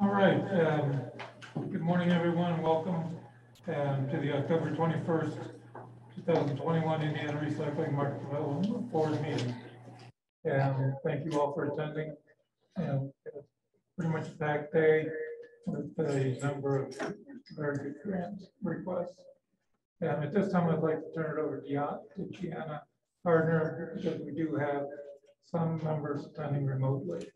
All right, um, good morning, everyone. Welcome um, to the October 21st, 2021 Indiana Recycling Market Development Board meeting. And thank you all for attending. And uh, pretty much a packed day with a number of very good grant requests. And at this time, I'd like to turn it over to Deanna Garner, because we do have some members attending remotely.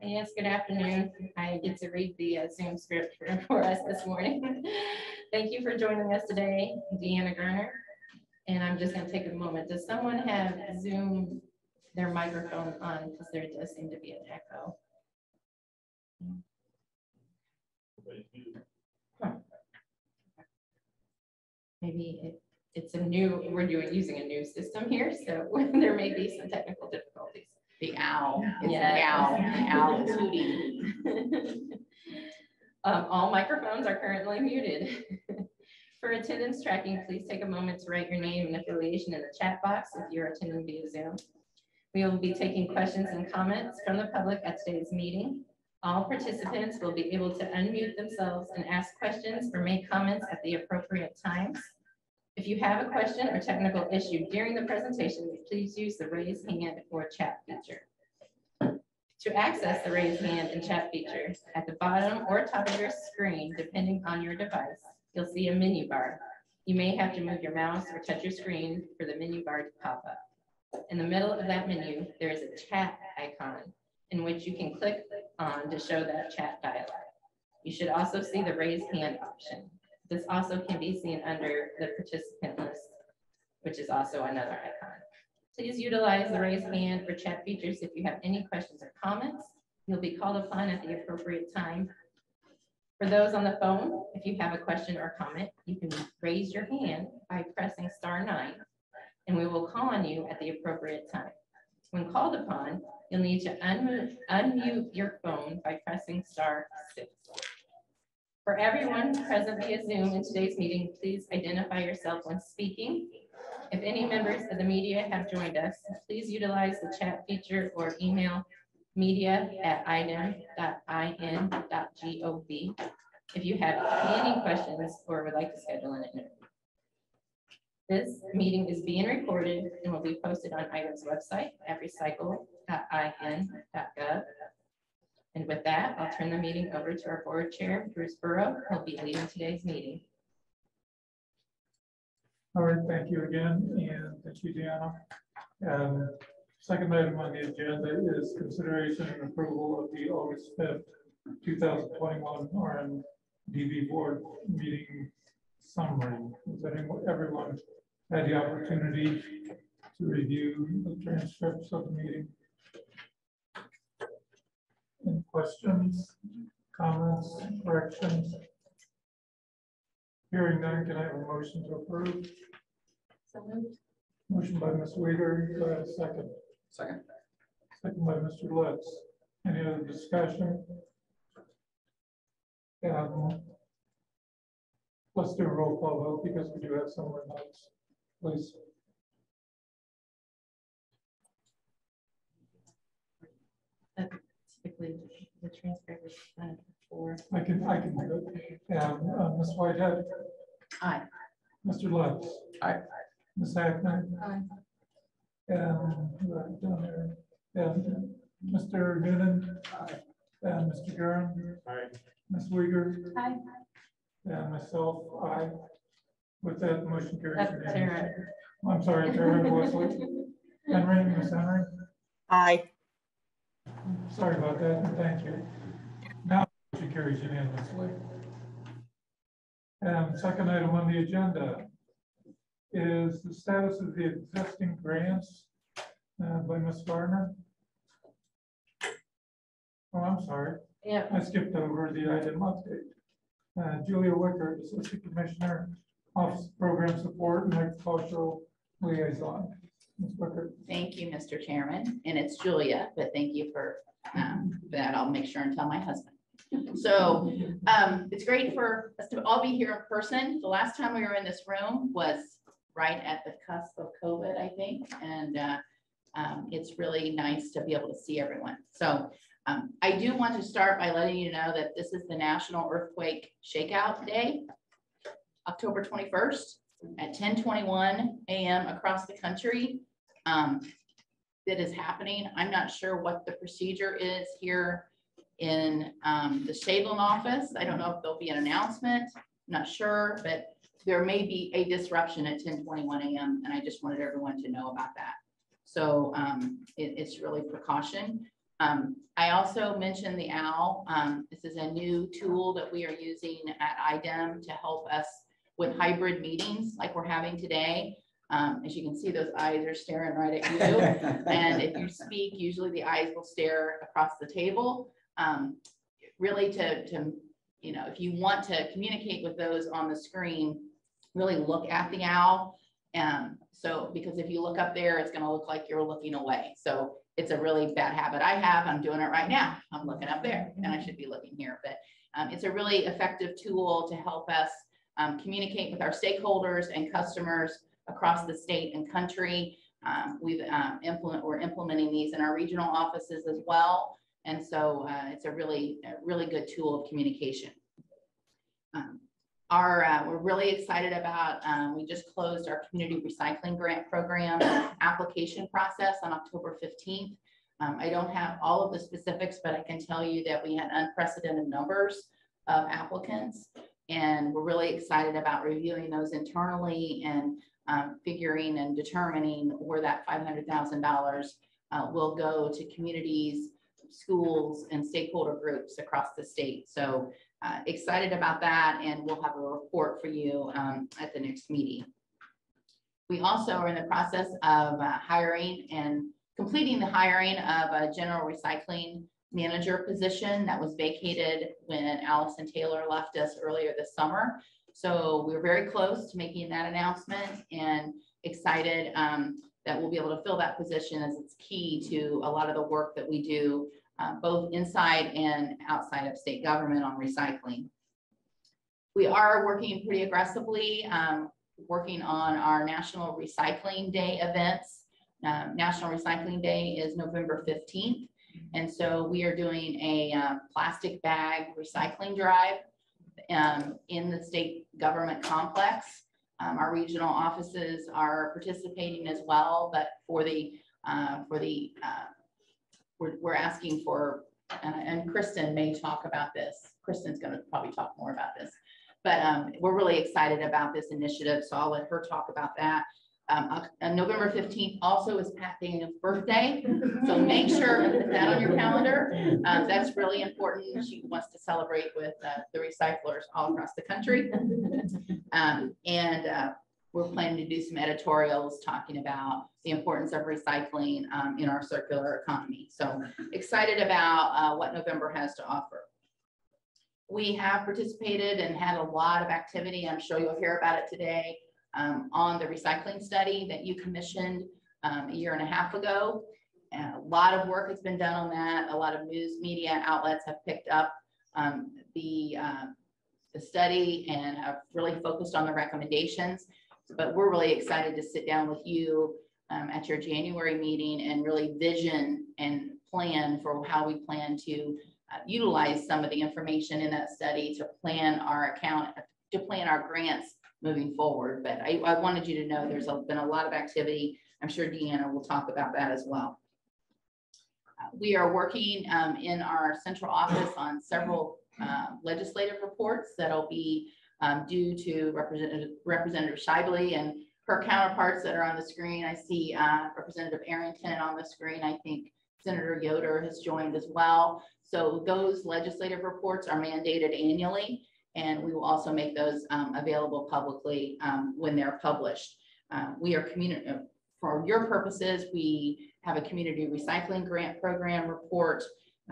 Yes, good afternoon. I get to read the uh, Zoom script for, for us this morning. Thank you for joining us today, Deanna Garner. And I'm just gonna take a moment. Does someone have Zoom, their microphone on? Because there does seem to be an echo. Maybe it, it's a new, we're doing, using a new system here, so there may be some technical difficulties. The owl, it's the Yeah. owl, the owl is hooting. Um, all microphones are currently muted. For attendance tracking, please take a moment to write your name and affiliation in the chat box if you're attending via Zoom. We will be taking questions and comments from the public at today's meeting. All participants will be able to unmute themselves and ask questions or make comments at the appropriate times. If you have a question or technical issue during the presentation, please use the raise hand or chat feature. To access the raise hand and chat features, at the bottom or top of your screen, depending on your device, you'll see a menu bar. You may have to move your mouse or touch your screen for the menu bar to pop up. In the middle of that menu, there is a chat icon in which you can click on to show that chat dialog. You should also see the raise hand option. This also can be seen under the participant list, which is also another icon. Please utilize the raise hand or chat features if you have any questions or comments. You'll be called upon at the appropriate time. For those on the phone, if you have a question or comment, you can raise your hand by pressing star nine, and we will call on you at the appropriate time. When called upon, you'll need to unmute your phone by pressing star six. For everyone present via Zoom in today's meeting, please identify yourself when speaking. If any members of the media have joined us, please utilize the chat feature or email media at idem.in.gov if you have any questions or would like to schedule an interview. This meeting is being recorded and will be posted on IDEM's website at recycle.in.gov. And with that, I'll turn the meeting over to our board chair, Bruce Burrow, who'll be leading today's meeting. All right, thank you again, and thank you, Deanna. Um, Second item on the agenda is consideration and approval of the August fifth, two thousand twenty-one RMDB Board meeting summary. Has anyone, everyone had the opportunity to review the transcripts of the meeting? Any questions, comments, corrections? Hearing none, can I have a motion to approve? So moved. Motion by Ms. Weider, do I have a second? Second. Second by Mr. Lutz. Any other discussion? Um, Let's do a roll call vote because we do have some remotes. Please. Typically, the transcript is for. I can, I can do it. Um, uh, Ms. Whitehead, Aye. Mr. Lutz. Aye. Ms. Hackman. Aye. Um, right down there. And Mr. Noonan. Aye. And Mr. Guerin. Aye. Ms. Weider. Aye. And myself, I. With that, motion carries. That's unanimously. Tara. I'm sorry, Tara Wesley. Henry, Ms. Henry, Aye. Sorry about that, and thank you. Now, motion carries unanimously. And second item on the agenda is the status of the existing grants uh, by Ms. Garner. Oh, I'm sorry. Yeah, I skipped over the item update. Uh, Julia Wickert, Assistant Commissioner, Office of Program Support and Agricultural Liaison. Thank you, Mr. Chairman, and it's Julia, but thank you for um, that. I'll make sure and tell my husband. So um, it's great for us to all be here in person. The last time we were in this room was right at the cusp of COVID, I think. And uh, um, it's really nice to be able to see everyone. So um, I do want to start by letting you know that this is the National Earthquake Shakeout Day, October 21st at 10:21 a.m. across the country. Um, that is happening. I'm not sure what the procedure is here in um, the Shadeland office. I don't know if there'll be an announcement, not sure, but there may be a disruption at 10:21 a.m. and I just wanted everyone to know about that. So um, it- it's really precaution. Um, I also mentioned the OWL. Um, this is a new tool that we are using at IDEM to help us with hybrid meetings like we're having today. Um, as you can see, those eyes are staring right at you. And if you speak, usually the eyes will stare across the table. Um, really to, to, you know, if you want to communicate with those on the screen, really look at the owl. Um, so, because if you look up there, it's gonna look like you're looking away. So it's a really bad habit I have. I'm doing it right now. I'm looking up there and I should be looking here, but um, it's a really effective tool to help us um, communicate with our stakeholders and customers across the state and country. Um, we've um, implement, we're implementing these in our regional offices as well. And so uh, it's a really, a really good tool of communication. Um, our, uh, we're really excited about, um, we just closed our community recycling grant program application process on October 15th. Um, I don't have all of the specifics, but I can tell you that we had unprecedented numbers of applicants. And we're really excited about reviewing those internally and um, figuring and determining where that $500,000 uh, will go to communities, schools, and stakeholder groups across the state. So uh, excited about that, and we'll have a report for you um, at the next meeting. We also are in the process of uh, hiring and completing the hiring of a general recycling manager position that was vacated when Allison Taylor left us earlier this summer. So we're very close to making that announcement and excited um, that we'll be able to fill that position as it's key to a lot of the work that we do uh, both inside and outside of state government on recycling. We are working pretty aggressively, um, working on our National Recycling Day events. Um, National Recycling Day is November 15th. And so we are doing a uh, plastic bag recycling drive um, in the state government complex. Um, our regional offices are participating as well, but for the uh, for the uh, we're, we're asking for, uh, and Kristen may talk about this. Kristen's going to probably talk more about this, but um, we're really excited about this initiative. So I'll let her talk about that. Um, uh, November 15th also is Pat Daniel's birthday. So make sure to put that on your calendar. Um, that's really important. She wants to celebrate with uh, the recyclers all across the country. Um, and uh, we're planning to do some editorials talking about the importance of recycling um, in our circular economy. So excited about uh, what November has to offer. We have participated and had a lot of activity. I'm sure you'll hear about it today um, on the recycling study that you commissioned um, a year and a half ago. And a lot of work has been done on that. A lot of news media outlets have picked up um, the, uh, the study and have really focused on the recommendations. But we're really excited to sit down with you um, at your January meeting and really vision and plan for how we plan to uh, utilize some of the information in that study to plan our account, to plan our grants moving forward. But I, I wanted you to know there's been a lot of activity. I'm sure Deanna will talk about that as well. Uh, we are working um, in our central office on several uh, legislative reports that'll be um, due to Representative, Representative Shively and her counterparts that are on the screen. I see uh, Representative Arrington on the screen. I think Senator Yoder has joined as well. So those legislative reports are mandated annually, and we will also make those um, available publicly um, when they're published. Uh, we are community, uh, for your purposes, we have a community recycling grant program report.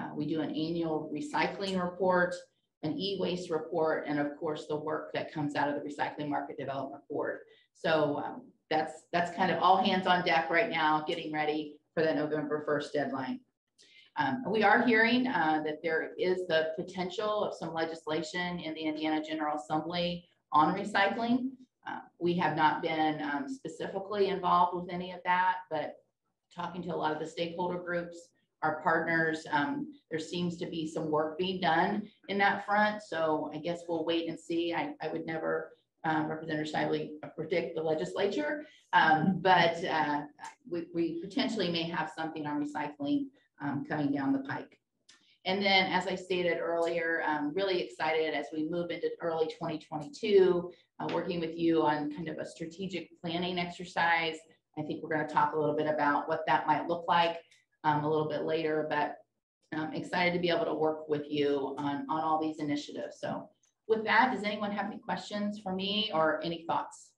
Uh, we do an annual recycling report an e-waste report, and of course, the work that comes out of the Recycling Market Development Board. So um, that's, that's kind of all hands on deck right now, getting ready for that November 1st deadline. Um, we are hearing uh, that there is the potential of some legislation in the Indiana General Assembly on recycling. Uh, we have not been um, specifically involved with any of that, but talking to a lot of the stakeholder groups, our partners. Um, there seems to be some work being done in that front, so I guess we'll wait and see. I, I would never, uh, Representative Shively predict the legislature, um, but, uh, we, we potentially may have something on recycling, um, coming down the pike. And then, as I stated earlier, I'm really excited as we move into early 2022, uh, working with you on kind of a strategic planning exercise. I think we're going to talk a little bit about what that might look like um, a little bit later, but I'm excited to be able to work with you on, on all these initiatives. So with that, does anyone have any questions for me or any thoughts?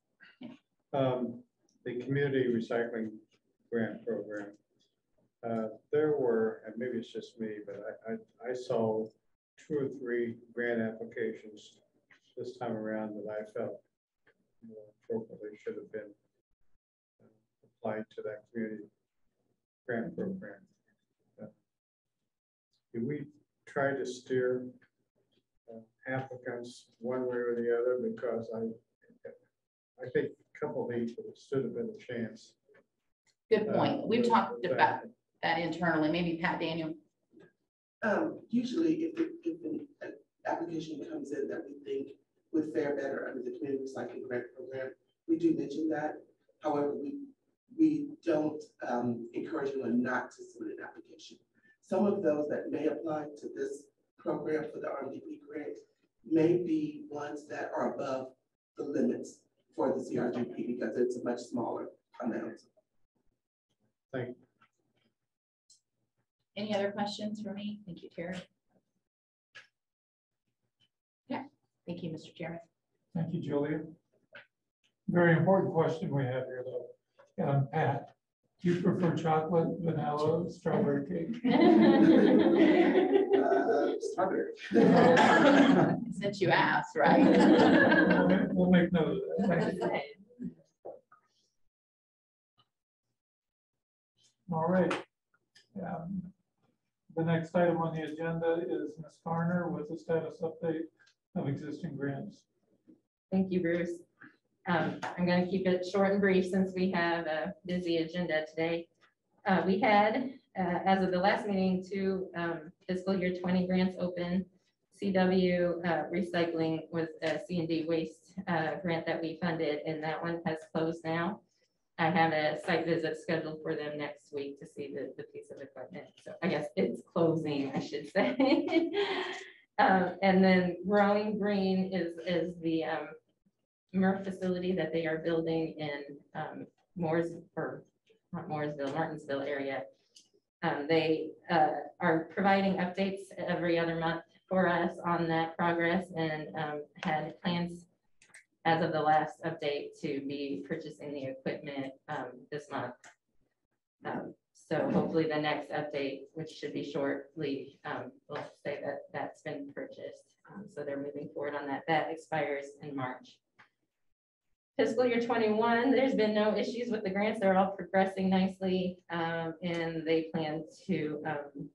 Um, the community recycling grant program. Uh, there were, and maybe it's just me, but I, I, I saw two or three grant applications this time around that I felt more appropriately should have been uh, applied to that community grant program. Uh, Do we try to steer uh, applicants one way or the other? Because I, I think a couple of these would have stood been a chance. Good point. We've talked about that. that internally. Maybe Pat Daniel. Um, usually if, it- if an an application comes in that we think would fare better under the community recycling grant program, we do mention that. However, we, we don't, um, encourage anyone not to submit an application. Some of those that may apply to this program for the RMDP grant may be ones that are above the limits for the CRGP because it's a much smaller amount. Thank you. Any other questions for me? Thank you, Terry. Yeah, thank you, Mr. Chairman. Thank you, Julia. Very important question we have here, though. Um, Pat, do you prefer chocolate, vanilla, strawberry cake? Uh, strawberry. Since you asked, right? We'll make- We'll make note of that. Thank you. All right. Um, The next item on the agenda is Ms. Garner with a status update of existing grants. Thank you, Bruce. Um, I'm gonna keep it short and brief since we have a busy agenda today. Uh, we had, uh, as of the last meeting, two, um, fiscal year twenty grants open. CW, uh, recycling was a C and D waste, uh, grant that we funded, and that one has closed now. I have a site visit scheduled for them next week to see the, the piece of equipment, so I guess it's closing, I should say. Um, and then Growing Green is, is the, um, facility that they are building in um, Moores, or not Mooresville, Martinsville area. Um, They uh, are providing updates every other month for us on that progress and um, had plans as of the last update to be purchasing the equipment um, this month. Um, So hopefully the next update, which should be shortly, um, will say that that's been purchased. Um, So they're moving forward on that. That expires in March. Fiscal year twenty-one, there's been no issues with the grants. They're all progressing nicely. um, and they plan to, um,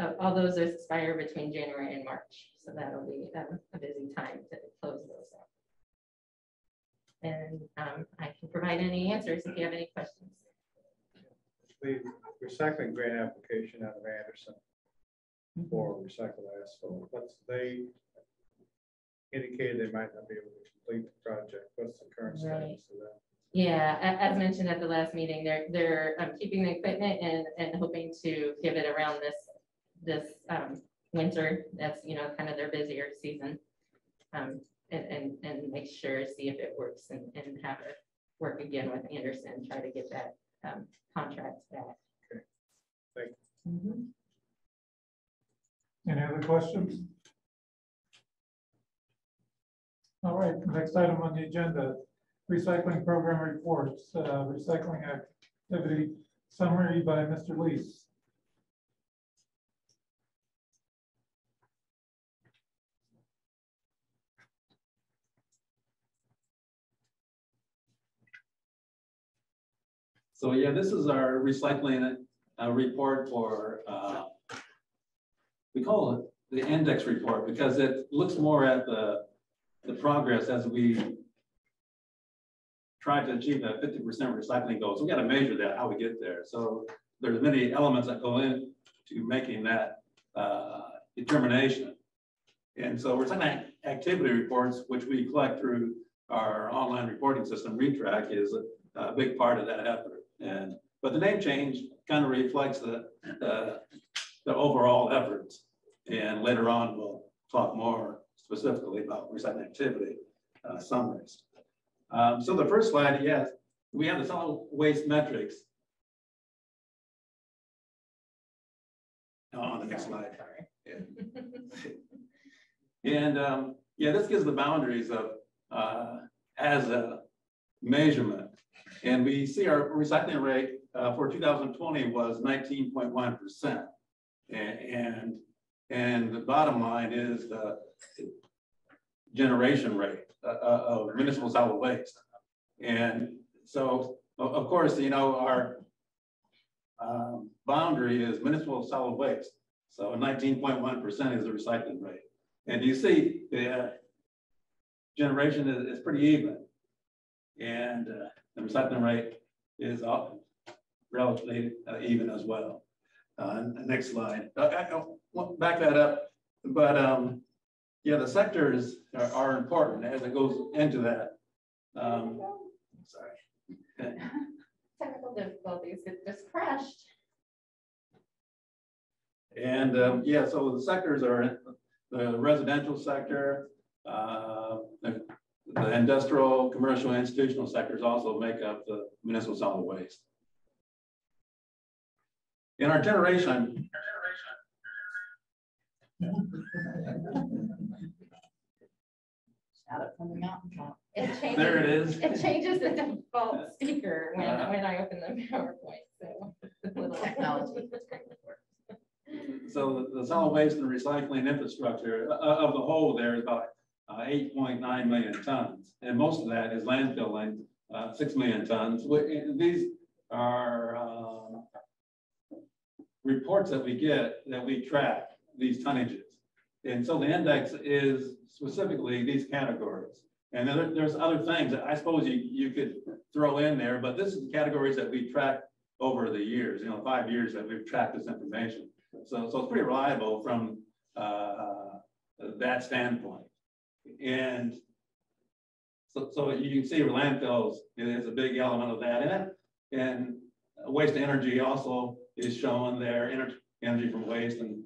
uh, all those expire between January and March. So that'll be a busy time to close those out. And, um, I can provide any answers if you have any questions. The recycling grant application out of Anderson for recycled asphalt, what's they indicated they might not be able to complete the project. What's the current status of that? Yeah, as mentioned at the last meeting, they're, they're um, keeping the equipment and, and hoping to give it around this, this um, winter. That's, you know, kind of their busier season. Um, And, and, and make sure, see if it works and, and have it work again with Anderson, try to get that um, contract back. Okay. Thank Mhm. Any other questions? All right, next item on the agenda, recycling program reports, uh, recycling activity summary by Mr. Lees. So yeah, this is our recycling uh, report for, uh, we call it the index report because it looks more at the, the progress as we try to achieve that fifty percent recycling goal. So we got to measure that, how we get there. So there's many elements that go into making that uh, determination. And so we're saying activity reports, which we collect through our online reporting system, Re-TRAC, is a, a big part of that effort. And but the name change kind of reflects the, the the overall efforts. And later on, we'll talk more specifically about recycling activity uh, summaries. Um, so the first slide, yes, we have the solid waste metrics. Oh, on the next slide. Yeah. And um, yeah, this gives the boundaries of uh, as a measurement. And we see our recycling rate uh, for 2020 was 19.1%. And, and the bottom line is the generation rate uh, uh, of municipal solid waste. And so, of, course, you know, our um, boundary is municipal solid waste. So 19.1% is the recycling rate. And you see the generation is, is, pretty even. And uh, the recycling rate is up relatively uh, even as well. Uh, next slide. I, I, will back that up. But um, yeah, the sectors are, are, important as it goes into that. Um, sorry. Technical difficulties, it just crashed. And um, yeah, so the sectors are the residential sector, uh, the, the, industrial, commercial, institutional sectors also make up the municipal solid waste. In our generation, Shout it from the mountaintop. It changes, there it is. It changes the default speaker when, uh, when I open the PowerPoint. So little technology. So the solid waste and recycling infrastructure uh, of the whole there is about 8.9 million tons. And most of that is landfilling, uh, 6 million tons. These are um, reports that we get that we track these tonnages. And so the index is specifically these categories. And then there's other things that I suppose you, you could throw in there, but this is the categories that we track over the years, you know, five years that we've tracked this information. So, so it's pretty reliable from uh, that standpoint. And so, so you can see landfills is a big element of that. in it. and waste energy also is showing there, energy, energy from waste. And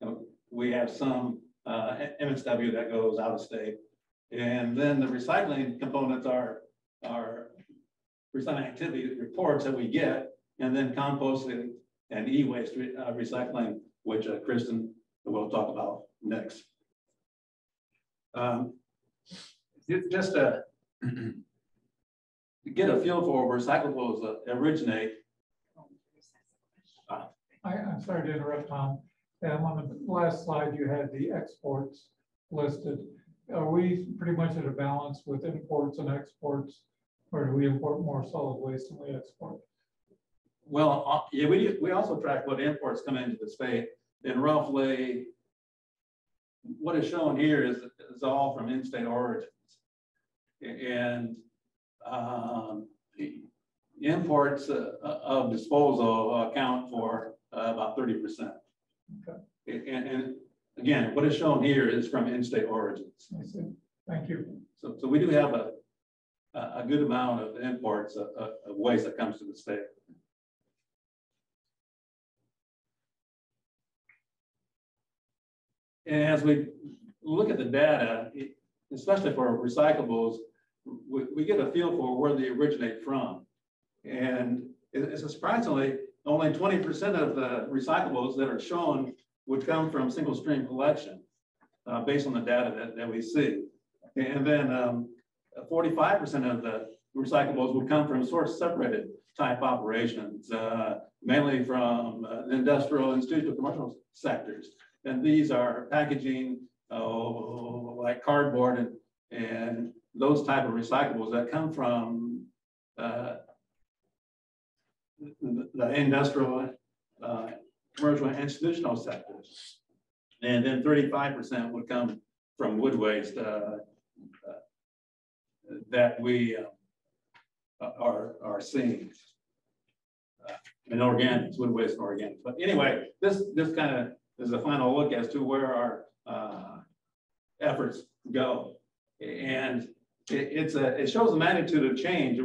you know, we have some uh, MSW that goes out of state. And then the recycling components are, are recycling activity reports that we get, and then composting and e-waste re uh, recycling, which uh, Kristen will talk about next. Um, just to get a feel for where recyclables uh, originate. I, I'm sorry to interrupt, Tom. Um, on the last slide, you had the exports listed. Are we pretty much at a balance with imports and exports, or do we import more solid waste than we export? Well, uh, yeah, we, we also track what imports come into the state and roughly what is shown here is, is all from in-state origins. And um, imports uh, of disposal account for uh, about 30%. Okay. And, and, again, what is shown here is from in-state origins. I see. Thank you. So, so we do have a, a good amount of imports of, of waste that comes to the state. And as we look at the data, especially for recyclables, we, we get a feel for where they originate from. And it's surprisingly, only 20% of the recyclables that are shown would come from single stream collection uh, based on the data that, that we see. And then 45% um, of the recyclables would come from source separated type operations, uh, mainly from uh, industrial, institutional, commercial sectors. And these are packaging, uh, like cardboard and, and those type of recyclables that come from uh, the, industrial, uh, commercial, and institutional sectors. And then 35% would come from wood waste uh, uh, that we uh, are, are seeing. and organics, wood waste and organics. But anyway, this, this kind of is a final look as to where our, uh, efforts go. And it, it's a, it shows the magnitude of change,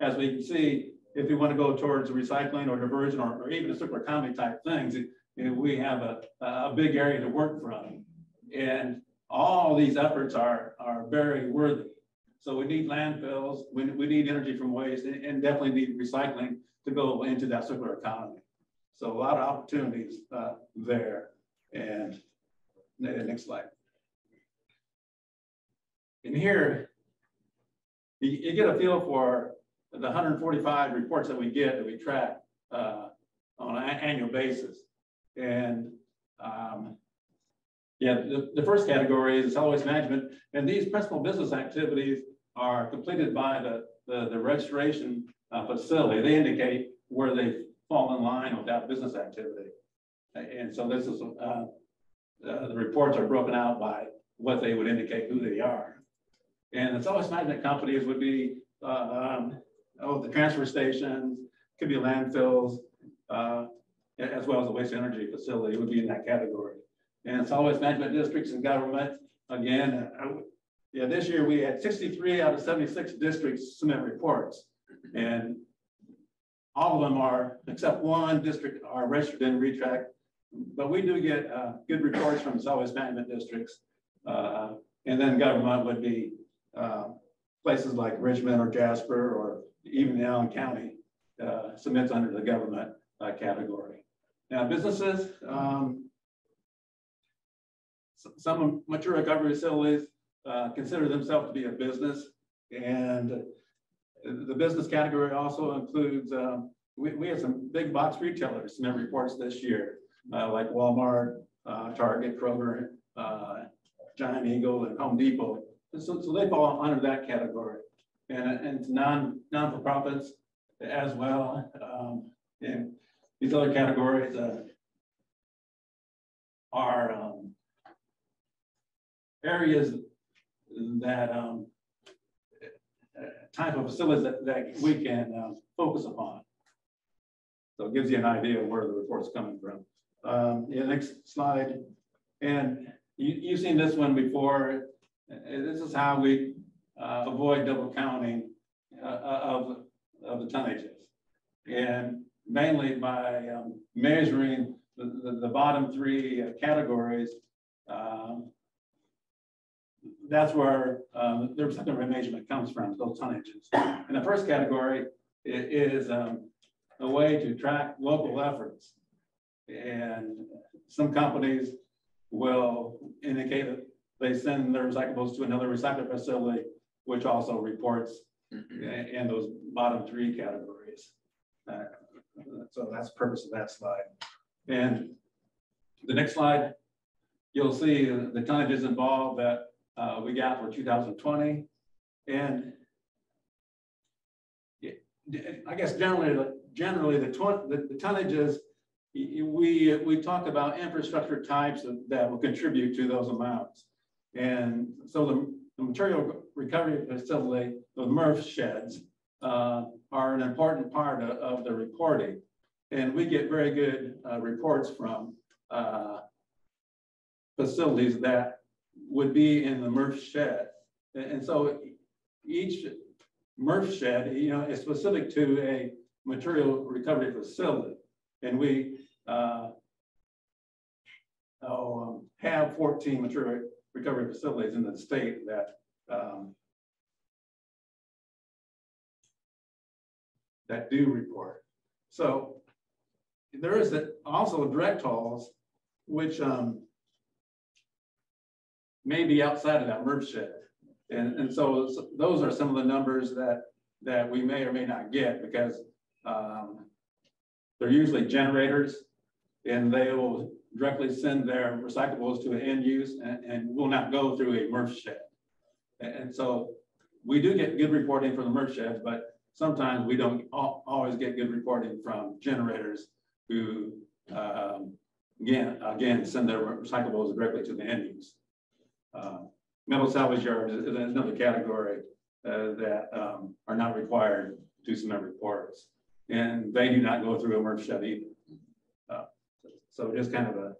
as we can see, if you want to go towards recycling or diversion or, or even a circular economy type things, you know, we have a, a big area to work from. And all these efforts are, are very worthy. So we need landfills, we, we need energy from waste, and, and definitely need recycling to go into that circular economy. So a lot of opportunities, uh, there. And, next slide. In here, you, you get a feel for the hundred and forty-five reports that we get, that we track, uh, on an annual basis. And, um, yeah, the, the first category is solid waste management, and these principal business activities are completed by the, the, the registration uh, facility. They indicate where they fall in line with that business activity. And so this is, uh, uh, the reports are broken out by what they would indicate who they are. And it's always waste management companies would be, uh, um, oh, the transfer stations, could be landfills, uh, as well as the waste energy facility would be in that category. And it's always management districts and government, again, uh, yeah, this year we had sixty-three out of seventy-six districts submit reports. And all of them are, except one district are registered in Re-TRAC. But we do get, uh, good reports from solid management districts. Uh, and then government would be, uh, places like Richmond or Jasper or even Allen County, uh, submits under the government, uh, category. Now, businesses, um, some material recovery facilities, uh, consider themselves to be a business. And the business category also includes, um, we, we had some big box retailers submit reports this year, uh, like Walmart, uh, Target, Kroger, uh, Giant Eagle and Home Depot. So, so they fall under that category. And, and non, non-for-profits as well. Um, and these other categories, uh, are, um, areas that, um, uh, type of facilities that, that we can, um, focus upon. So it gives you an idea of where the report's coming from. Um, yeah, next slide. And you, you've seen this one before. Uh, this is how we, uh, avoid double counting, uh, of, of the tonnages. And mainly by, um, measuring the, the, the bottom three uh, categories, um, that's where um, the secondary measurement comes from, those tonnages. And the first category i- is um, a way to track local efforts. And some companies will indicate that they send their recyclables to another recycling facility, which also reports in those bottom three categories. Uh, So that's the purpose of that slide. And the next slide, you'll see the tonnages involved that uh, we got for two thousand twenty. And yeah, I guess generally, generally the the the tonnages, we, we talk about infrastructure types that- will contribute to those amounts. And so the, the material recovery facility, the MRF sheds, uh, are an important part of, of the reporting. And we get very good, uh, reports from, uh, facilities that would be in the MRF shed. And, and so each MRF shed, you know, is specific to a material recovery facility. And we, uh, oh, um, have fourteen material recovery facilities in the state that, um, that do report. So there is also direct hauls, which, um, may be outside of that MRF shed. And, and so those are some of the numbers that, that we may or may not get because, um, they're usually generators and they will directly send their recyclables to an end use and, and will not go through a MRF shed. And, so we do get good reporting from the MRF sheds, but sometimes we don't al- always get good reporting from generators who, um, again, again, send their recyclables directly to the end use. Uh, Metal salvage yards is is another category uh, that um, are not required to submit reports. and they do not go through a MRF shed either. So just kind of a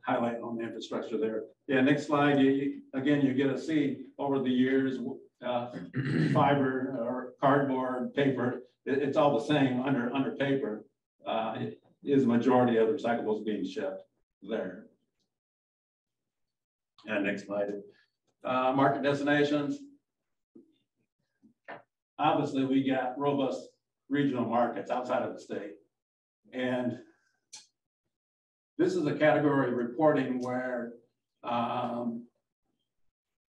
highlight on the infrastructure there. Yeah, next slide, you, again, you get to see over the years, uh, fiber or cardboard, paper, it, it's all the same under, under paper. Uh, is majority of the recyclables being shipped there. And next slide. Uh, market destinations. Obviously, we got robust regional markets outside of the state. And this is a category of reporting where um,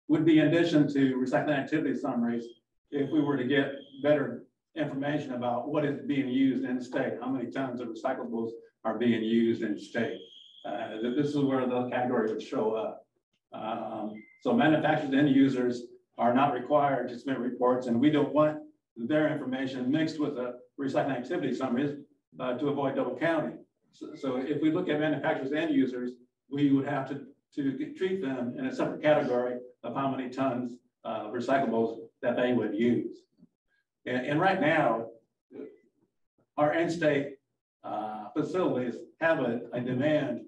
would be in addition to recycling activity summaries, if we were to get better information about what is being used in the state, how many tons of recyclables are being used in state. Uh, this is where the category would show up. Um, so manufacturers and users are not required to submit reports, and we don't want their information mixed with the recycling activity summaries uh, to avoid double counting. So, so if we look at manufacturers and users, we would have to, to treat them in a separate category of how many tons uh, of recyclables that they would use. And, and right now, our in-state uh, facilities have a, a demand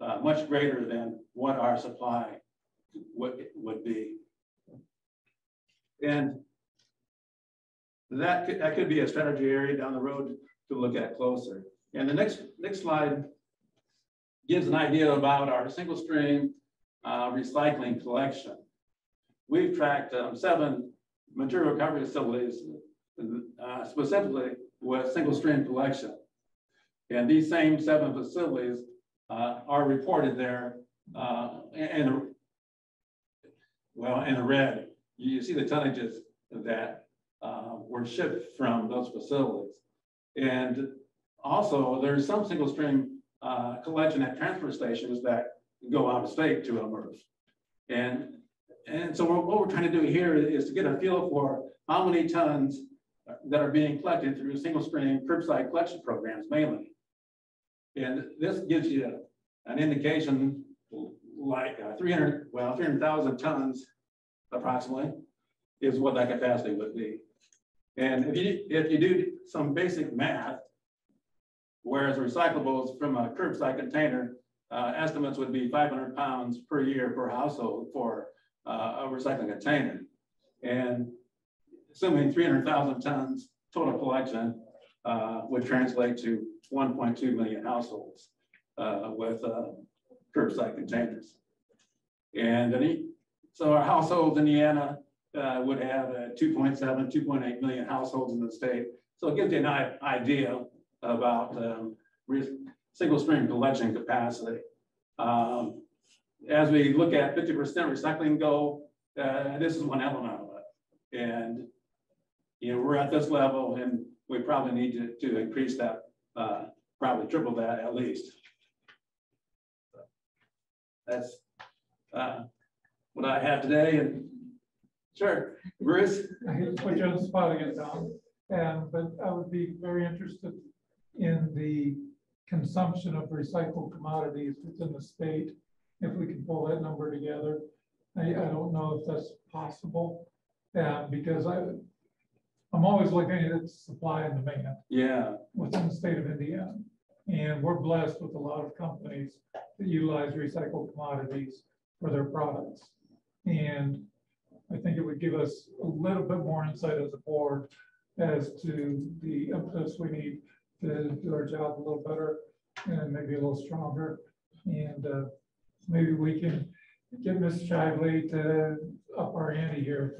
uh, much greater than what our supply would, would be. And that could, that could be a strategy area down the road to look at closer. And the next, next slide gives an idea about our single stream uh, recycling collection. We've tracked um, seven material recovery facilities, uh, specifically with single stream collection. And these same seven facilities uh, are reported there uh, in, well, in the red. You see the tonnages that uh, were shipped from those facilities. And also, there's some single stream uh, collection at transfer stations that go out of state to MRF. And, and so what we're trying to do here is to get a feel for how many tons that are being collected through single stream curbside collection programs mainly. And this gives you an indication like uh, 300, well, 300,000 tons approximately is what that capacity would be. And if you, if you do some basic math, whereas recyclables from a curbside container, uh, estimates would be 500 pounds per year per household for uh, a recycling container. And assuming 300,000 tons total collection uh, would translate to 1.2 million households uh, with uh, curbside containers. And any, so our households in Indiana uh, would have uh, 2.7, 2.8 million households in the state. So it gives you an idea about um, single stream collection capacity. Um, as we look at 50% recycling goal, uh, this is one element of it. And, you know, we're at this level and we probably need to, to increase that, uh, probably triple that at least. That's uh, what I have today and sure, Bruce? I hate to put you on the spot again, Tom, and, but I would be very interested in the consumption of recycled commodities within the state, if we can pull that number together. I, I don't know if that's possible, uh, because I, I'm always looking at supply and demand Yeah, within the state of Indiana. And we're blessed with a lot of companies that utilize recycled commodities for their products. And I think it would give us a little bit more insight as a board as to the impetus we need to do our job a little better and maybe a little stronger. And uh, maybe we can get Ms. Shively to up our ante here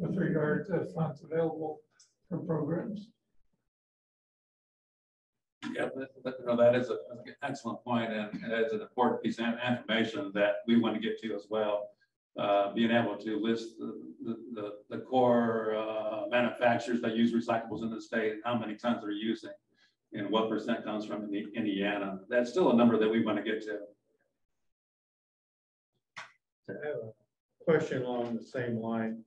with regard to funds available for programs. yeah, no, that is an excellent point and it's an important piece of information that we want to get to as well. Uh, being able to list the, the- the, core, uh, manufacturers that use recyclables in the state, and how many tons they're using. And what percent comes from Indi- Indiana. That's still a number that we want to get to. I have a question along the same line.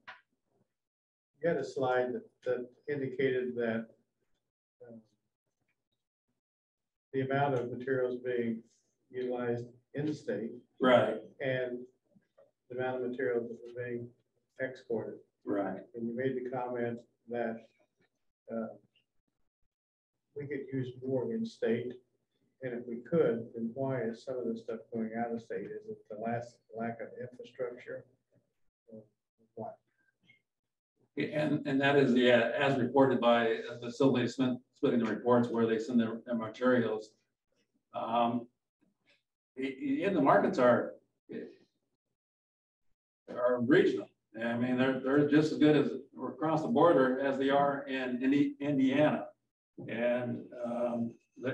You had a slide that, that indicated that um, the amount of materials being utilized in the state Right, and the amount of materials that were being exported. right. And you made the comment that uh, we could use more in-state. And if we could, then why is some of the stuff going out of state? Is it the last lack of infrastructure? What? And, and that is, yeah, as reported by uh, facilities splitting the reports where they send their, their materials. Um, And the markets are, are regional. I mean, they're, they're just as good as, across the border as they are in, in Indiana. And um,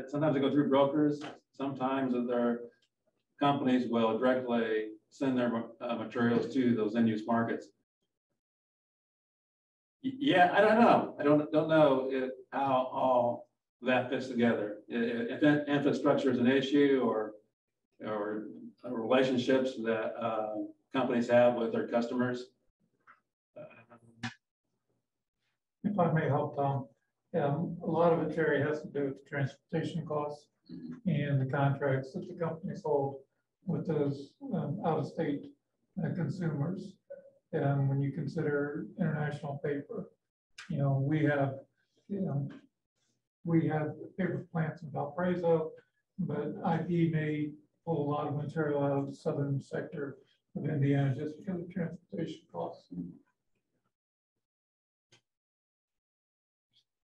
sometimes they go through brokers, sometimes their companies will directly send their uh, materials to those end-use markets. Yeah, I don't know. I don't, don't know if, how all that fits together. If infrastructure is an issue or, or relationships that uh, companies have with their customers. Uh, If I may help, Tom, um, a lot of it, Terry, has to do with the transportation costs and the contracts that the companies hold with those, um, out-of-state uh, consumers. And when you consider International Paper, you know, we have, you know, we have paper plants in Valparaiso, but IP may pull a lot of material out of the southern sector of Indiana just because of transportation costs.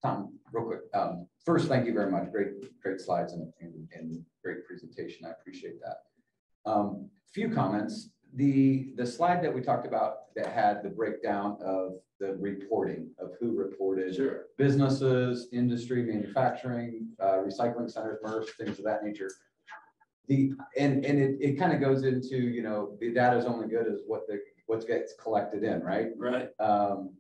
Tom, real quick, um, first, thank you very much. Great, great slides and, and, and great presentation. I appreciate that. Um, few comments. The, the slide that we talked about that had the breakdown of the reporting of who reported Sure. businesses, industry, manufacturing, uh, recycling centers, MRFs, things of that nature. The, and, and it, it kind of goes into, you know, the data is only good as what the, what gets collected in, right? Right, Um,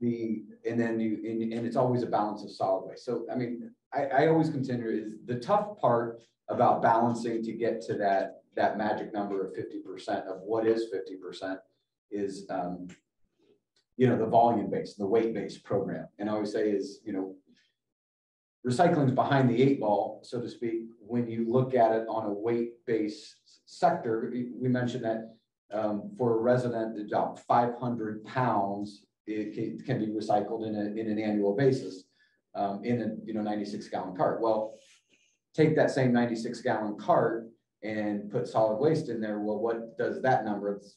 the, and then you, and, and it's always a balance of solid waste. So, I mean, I, I always consider is the tough part about balancing to get to that, that magic number of fifty percent of what is fifty percent is, um, you know, the volume based, the weight based program. And I always say is, you know, recycling's behind the eight ball, so to speak, when you look at it on a weight based sector. We mentioned that um, for a resident, about five hundred pounds, it can, can be recycled in a, in an annual basis. Um, in a, you know, ninety-six gallon cart. Well, take that same ninety-six gallon cart and put solid waste in there. Well, what does that number? It's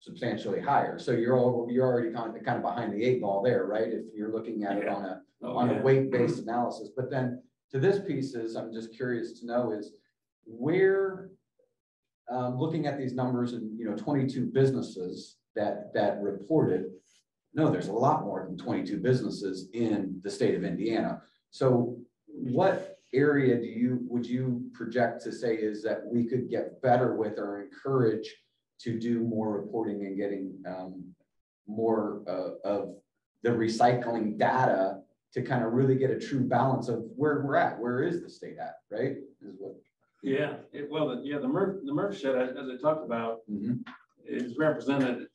substantially higher. So you're all, you're already kind of, kind of behind the eight ball there, right? If you're looking at it on a, Oh, on a weight-based analysis. But then to this piece is, I'm just curious to know is where, um, looking at these numbers and, you know, twenty-two businesses that, that reported, no, there's a lot more than twenty-two businesses in the state of Indiana. So what area do you, would you project to say is that we could get better with or encourage to do more reporting and getting, um, more, uh, of the recycling data to kind of really get a true balance of where we're at, where is the state at, right? Is what. Yeah, it, well, the- yeah, the Murph, the MRF shed, as I talked about, Mhm. is represented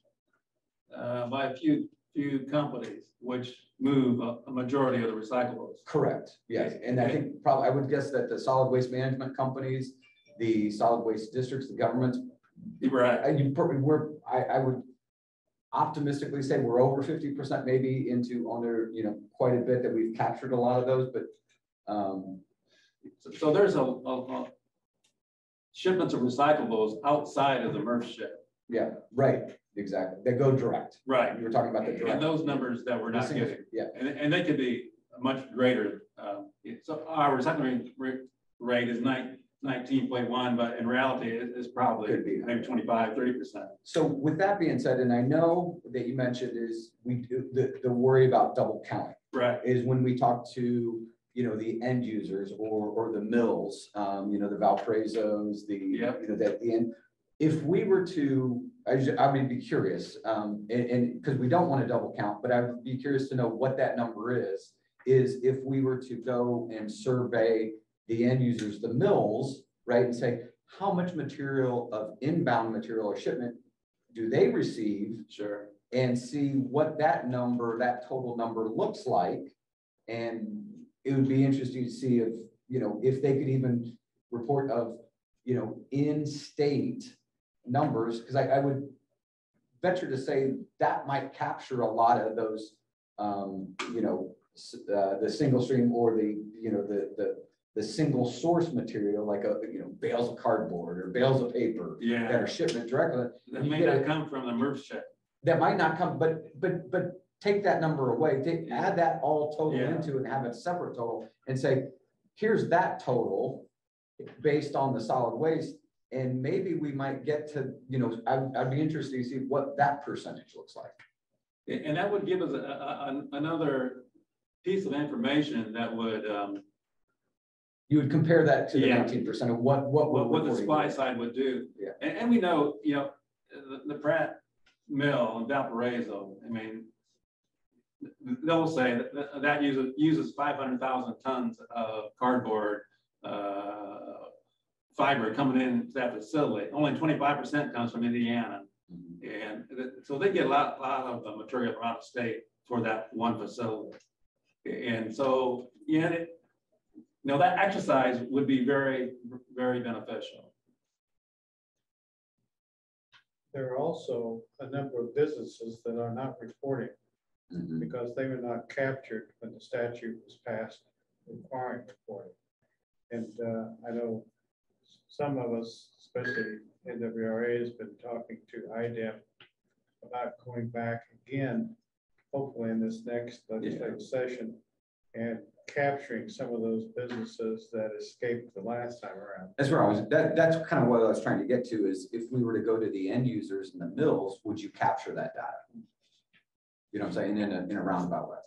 uh, by a few, few companies which move a, a majority of the recyclables. Correct, yes, and I think probably, I would guess that the solid waste management companies, the solid waste districts, the governments, Right, I, you, probably- we're, I, I would optimistically say we're over fifty percent maybe into under, you know, quite a bit that we've captured a lot of those, but, um, so, so there's a, a, a shipments of recyclables outside of the MRF shed. yeah, right, exactly, they go direct. Right. You were talking about the direct. And those numbers that we're not getting. Yeah, And, and they could be much greater. uh, So our recycling rate, is nine, nineteen point one, but in reality, it is probably maybe 25, 30 percent. So with that being said, and I know that you mentioned is we do, the, the worry about double counting Right, is when we talk to, you know, the end users or, or the mills, um, you know, the Valparaiso's, the, you know, that the end. If we were to, I just, I would be curious, um, and, because we don't want to double count, but I would be curious to know what that number is. Is if we were to go and survey the end users, the mills, right, and say, how much material of inbound material or shipment do they receive? sure. and see what that number, that total number looks like. And it would be interesting to see if, you know, if they could even report of, you know, in-state numbers, because I, I would venture to say that might capture a lot of those, um, you know, uh, the single stream or the, you know, the, the, the single source material, like a, you know, bales of cardboard or bales of paper that are shipment directly, that may not it- come from the MRF shed. that might not come, but, but, but take that number away, take, add that all total Yeah. into and have a separate total and say, here's that total based on the solid waste. And maybe we might get to, you know, I'd, I'd be interested to see what that percentage looks like. And that would give us a, a- another piece of information that would, um, You would compare that to the Yeah. nineteen percent of what, what. what, what the supply here. side would do. Yeah. And, and we know, you know, the, the Pratt Mill in Valparaiso, I mean, they'll say that- that, uses, uses five hundred thousand tons of cardboard, uh, fiber coming into that facility. Only twenty-five percent comes from Indiana. Mhm. And th- so they get a lot, lot of the material from out of state for that one facility. And so, yeah, it, you know, that exercise would be very, very beneficial. There are also a number of businesses that are not reporting Mhm. because they were not captured when the statute was passed requiring reporting. And uh, I know some of us, especially NWRA, has been talking to IDEM about going back again, hopefully in this next legislative session, and capturing some of those businesses that escaped the last time around. That's where I was, that, that's kind of what I was trying to get to is if we were to go to the end users in the mills, would you capture that data? You know what I'm saying, in a, in a roundabout way?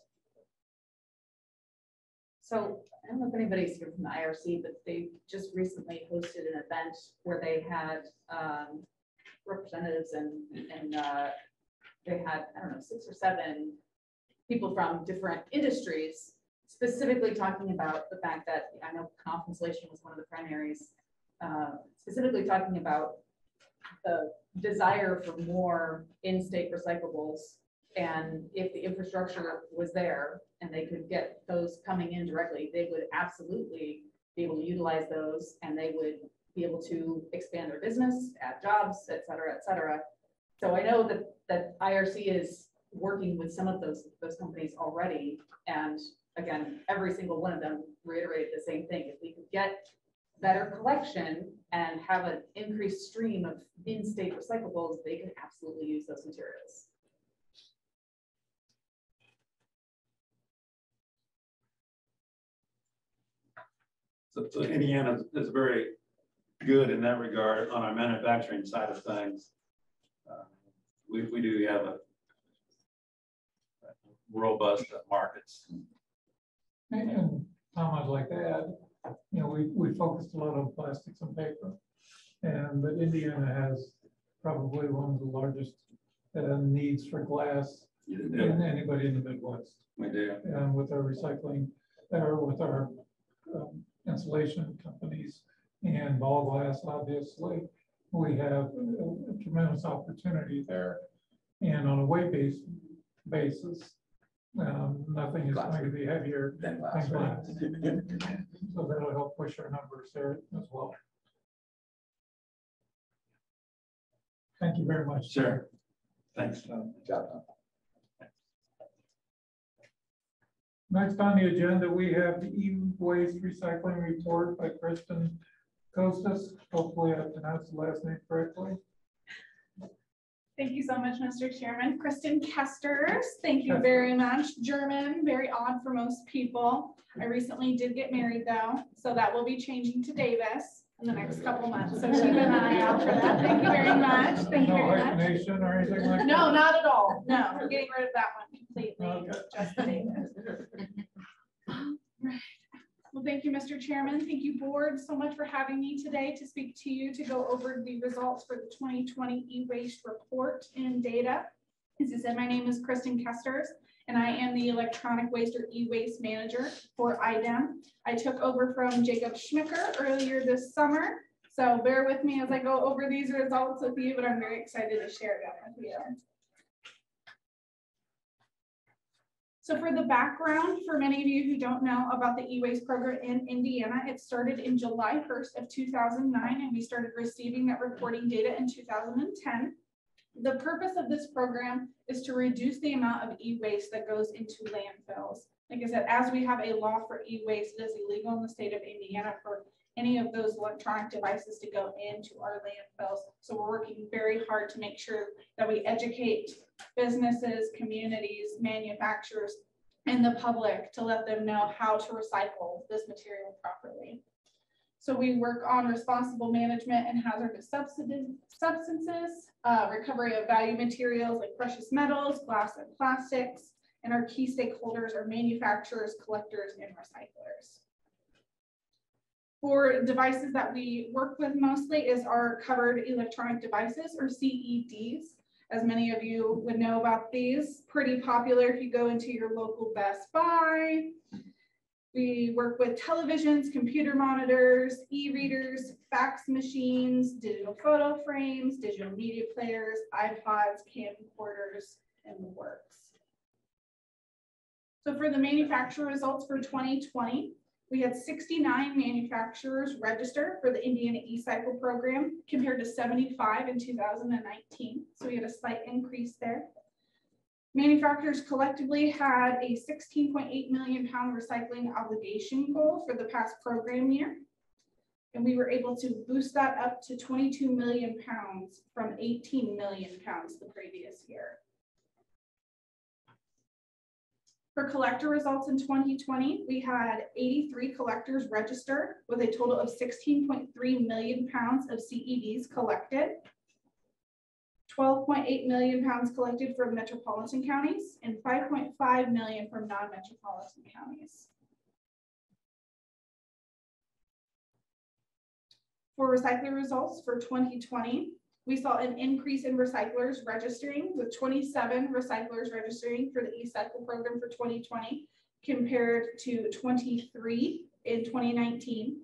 So I don't know if anybody's here from the IRC, but they just recently hosted an event where they had um, representatives and, and uh, they had, I don't know, six or seven people from different industries specifically talking about the fact that, I know Knauf Insulation was one of the primaries, uh, specifically talking about the desire for more in-state recyclables and if the infrastructure was there and they could get those coming in directly, they would absolutely be able to utilize those and they would be able to expand their business, add jobs, et cetera, et cetera. So I know that, that IRC is working with some of those, those companies already. And again, every single one of them reiterated the same thing. If we could get better collection and have an increased stream of in-state recyclables, they could absolutely use those materials. So, so Indiana is- very good in that regard on our manufacturing side of things. Uh, We, we do have a robust markets. And- And Tom, I'd like to add, you know, we, we focused a lot on plastics and paper. And, but Indiana has probably one of the largest uh, needs for glass than anybody in the Midwest. We do. And with our recycling, or with our um, insulation companies and ball glass, obviously, we have a a tremendous opportunity there. And on a weight base, basis, um, nothing is going to be heavier than last, right? glass. So that'll help push our numbers there as well. Thank you very much. Sure. Thanks. Job done. Next on the agenda, we have the e-waste recycling report by Kristen Costas. Hopefully I pronounced the last name correctly. Thank you so much, Mr. Chairman. Kristen Kesters, thank you very much. German, very odd for most people. I recently did get married though, so that will be changing to Davis in the next couple months. So keep an eye out for that. Thank you very much. Thank you No very much. or anything like that? No, not at all. No, we're getting rid of that one completely, Okay. just the Davis. Well, thank you, Mr. Chairman. Thank you, board, so much for having me today to speak to you to go over the results for the 2020 e-waste report and data. As I said, my name is Kristen Kesters, and I am the electronic waste or e-waste manager for IDEM. I took over from Jacob Schmicker earlier this summer, so bear with me as I go over these results with you, but I'm very excited to share them with you. So for the background, for many of you who don't know about the e-waste program in Indiana, it started in July 1st of 2009, and we started receiving that reporting data in 2010. The purpose of this program is to reduce the amount of e-waste that goes into landfills. Like I said, as we have a law for e-waste, it is illegal in the state of Indiana for any of those electronic devices to go into our landfills. So we're working very hard to make sure that we educate businesses, communities, manufacturers, and the public to let them know how to recycle this material properly. So we work on responsible management and hazardous substances, uh, recovery of value materials like precious metals, glass and plastics, and our key stakeholders are manufacturers, collectors, and recyclers. For devices that we work with mostly is our covered electronic devices or CEDs. As many of you would know about these, pretty popular if you go into your local Best Buy. We work with televisions, computer monitors, e-readers, fax machines, digital photo frames, digital media players, iPods, camcorders, and the works. So for the manufacturer results for 2020, we had 69 manufacturers register for the Indiana e-cycle program compared to 75 in 2019. So we had a slight increase there. Manufacturers collectively had a 16.8 million pound recycling obligation goal for the past program year. And we were able to boost that up to 22 million pounds from 18 million pounds the previous year. For collector results in 2020, we had 83 collectors registered with a total of 16.3 million pounds of CEDs collected. 12.8 million pounds collected from metropolitan counties and 5.5 million from non-metropolitan counties. For recycling results for 2020, we saw an increase in recyclers registering with 27 recyclers registering for the e-cycle program for 2020 compared to 23 in 2019,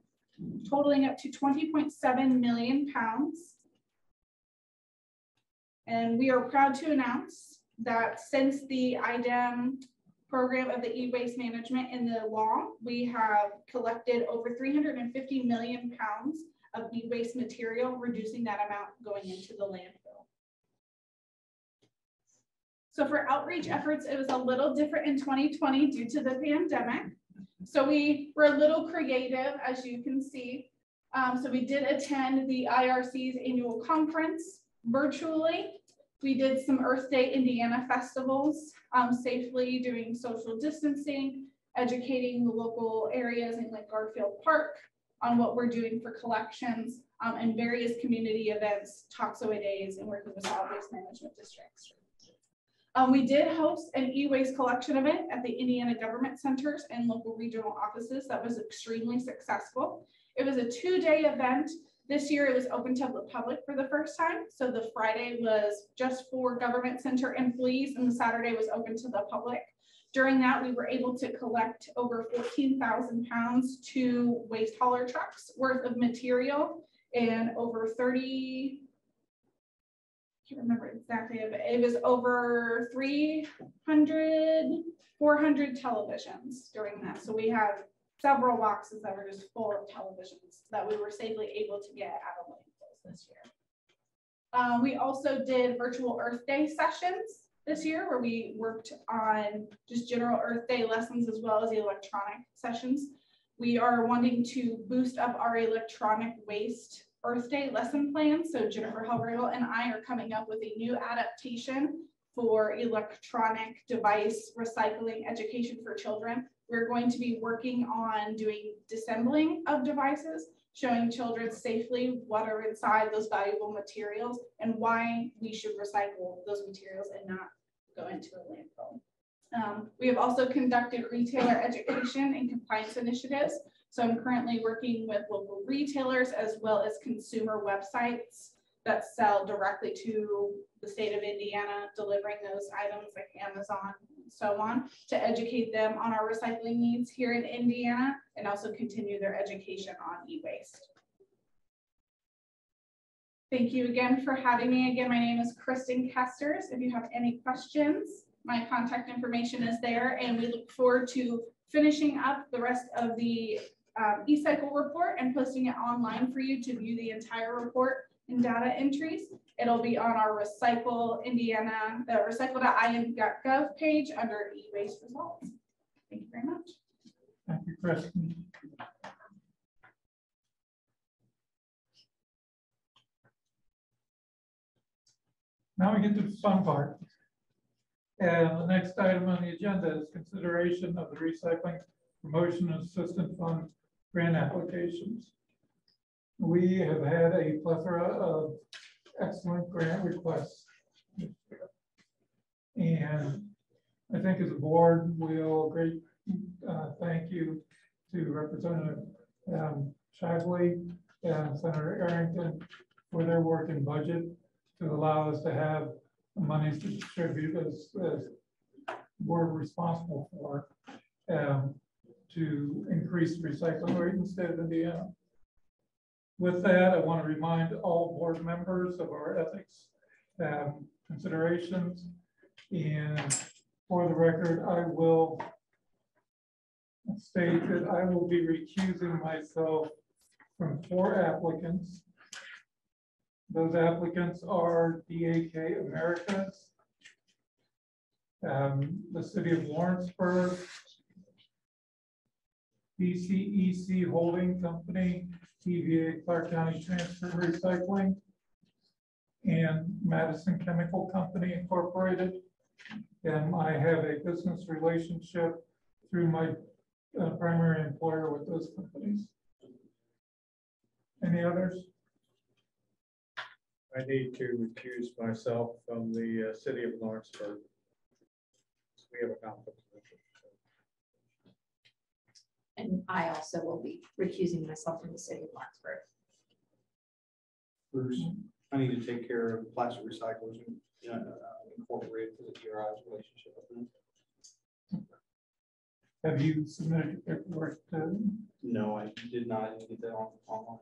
totaling up to 20.7 million pounds. And we are proud to announce that since the IDEM program of the e-waste management in the law, we have collected over 350 million pounds of e-waste material, reducing that amount going into the landfill. So for outreach efforts, it was a little different in 2020 due to the pandemic. So we were a little creative, as you can see. Um, so we did attend the IRC's annual conference virtually. We did some Earth Day Indiana festivals um, safely doing social distancing, educating the local areas in like Garfield Park, on what we're doing for collections um, and various community events, Tox-Away Days, and working with solid waste management districts. Um, we did host an e-waste collection event at the Indiana Government Centers and local regional offices that was extremely successful. It was a two-day event. This year it was open to the public for the first time. So the Friday was just for government center employees and the Saturday was open to the public. During that, we were able to collect over 14,000 pounds to waste hauler trucks worth of material and over 30, I can't remember exactly, but it was over 300, 400 televisions during that. So we had several boxes that were just full of televisions that we were safely able to get out of landfills this year. Um, we also did virtual Earth Day sessions this year where we worked on just general Earth Day lessons as well as the electronic sessions. We are wanting to boost up our electronic waste Earth Day lesson plan. So Jennifer Helriegel and I are coming up with a new adaptation for electronic device recycling education for children. We're going to be working on doing disassembling of devices, showing children safely what are inside those valuable materials and why we should recycle those materials and not go into a landfill. Um, we have also conducted retailer education and compliance initiatives. So I'm currently working with local retailers as well as consumer websites that sell directly to the state of Indiana, delivering those items like Amazon and so on to educate them on our recycling needs here in Indiana and also continue their education on e-waste. Thank you again for having me. Again, my name is Kristen Kesters. If you have any questions, my contact information is there and we look forward to finishing up the rest of the um, e-cycle report and posting it online for you to view the entire report and data entries. It'll be on our Recycle Indiana, the recycle.in.gov page under e-waste results. Thank you very much. Thank you, Kristen. Now we get to the fun part. And the next item on the agenda is consideration of the recycling promotion assistant fund grant applications. We have had a plethora of excellent grant requests. And I think as a board, we'll great, uh, thank you to Representative um, and Senator Arrington for their work in budget to allow us to have the monies to distribute as, as we're responsible for um, to increase the recycling rate in the state of Indiana. With that, I want to remind all board members of our ethics um, considerations. And for the record, I will state that I will be recusing myself from four applicants. Those applicants are DAK Americas, um, the city of Lawrenceburg, BCEC Holding Company, TVA Clark County Transfer Recycling, and Madison Chemical Company Incorporated. And I have a business relationship through my uh, primary employer with those companies. Any others? I need to recuse myself from the uh, city of Lawrenceburg. We have a conflict. of interest. And I also will be recusing myself from the city of Lawrenceburg. Bruce, I need to take care of plastic recyclers and uh, incorporate the DRI's relationship with them. Have you submitted your paperwork to? No, I did not get that on the online.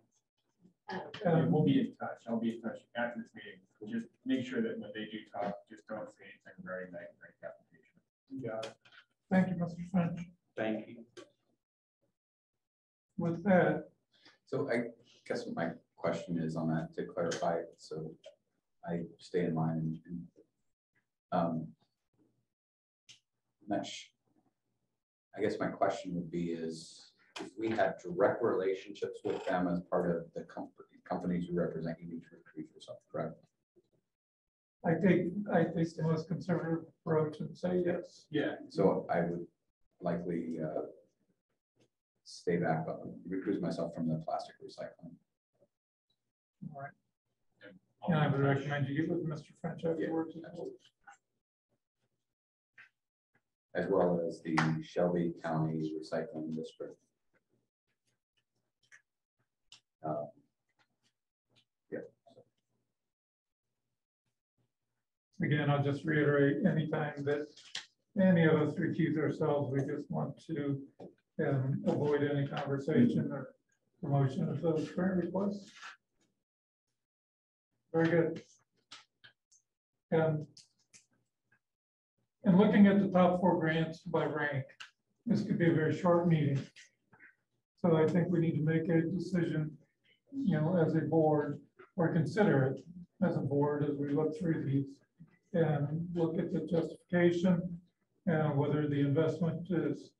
Yeah, um, We'll be in touch. I'll be in touch after this meeting. Just make sure that when they do talk, just don't say anything regarding that grant application. Got it. Thank you, Mr. French. Thank you. With that, So I guess what my question is on that to clarify, so I stay in line and. um, Mesh. I guess my question would be is, if we have direct relationships with them as part of the company, companies you represent, you need to recruit yourself, correct? I think, I think the most conservative approach and say yes. Yeah. So I would likely uh. Stay back, but recruit myself from the plastic recycling. All right. And I would recommend you get with Mr. French afterwards. well. as well as the Shelby County Recycling District. Uh, Yeah, Again, I'll just reiterate, anytime that any of us recuse ourselves, we just want to um, avoid any conversation or promotion of those grant requests. Very good. Um, And looking at the top four grants by rank, this could be a very short meeting. So I think we need to make a decision, you know, as a board, or consider it as a board as we look through these and look at the justification and whether the investment is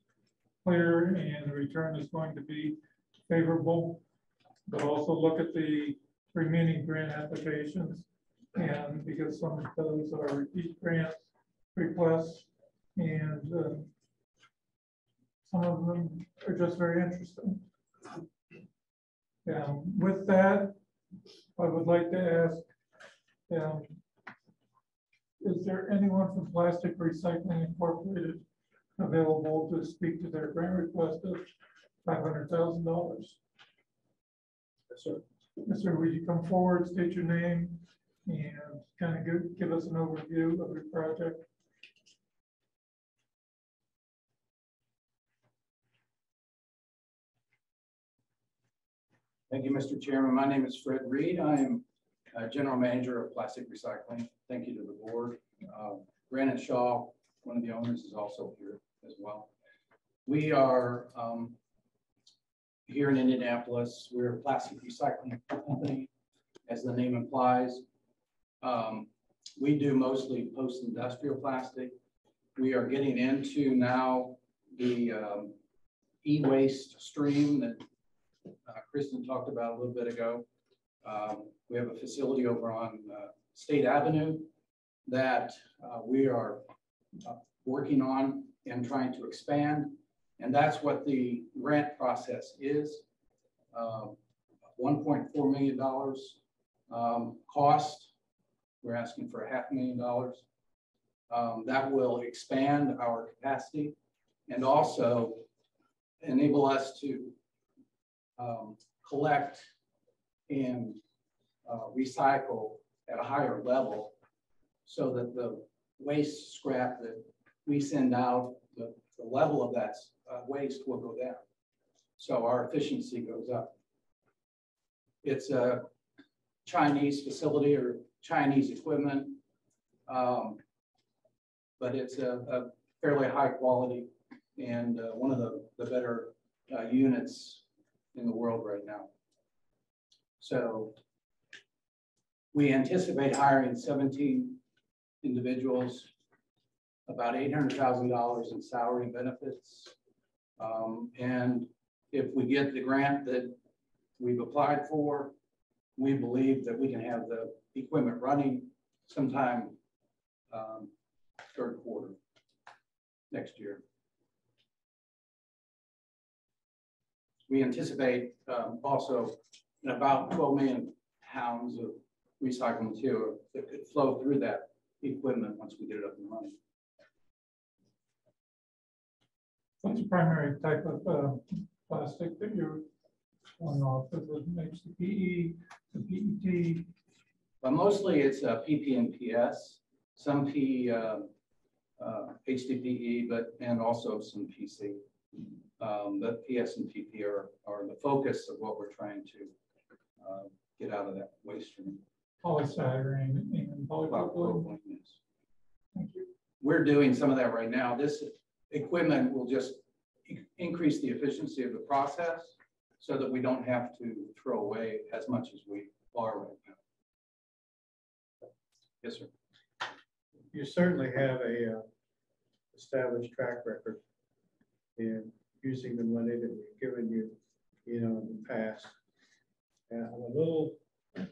clear and the return is going to be favorable. But also look at the remaining grant applications and because some of those are repeat grants requests and uh, some of them are just very interesting. Um, with that, I would like to ask, um, is there anyone from Plastic Recycling Incorporated available to speak to their grant request of five hundred thousand dollars? Yes, sir. Yes, sir, would you come forward, state your name, and kind of give, give us an overview of your project? Thank you, Mr. Chairman. My name is Fred Reed. I am uh, General Manager of Plastic Recycling. Thank you to the board. Uh, Brandon Shaw, one of the owners, is also here as well. We are um, here in Indianapolis. We're a plastic recycling company, as the name implies. Um, We do mostly post-industrial plastic. We are getting into now the um, e-waste stream that uh, Kristen talked about a little bit ago. Um, We have a facility over on uh, State Avenue that uh, we are uh, working on and trying to expand. And that's what the grant process is. Um, $1.4 million um, cost. We're asking for a half million dollars. Um, That will expand our capacity and also enable us to um, collect and uh, recycle at a higher level so that the waste scrap that we send out, the, the level of that uh, waste will go down. So our efficiency goes up. It's a Chinese facility or Chinese equipment. um, But it's a, a fairly high quality and uh, one of the, the better uh, units in the world right now. So we anticipate hiring 17 individuals, about $800,000 in salary benefits. Um, and if we get the grant that we've applied for, we believe that we can have the equipment running sometime um, third quarter next year. We anticipate um, also about 12 million pounds of recycled material that could flow through that equipment once we get it up and running. What's the primary type of uh, plastic that you're going off of? It makes the PE, the PET, But mostly it's uh, PP and PS, some P, uh, uh, HDPE, but, and also some PC. Um, But PS and PP are, are the focus of what we're trying to uh, get out of that waste stream. polystyrene and polypropylene. Yes. Thank you. We're doing some of that right now. This equipment will just increase the efficiency of the process so that we don't have to throw away as much as we are right now. Yes, sir. You certainly have a uh, established track record in using the money that we've given you, you know, in the past. And I'm a little, the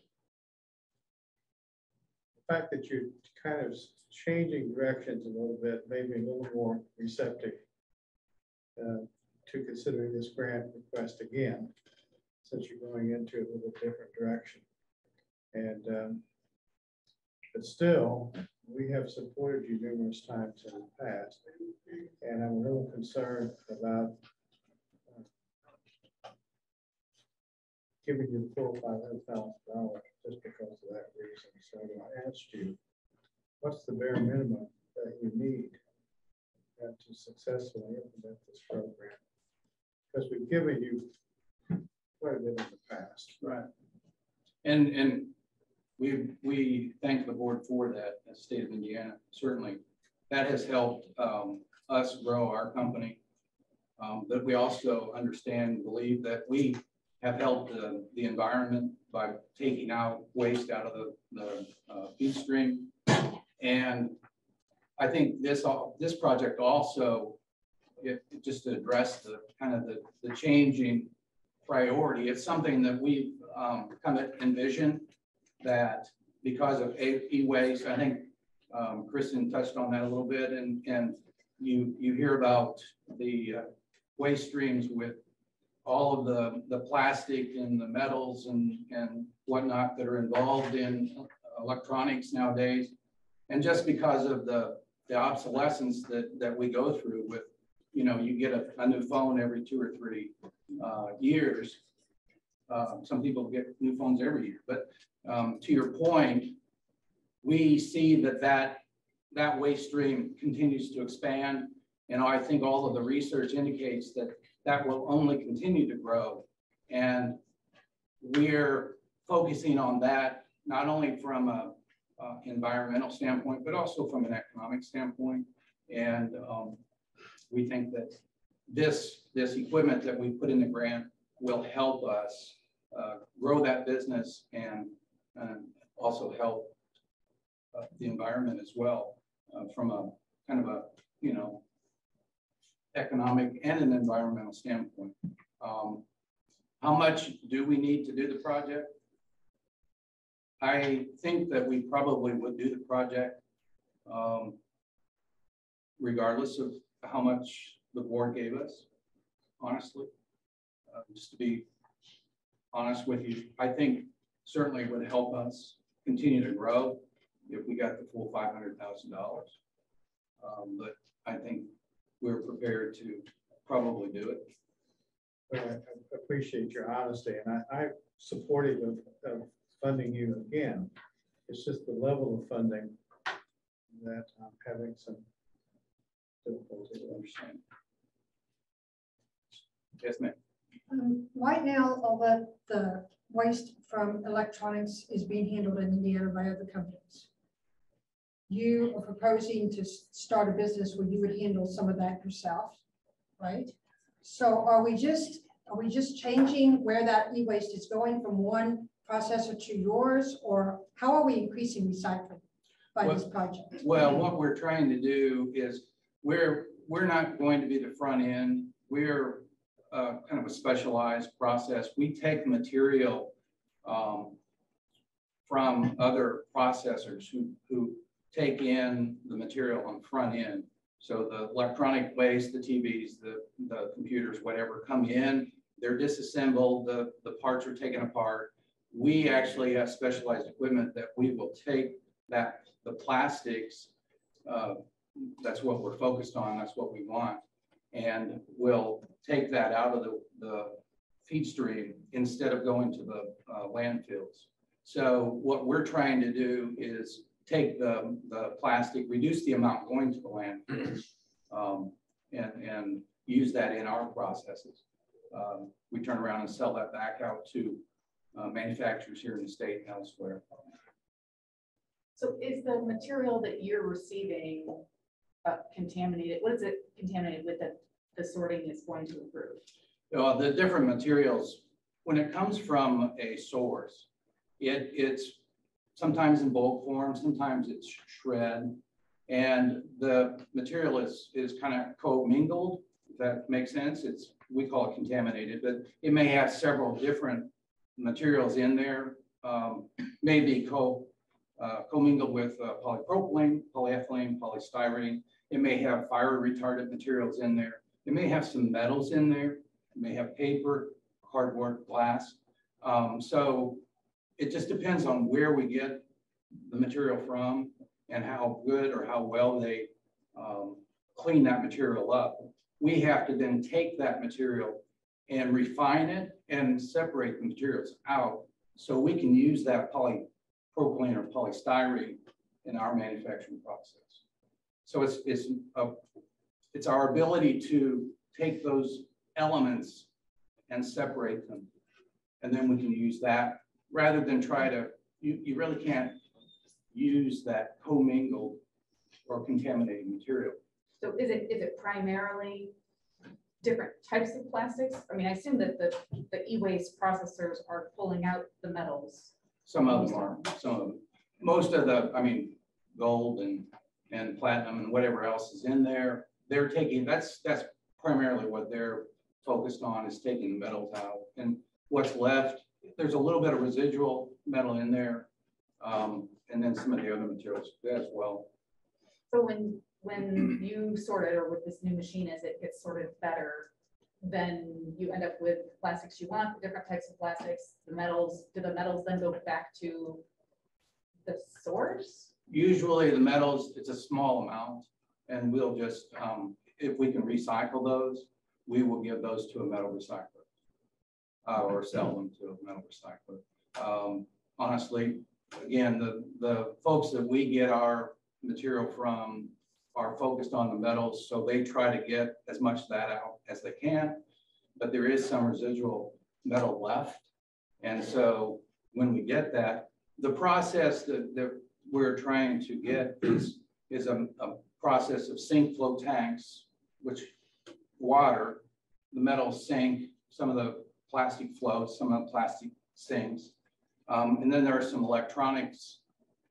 fact that you're kind of changing directions a little bit, maybe a little more receptive uh, to considering this grant request again, since you're going into a little different direction. And, um, but still, we have supported you numerous times in the past. And I'm a little concerned about giving you the full five hundred thousand dollars just because of that reason. So I asked you, what's the bare minimum that you need uh, to successfully implement this program? Because we've given you quite a bit in the past. Right. And, and we, we thank the board for that, the state of Indiana, certainly. That has helped um, us grow our company. Um, But we also understand and believe that we have helped the, the environment by taking out waste out of the, the uh, feed stream. And I think this, this project also, it, it just to address the kind of the, the changing priority. It's something that we've um, kind of envisioned that because of e-waste, I think um, Kristen touched on that a little bit and, and you, you hear about the uh, waste streams with all of the, the plastic and the metals and, and whatnot that are involved in electronics nowadays. And just because of the, the obsolescence that, that we go through with, you know, you get a, a new phone every two or three uh, years. Uh, some people get new phones every year, but um, to your point, we see that that, that waste stream continues to expand. And I think all of the research indicates that that will only continue to grow. And we're focusing on that, not only from a, environmental standpoint, but also from an economic standpoint. And um, we think that this, this equipment that we put in the grant will help us uh, grow that business and, and also help uh, the environment as well uh, from a kind of a, you know, economic and an environmental standpoint. Um, How much do we need to do the project? I think that we probably would do the project um, regardless of how much the board gave us, honestly. Uh, Just to be honest with you, I think certainly would help us continue to grow if we got the full five hundred thousand dollars. Um, But I think we're prepared to probably do it. But I I appreciate your honesty and I, I'm supportive of, of funding you again. It's just the level of funding that I'm having some difficulty with. Understand? Yes, ma'am. Um, Right now, all the, the waste from electronics is being handled in Indiana by other companies. You are proposing to start a business where you would handle some of that yourself, right? So are we just, are we just changing where that e-waste is going from one processor to yours? Or how are we increasing recycling by this project? Well, what we're trying to do is, we're, we're not going to be the front end. We're uh, kind of a specialized process. We take material um, from other processors who, who take in the material on front end. So the electronic waste, the TVs, the, the computers, whatever, come in, they're disassembled, the, the parts are taken apart. We actually have specialized equipment that we will take that, the plastics, uh, that's what we're focused on, that's what we want. And we'll take that out of the, the feed stream instead of going to the uh, landfills. So what we're trying to do is take the, the plastic, reduce the amount going to the landfill, um, and, and use that in our processes. Um, we turn around and sell that back out to uh, manufacturers here in the state and elsewhere. So is the material that you're receiving uh, contaminated? What is it contaminated with that the sorting is going to improve? Uh, the different materials, when it comes from a source, it, it's sometimes in bulk form, sometimes it's shred. And the material is, is kind of co-mingled, if that makes sense. It's, we call it contaminated, but it may have several different materials in there. Um, maybe co, uh, commingled with uh, polypropylene, polyethylene, polystyrene. It may have fire retardant materials in there. It may have some metals in there. It may have paper, cardboard, glass. Um, so it just depends on where we get the material from and how good or how well they um, clean that material up. We have to then take that material and refine it and separate the materials out so we can use that polypropylene or polystyrene in our manufacturing process. So it's, it's, a, it's our ability to take those elements and separate them. And then we can use that rather than try to, you, you really can't use that commingled or contaminating material. So is it, is it primarily different types of plastics? I mean, I assume that the, the e-waste processors are pulling out the metals. Some of them are, some of them. Most of the, I mean, gold and, and platinum and whatever else is in there, they're taking, that's, that's primarily what they're focused on is taking the metals out. And what's left, there's a little bit of residual metal in there. Um, and then some of the other materials as well. So when, when you sort it or with this new machine, as it gets sorted better, then you end up with plastics you want, the different types of plastics, the metals, do the metals then go back to the source? Usually the metals, it's a small amount and we'll just, um, if we can recycle those, we will give those to a metal recycler. Uh, or sell them to a metal recycler. Um, honestly, again, the, the folks that we get our material from are focused on the metals, so they try to get as much of that out as they can. But there is some residual metal left. And so when we get that, the process that, that we're trying to get is, is a, a process of sink float tanks, which water, the metal sink, some of the plastic floats, some of the plastic sinks. Um, and then there are some electronics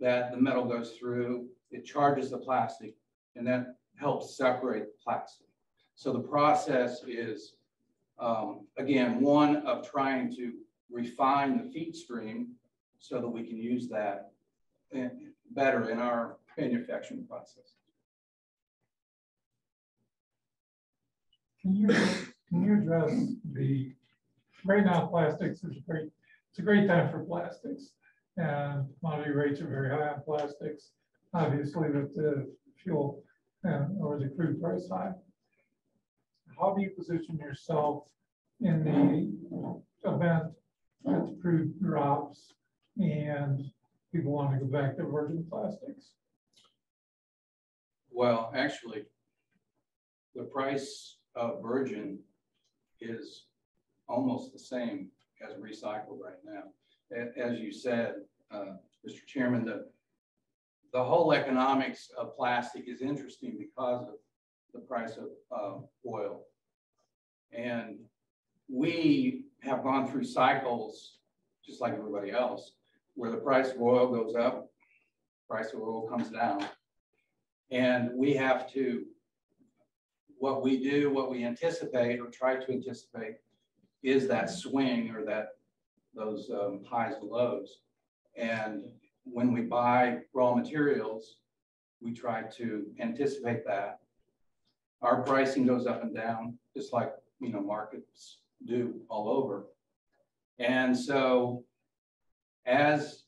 that the metal goes through. It charges the plastic and that helps separate the plastic. So the process is, um, again, one of trying to refine the feed stream so that we can use that in- better in our manufacturing process. Can you, can you address the, right now, plastics is a great, it's a great time for plastics. And commodity rates are very high on plastics, obviously with the fuel and, or the crude price high. How do you position yourself in the event that the crude drops and people want to go back to virgin plastics? Well, actually, the price of virgin is almost the same as recycled right now. As you said, uh, Mr. Chairman, the, the whole economics of plastic is interesting because of the price of uh, oil. And we have gone through cycles, just like everybody else, where the price of oil goes up, price of oil comes down. And we have to, what we do, what we anticipate or try to anticipate is that swing or that, those um, highs and lows. And when we buy raw materials, we try to anticipate that. Our pricing goes up and down, just like, you know, markets do all over. And so as,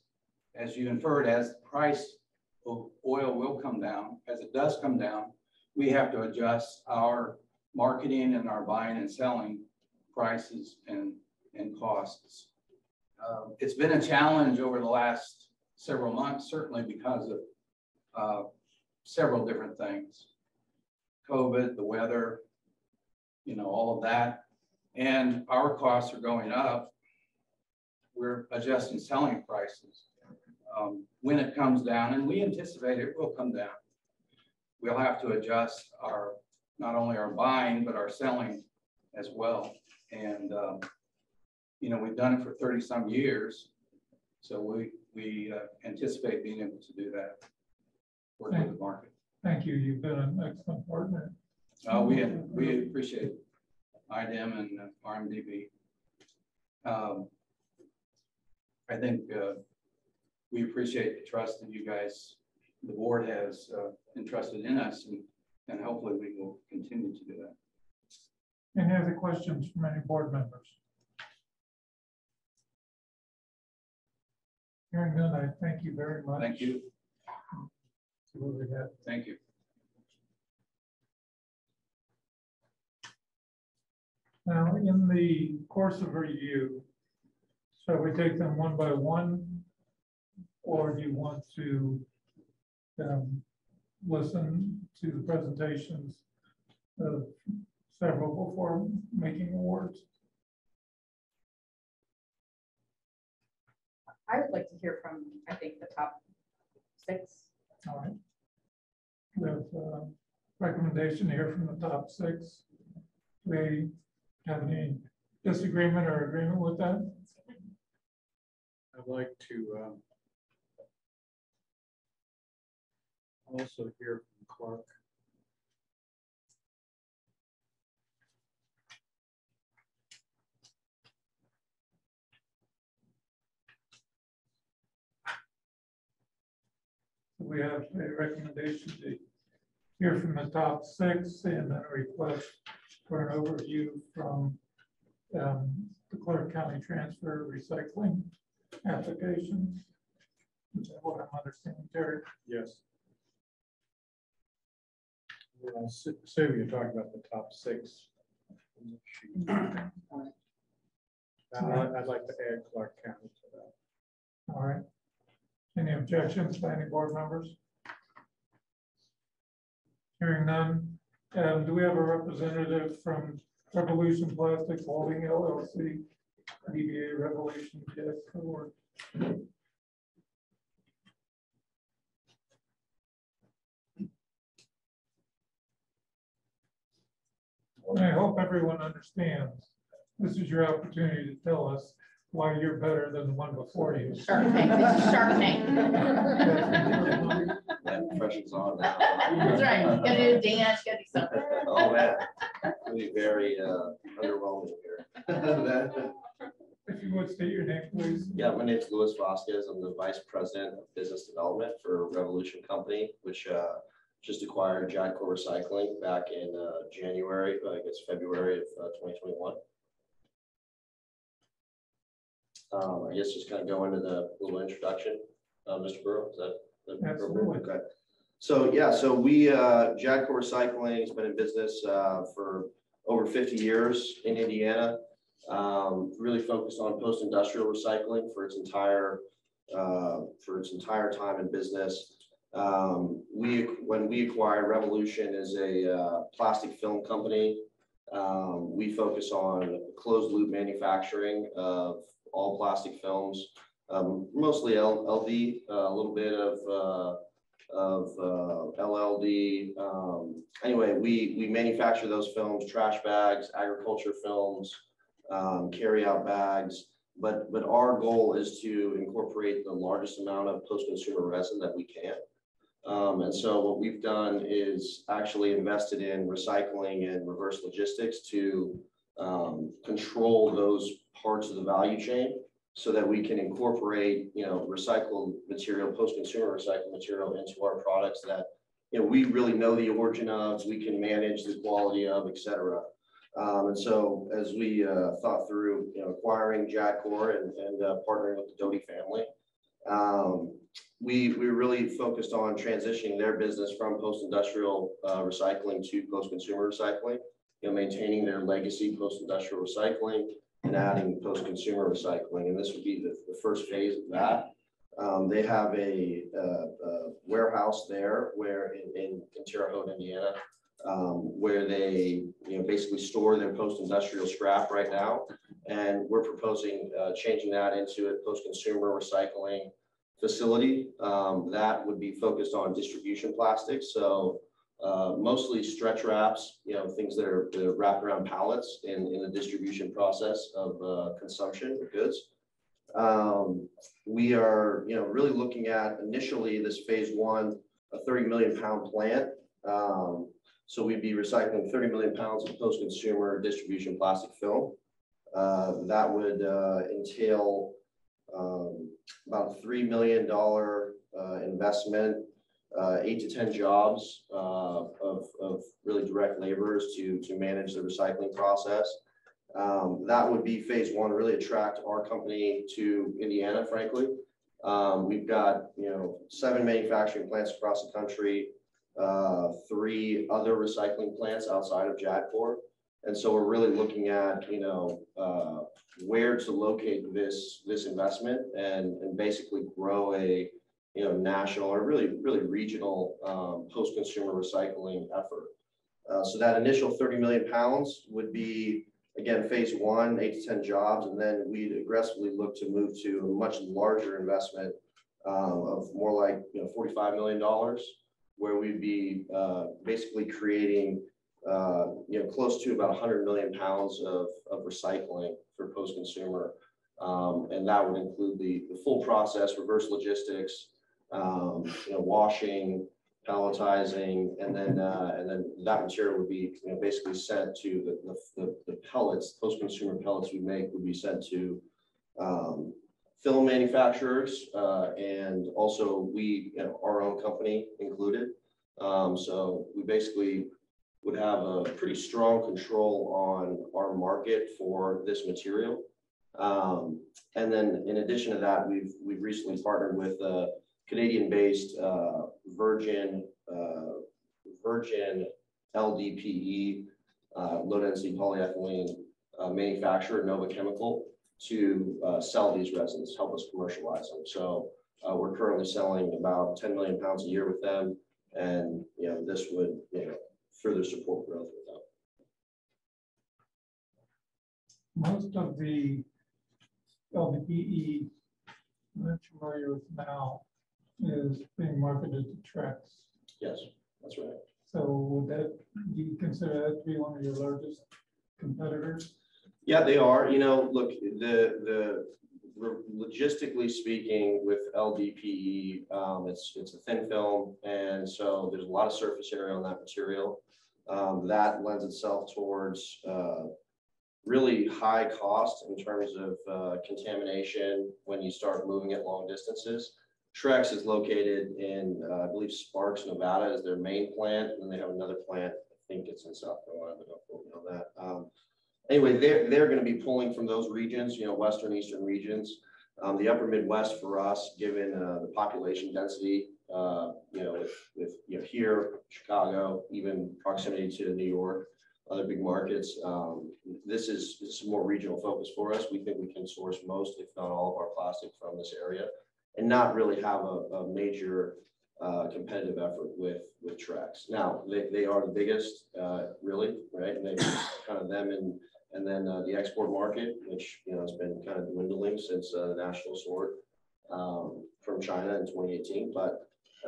as you inferred, as the price of oil will come down, as it does come down, we have to adjust our marketing and our buying and selling prices and, and costs. Uh, It's been a challenge over the last several months, certainly because of uh, several different things. COVID, the weather, you know, all of that. And our costs are going up. We're adjusting selling prices. Um, When it comes down, and we anticipate it will come down, we'll have to adjust our, not only our buying, but our selling as well. And, um, you know, we've done it for thirty some years. So we, we uh, anticipate being able to do that. Work with the market. Thank you, you've been an excellent partner. Uh, we, we appreciate IDEM and uh, RMDB. Um, I think, uh, we appreciate the trust that you guys, the board has, uh, entrusted in us and, and hopefully we will continue to do that. Any other questions from any board members? Hearing none, I thank you very much. Thank you, See what we thank you. Now, in the course of review, shall we take them one by one? Or do you want to um, listen to the presentations of several before making awards? I would like to hear from, I think, the top six. All right. We have a recommendation here from the top six. Do We have any disagreement or agreement with that? I'd like to um, also hear from Clark. We have a recommendation to hear from the top six and then a request for an overview from um, the Clark County Transfer Recycling applications. Is that what I'm understanding, Terry? Yes. Well, Sue, Sue, you're talking about the top six. And I'd I'd like to add Clark County to that. All right. Any objections by any board members? Hearing none. Um, do we have a representative from Revolution Plastics Holding LLC? DBA Revolution, yes, or I hope everyone understands. This is your opportunity to tell us why you're better than the one before you. Shark Tank, this is Shark Tank. That pressure's on. That's right, gotta do a dance, gotta do something. Oh, man, it'll be very uh, underwhelming here. If you would state your name, please. Yeah, my name's Luis Vasquez. I'm the Vice President of Business Development for Revolution Company, which uh, just acquired Jadco Recycling back in uh, January, I guess February of uh, 2021. Um, I guess just kind of go into the little introduction. Uh, Mr. Burrow, is that? that- Absolutely. Okay. So, yeah, so we, uh, Jadco Recycling has been in business uh, for over 50 years in Indiana. Um, Really focused on post-industrial recycling for its entire, uh, for its entire time in business. Um, We, when we acquired Revolution is a uh, plastic film company. Um, We focus on closed loop manufacturing of all plastic films, um, mostly L- LD, uh, a little bit of, uh, of uh, LLD. Um, Anyway, we, we manufacture those films, trash bags, agriculture films, um, carry-out bags. But, but our goal is to incorporate the largest amount of post-consumer resin that we can. Um, and so what we've done is actually invested in recycling and reverse logistics to um, control those parts of the value chain so that we can incorporate, you know, recycled material, post-consumer recycled material into our products that, you know, we really know the origin of, we can manage the quality of, et cetera. Um, and so as we uh, thought through, you know, acquiring Jadco and, and uh, partnering with the Doty family, um, we, we really focused on transitioning their business from post-industrial uh, recycling to post-consumer recycling, you know, maintaining their legacy post-industrial recycling and adding post-consumer recycling. And this would be the, the first phase of that. Um, they have a, a warehouse there where in, in, in Terre Haute, Indiana, um, where they, you know, basically store their post-industrial scrap right now. And we're proposing, uh, changing that into a post-consumer recycling facility. Um, that would be focused on distribution plastics. So, uh, mostly stretch wraps, you know, things that are, that are wrapped around pallets in, in the distribution process of, uh, consumption of goods. Um, we are, you know, really looking at initially this phase one, a thirty million pound plant. Um, so we'd be recycling thirty million pounds of post-consumer distribution plastic film. Uh, that would, uh, entail, um, about a three million dollar, uh, investment, uh, eight to ten jobs, uh, of, of really direct laborers to, to manage the recycling process. Um, that would be phase one, really attract our company to Indiana, frankly. Um, we've got, you know, seven manufacturing plants across the country, uh, three other recycling plants outside of Jadco. And so we're really looking at, you know, uh, where to locate this, this investment and, and basically grow a, you know, national or really, really regional, um, post-consumer recycling effort. Uh, so that initial 30 million pounds would be, again, phase one, eight to 10 jobs, and then we'd aggressively look to move to a much larger investment um, of more like, you know, $45 million, where we'd be uh, basically creating, uh, you know, close to about 100 million pounds of, of recycling for post-consumer. Um, and that would include the, the full process, reverse logistics, um, you know, washing, pelletizing, and then, uh, and then that material would be, you know, basically sent to the, the, the pellets, post-consumer pellets we make would be sent to, um, film manufacturers, uh, and also we, you know, our own company included. Um, so we basically would have a pretty strong control on our market for this material. Um, and then in addition to that, we've, we've recently partnered with, uh, Canadian-based uh, Virgin uh, Virgin LDPE uh, low density polyethylene uh, manufacturer Nova Chemical to uh, sell these resins, help us commercialize them. So we're currently selling about 10 million pounds a year with them, and you know this would you know further support growth with them. Most of the LDPE that you're familiar with now is being marketed to Trex. Yes, that's right. So would that, do you consider that to be one of your largest competitors? Yeah, they are. You know, look, the the logistically speaking, with LDPE, um, it's it's a thin film, and so there's a lot of surface area on that material. Um, that lends itself towards, uh, really high cost in terms of, uh, contamination when you start moving it long distances. Trex is located in, uh, I believe Sparks, Nevada is their main plant, and they have another plant, I think it's in South Carolina, but don't quote me on that. Um, anyway, they're, they're gonna be pulling from those regions, you know, western, eastern regions. Um, the upper Midwest for us, given, uh, the population density, uh, you know, with, with, you know, here, Chicago, even proximity to New York, other big markets, um, this is, this is more regional focus for us. We think we can source most, if not all of our plastic from this area and not really have a, a major, uh, competitive effort with, with Trex. Now, they, they are the biggest, uh, really, right? And they kind of them and, and then, uh, the export market, which, you know, has been kind of dwindling since, uh, the national sword, um, from China in twenty eighteen, but,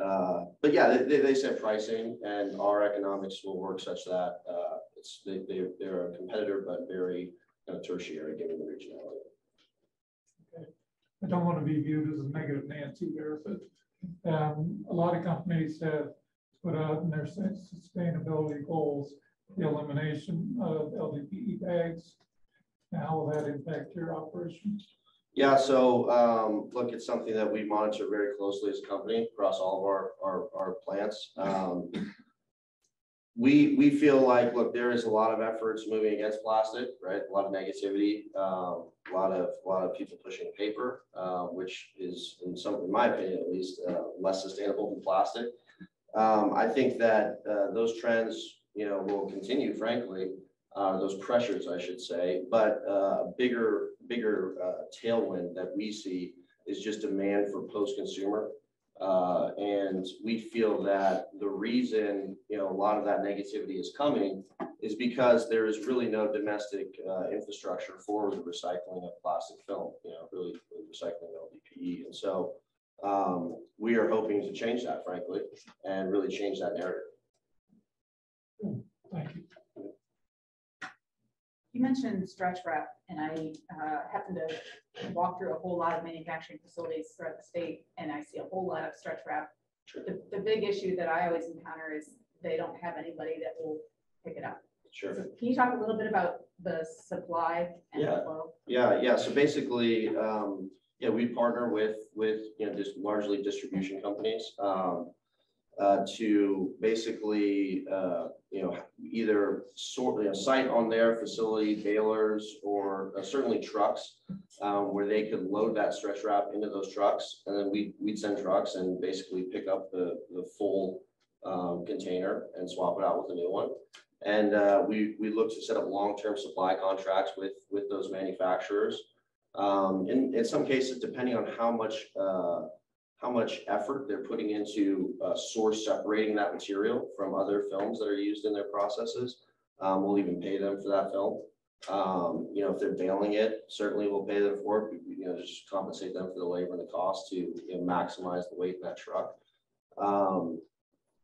uh, but yeah, they, they, they set pricing and our economics will work such that, uh, it's, they, they, they're a competitor, but very kind of tertiary given the regionality. I don't want to be viewed as a negative Nancy here, but um, a lot of companies have put out in their sustainability goals, the elimination of LDPE bags. Now, How will that impact your operations? Yeah, so, um, look, it's something that we monitor very closely as a company across all of our, our, our plants. Um, we, we feel like, look, there is a lot of efforts moving against plastic, right? A lot of negativity, um, a lot of, a lot of people pushing paper, uh, which is, in some, in my opinion at least, uh, less sustainable than plastic. Um, I think that, uh, those trends, you know, will continue frankly, uh, those pressures, I should say, but, uh, a bigger, bigger, uh, tailwind that we see is just demand for post-consumer. Uh, and we feel that the reason, you know, a lot of that negativity is coming is because there is really no domestic, uh, infrastructure for the recycling of plastic film, you know, really recycling LDPE. And so, um, we are hoping to change that frankly, and really change that narrative. Thank you. You mentioned stretch wrap, and I uh, happen to walk through a whole lot of manufacturing facilities throughout the state, and I see a whole lot of stretch wrap. The, the big issue that I always encounter is they don't have anybody that will pick it up. Sure. So Can you talk a little bit about the supply and the Yeah. flow? Yeah, yeah, so basically, um, yeah, we partner with, with, you know, just largely distribution companies, um, uh, to basically, uh, you know, either sort, you know, site on their facility balers or uh, certainly trucks, um, where they could load that stretch wrap into those trucks, and then we, we'd send trucks and basically pick up the, the full, um, container and swap it out with a new one. And, uh, we, we look to set up long-term supply contracts with, with those manufacturers. Um, in, in some cases, depending on how much, uh, how much effort they're putting into, uh, source separating that material from other films that are used in their processes. Um, we'll even pay them for that film. Um, you know, if they're bailing it, certainly we'll pay them for it, you know, just compensate them for the labor and the cost to you know, maximize the weight in that truck. Um,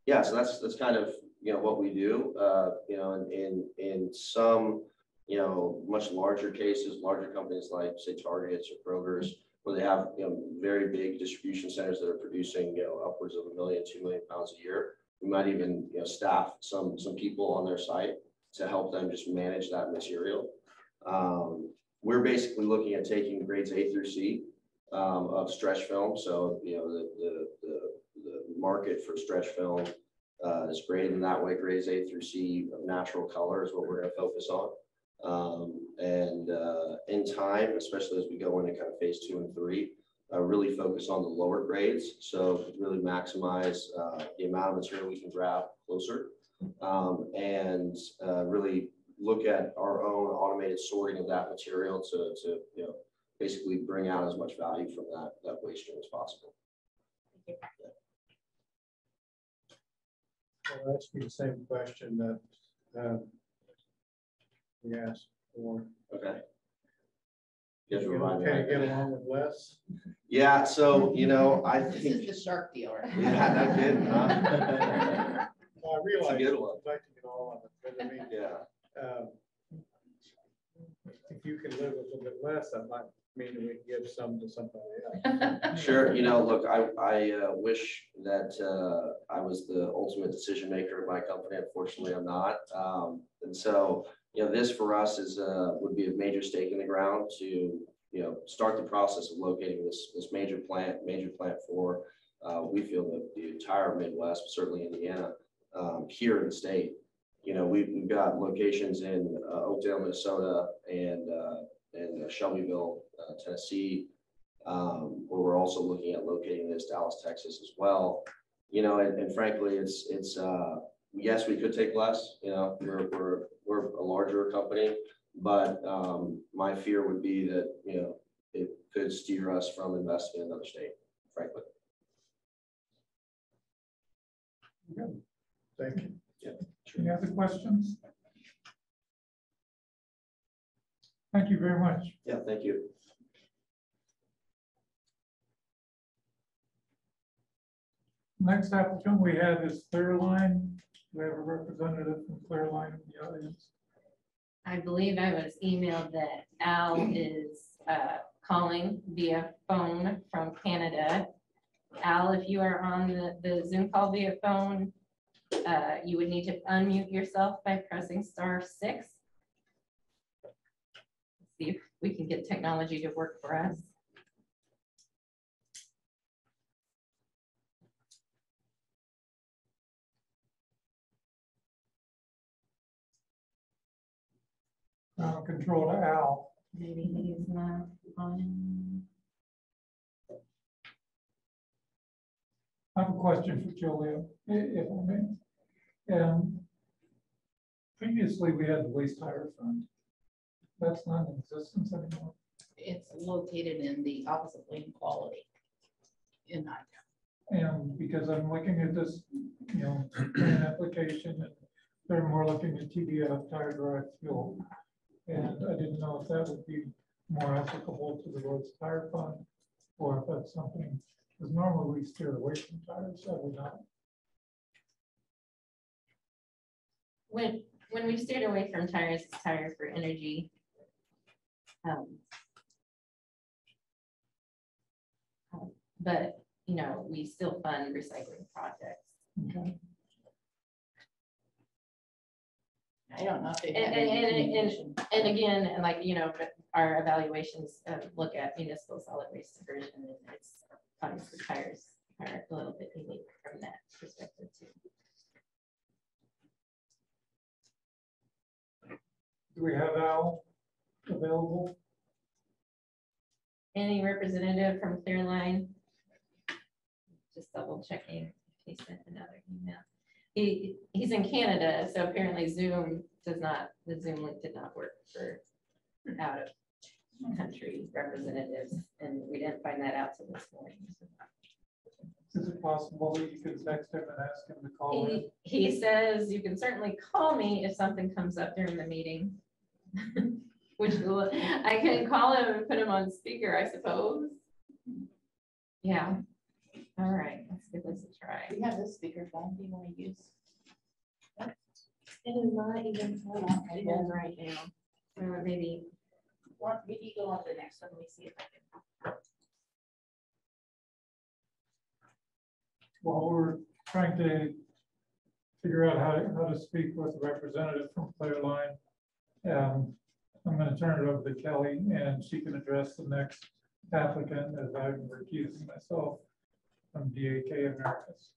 yeah, so that's, that's kind of, you know, what we do, uh, you know, in, in, in some, you know, much larger cases, larger companies like say Targets or Kroger's, where they have, you know, very big distribution centers that are producing, you know, upwards of a million, two million pounds a year. We might even, you know, staff some, some people on their site to help them just manage that material. Um, we're basically looking at taking grades A through C um, of stretch film. So, you know, the, the, the, the market for stretch film uh, is graded in that way, grades A through C of natural color is what we're gonna focus on. Um, and, uh, in time, especially as we go into kind of phase two and three, uh, really focus on the lower grades. So really maximize, uh, the amount of material we can grab closer. Um, and, uh, really look at our own automated sorting of that material to, to, you know, basically bring out as much value from that, that waste stream as possible. I'll ask you the same question that, uh, we asked for. Okay. You guys You remind me. okay to get along with Wes? Yeah, so, you know, I This think, is the shark deal, right? yeah, no kidding, huh? I It's a realize, good I'd one. like to get all of it, but I mean, Yeah, um, if you can live with a little bit less, that might mean, we can give some to somebody else. Sure, you know, look, I, I uh, wish that uh, I was the ultimate decision maker of my company. Unfortunately, I'm not. Um, And so, you know, this for us is, uh, would be a major stake in the ground to, you know, start the process of locating this, this major plant, major plant for, uh, we feel that the entire Midwest, certainly Indiana, um, here in the state. You know, we've, we've got locations in uh, Oakdale, Minnesota and, uh, and Shelbyville, uh, Tennessee, um, where we're also looking at locating this Dallas, Texas as well. You know, and, and frankly, it's, it's, uh, yes, we could take less, you know, we're, we're, we're a larger company. But, um, my fear would be that, you know, it could steer us from investing in another state, frankly. Okay. Thank you. Yeah. Any other questions? Thank you very much. Yeah, thank you. Next applicant we have is Clearline. We have a representative from Clearline in the audience. I believe I was emailed that Al is uh, calling via phone from Canada. Al, if you are on the, the Zoom call via phone, uh, you would need to unmute yourself by pressing star six. See if we can get technology to work for us. Ground control to Al. Maybe he's not on. I have a question for Julia, if I may. Um, Previously, we had the waste tire fund. That's not in existence anymore. It's located in the Office of Land Quality in Nottingham. And because I'm looking at this, you know, grant application, and they're more looking at TDF tire direct fuel. And I didn't know if that would be more applicable to the roads tire fund, or if that's something, because normally we steer away from tires, so we not. When, when we steered away from tires, it's tires for energy. Um, um, But, you know, we still fund recycling projects. Okay. I don't know if they And, and, and, and, and again, and like, you know, our evaluations uh, look at municipal solid waste diversion and it's obviously tires are a little bit unique from that perspective too. Do we have Al available? Any representative from Clearline? Just double checking if he sent another email. He, he's in Canada, so apparently Zoom does not, the Zoom link did not work for out of country representatives, and we didn't find that out till this morning. Is it possible that you could text him and ask him to call in? He, he says you can certainly call me if something comes up during the meeting. Which I can call him and put him on speaker, I suppose. Yeah, all right, let's give this a try. We have this speakerphone, do you want to use? It is not even full up right now. Or maybe, Or maybe go on the next one, let me see if I can. While we're trying to figure out how, to how to speak with a representative from Clearline, um, I'm gonna turn it over to Kelly and she can address the next applicant as I'm recusing myself from DAK Americas.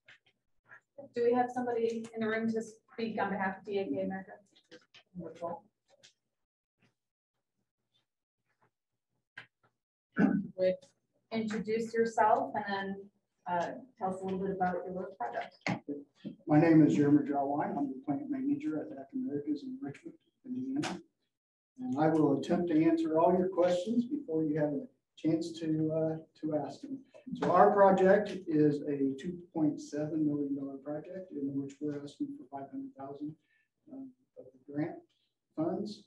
Do we have somebody in the room to speak on behalf of DAK America? Wonderful. Would introduce yourself and then uh, tell us a little bit about your work project. My name is Jeremy Drawline. I'm the plant manager at DAK Americas in Richmond, Indiana. And I will attempt to answer all your questions before you have a chance to, uh, to ask them. So our project is a two point seven million dollar project in which we're asking for five hundred thousand um, of the grant funds.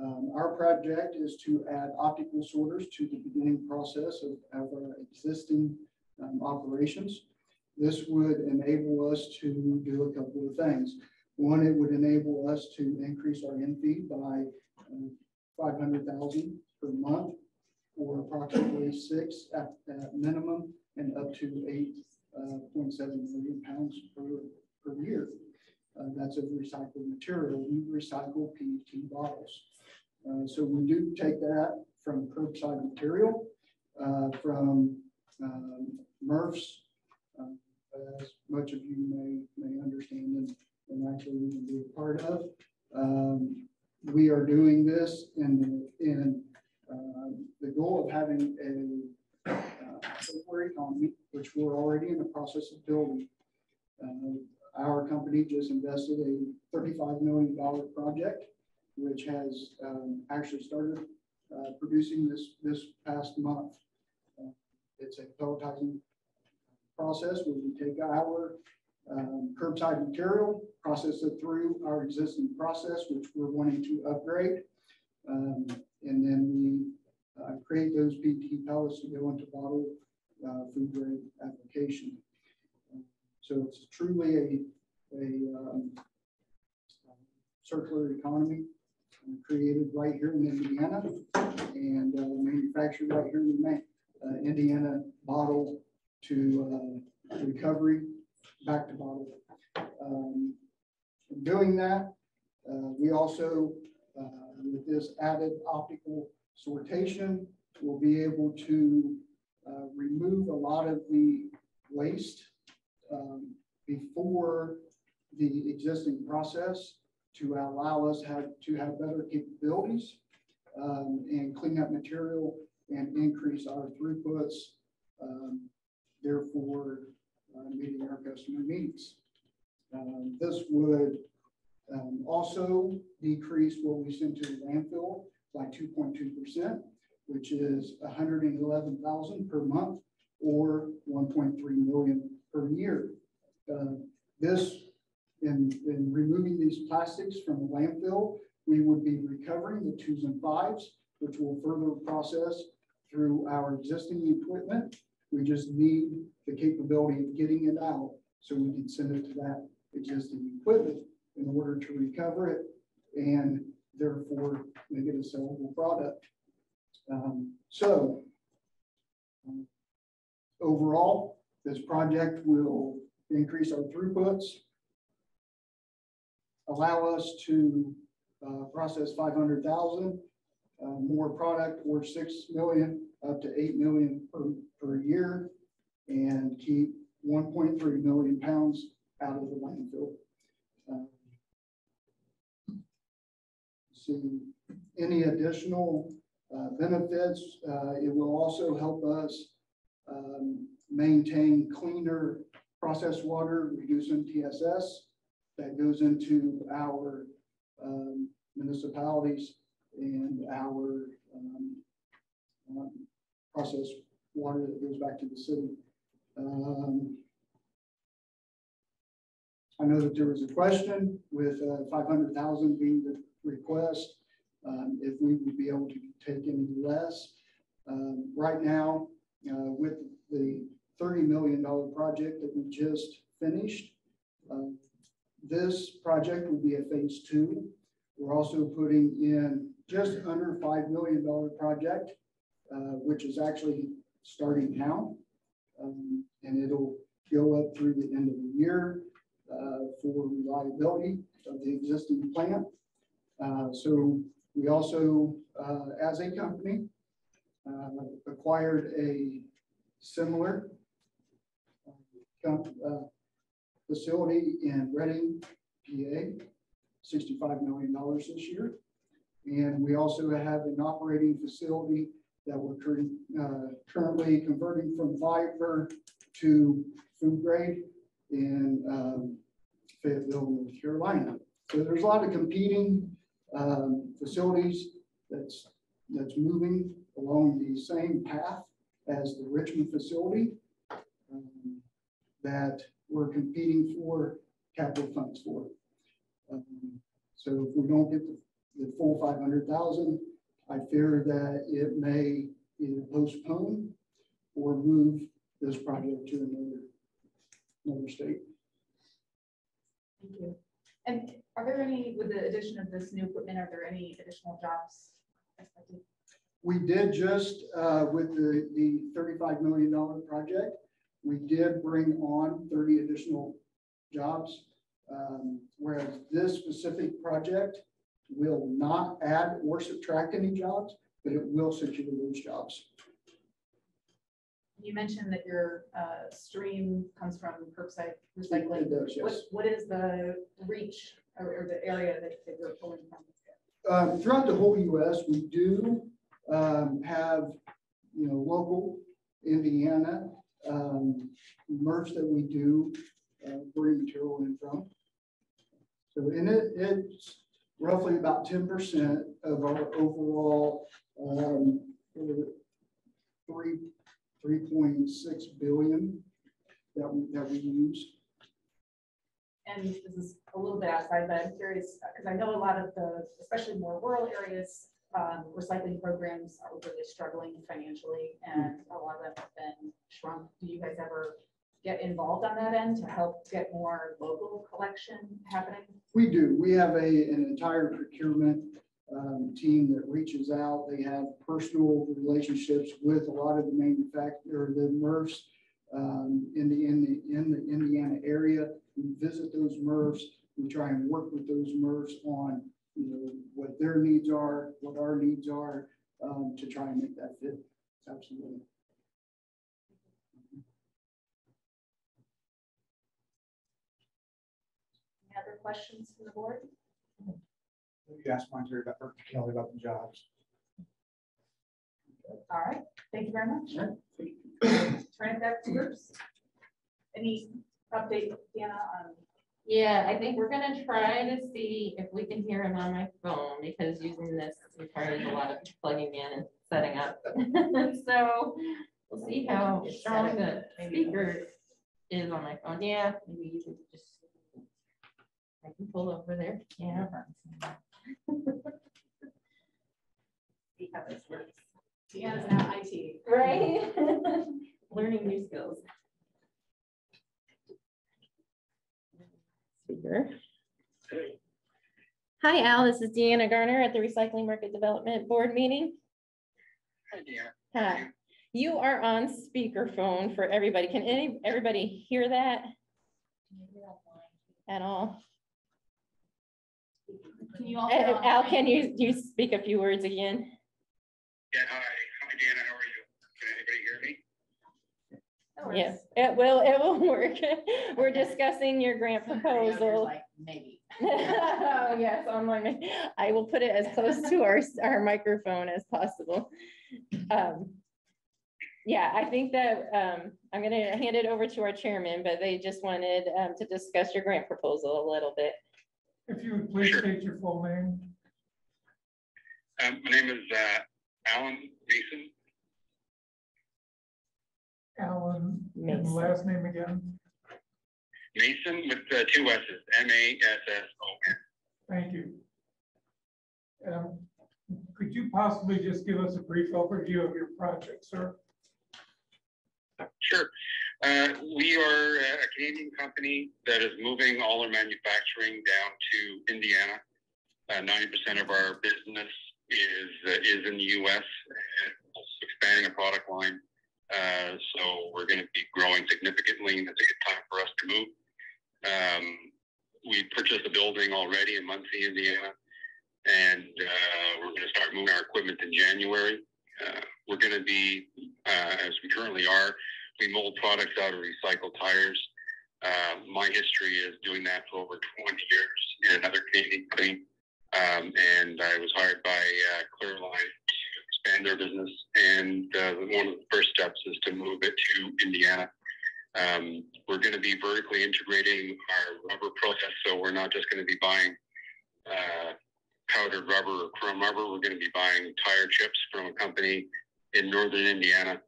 Um, Our project is to add optical sorters to the beginning process of, of our existing um, operations. This would enable us to do a couple of things. One, it would enable us to increase our in feed by um, hundred thousand per month. Or approximately six at, at minimum and up to eight uh, point seven million pounds per, per year. Uh, That's of recycled material. We recycle PET bottles. Uh, So we do take that from curbside material, uh, from um, MRFs, um, as much of you may, may understand and, and actually be a part of. Um, We are doing this in, in um, the goal of having a uh, circular economy, which we're already in the process of building. Uh, Our company just invested a thirty-five million dollar project, which has um, actually started uh, producing this, this past month. Uh, It's a pelletizing process where we take our um, curbside material, process it through our existing process, which we're wanting to upgrade. Um, And then we uh, create those PET pellets to go into bottle uh, food grade application. So it's truly a, a um, circular economy uh, created right here in Indiana and uh, manufactured right here in Indiana bottle to recovery, back to bottle. Um, Doing that, uh, we also, with this added optical sortation, we'll be able to uh, remove a lot of the waste um, before the existing process to allow us have, to have better capabilities um, and clean up material and increase our throughputs, um, therefore uh, meeting our customer needs. Um, This would um, also decrease what we send to the landfill by two point two percent, which is hundred and eleven thousand per month or one point three million per year. Uh, This, in, in removing these plastics from the landfill, we would be recovering the twos and fives, which will further process through our existing equipment. We just need the capability of getting it out so we can send it to that existing equipment in order to recover it and therefore make it a sellable product. Um, so um, overall, this project will increase our throughputs, allow us to uh, process five hundred thousand uh, more product or six million up to eight million per, per year and keep one point three million pounds out of the landfill. Uh, See, any additional uh, benefits, uh, it will also help us um, maintain cleaner processed water, reducing TSS that goes into our um, municipalities and our um, um, processed water that goes back to the city. Um, I know that there was a question with uh, 500,000 being the request, um, if we would be able to take any less. Um, Right now, uh, with the $30 million project that we just finished, uh, this project will be a phase two. We're also putting in just under $5 million project, uh, which is actually starting now. Um, And it'll go up through the end of the year uh, for reliability of the existing plant. Uh, So we also, uh, as a company, uh, acquired a similar facility in Reading, PA, $65 million this year. And we also have an operating facility that we're uh, currently converting from fiber to food grade in um, Fayetteville, North Carolina. So there's a lot of competing um, facilities that's, that's moving along the same path as the Richmond facility um, that we're competing for capital funds for. Um, So if we don't get the, the full five hundred thousand, I fear that it may either postpone or move this project to another, another state. Thank you. And are there any, with the addition of this new equipment, are there any additional jobs expected? We did just, uh, with the, the thirty-five million dollar project, we did bring on thirty additional jobs. Um, whereas this specific project will not add or subtract any jobs, but it will secure lose jobs. You mentioned that your uh, stream comes from curbside recycling. Does, What, what is the reach or, or the area that, that you're pulling from? Um, throughout the whole US, we do, um, have, you know, local Indiana, um, that we do, uh, bring material in from. So, and it, it's roughly about ten percent of our overall, um, three, three point six billion that we, that we use. And this is a little bit outside, but I'm curious, because I know a lot of the, especially more rural areas, um, recycling programs are really struggling financially and a lot of them have been shrunk. Do you guys ever get involved on that end to help get more local collection happening? We do. We have a, an entire procurement um, team that reaches out. They have personal relationships with a lot of the manufacturer, the MRFs um, in the, in the, in the Indiana area. We visit those MRFs. We try and work with those MRFs on, you know, what their needs are, what our needs are, um, to try and make that fit. Absolutely. Any other questions from the board? You asked Monterey about, or Kelly about the jobs. All right, thank you very much. Turn it back to groups. Any update, Deanna, on Yeah, I think we're gonna try to see if we can hear him on my phone, because using this requires a lot of plugging in and setting up. So we'll see how strong the speaker is on my phone. Yeah, maybe you could just. I can pull over there, yeah. see how this works? Deanna's now IT. Right? Learning new skills. Speaker. Hi, Al, this is Deanna Garner at the Recycling Market Development Board meeting. Hi, Deanna. Hi, you are on speakerphone for everybody. Can any, everybody hear that? At all? Can you Uh, also? Al, can you, you speak a few words again? Yeah, hi, hi, Deanna, how are you? Can anybody hear me? Yes, it will, it will work. We're discussing your grant proposal. Like, maybe. Oh, yes, on my, I will put it as close to our, our microphone as possible. Um, Yeah, I think that, um, I'm gonna hand it over to our chairman, but they just wanted, um, to discuss your grant proposal a little bit. If you would please state your full name. Um, my name is, uh, Alan Masson. Alan, and Masson. last name again. Masson with uh, two S's, M A S S O N. Thank you. Um, Could you possibly just give us a brief overview of your project, sir? Sure. Uh, we are a Canadian company that is moving all our manufacturing down to Indiana. Uh, ninety percent of our business is uh, is in the U.S. and expanding a product line. Uh, so we're going to be growing significantly, and it's a good time for us to move. Um, we purchased a building already in Muncie, Indiana, and uh, we're going to start moving our equipment in January. Uh, we're going to be, uh, as we currently are, we mold products out of recycled tires. Uh, my history is doing that for over 20 years in another Canadian company. Um, and I was hired by uh, Clearline expand their business. And uh, one of the first steps is to move it to Indiana. Um, we're going to be vertically integrating our rubber process. So we're not just going to be buying uh, powdered rubber or crumb rubber. We're going to be buying tire chips from a company in northern Indiana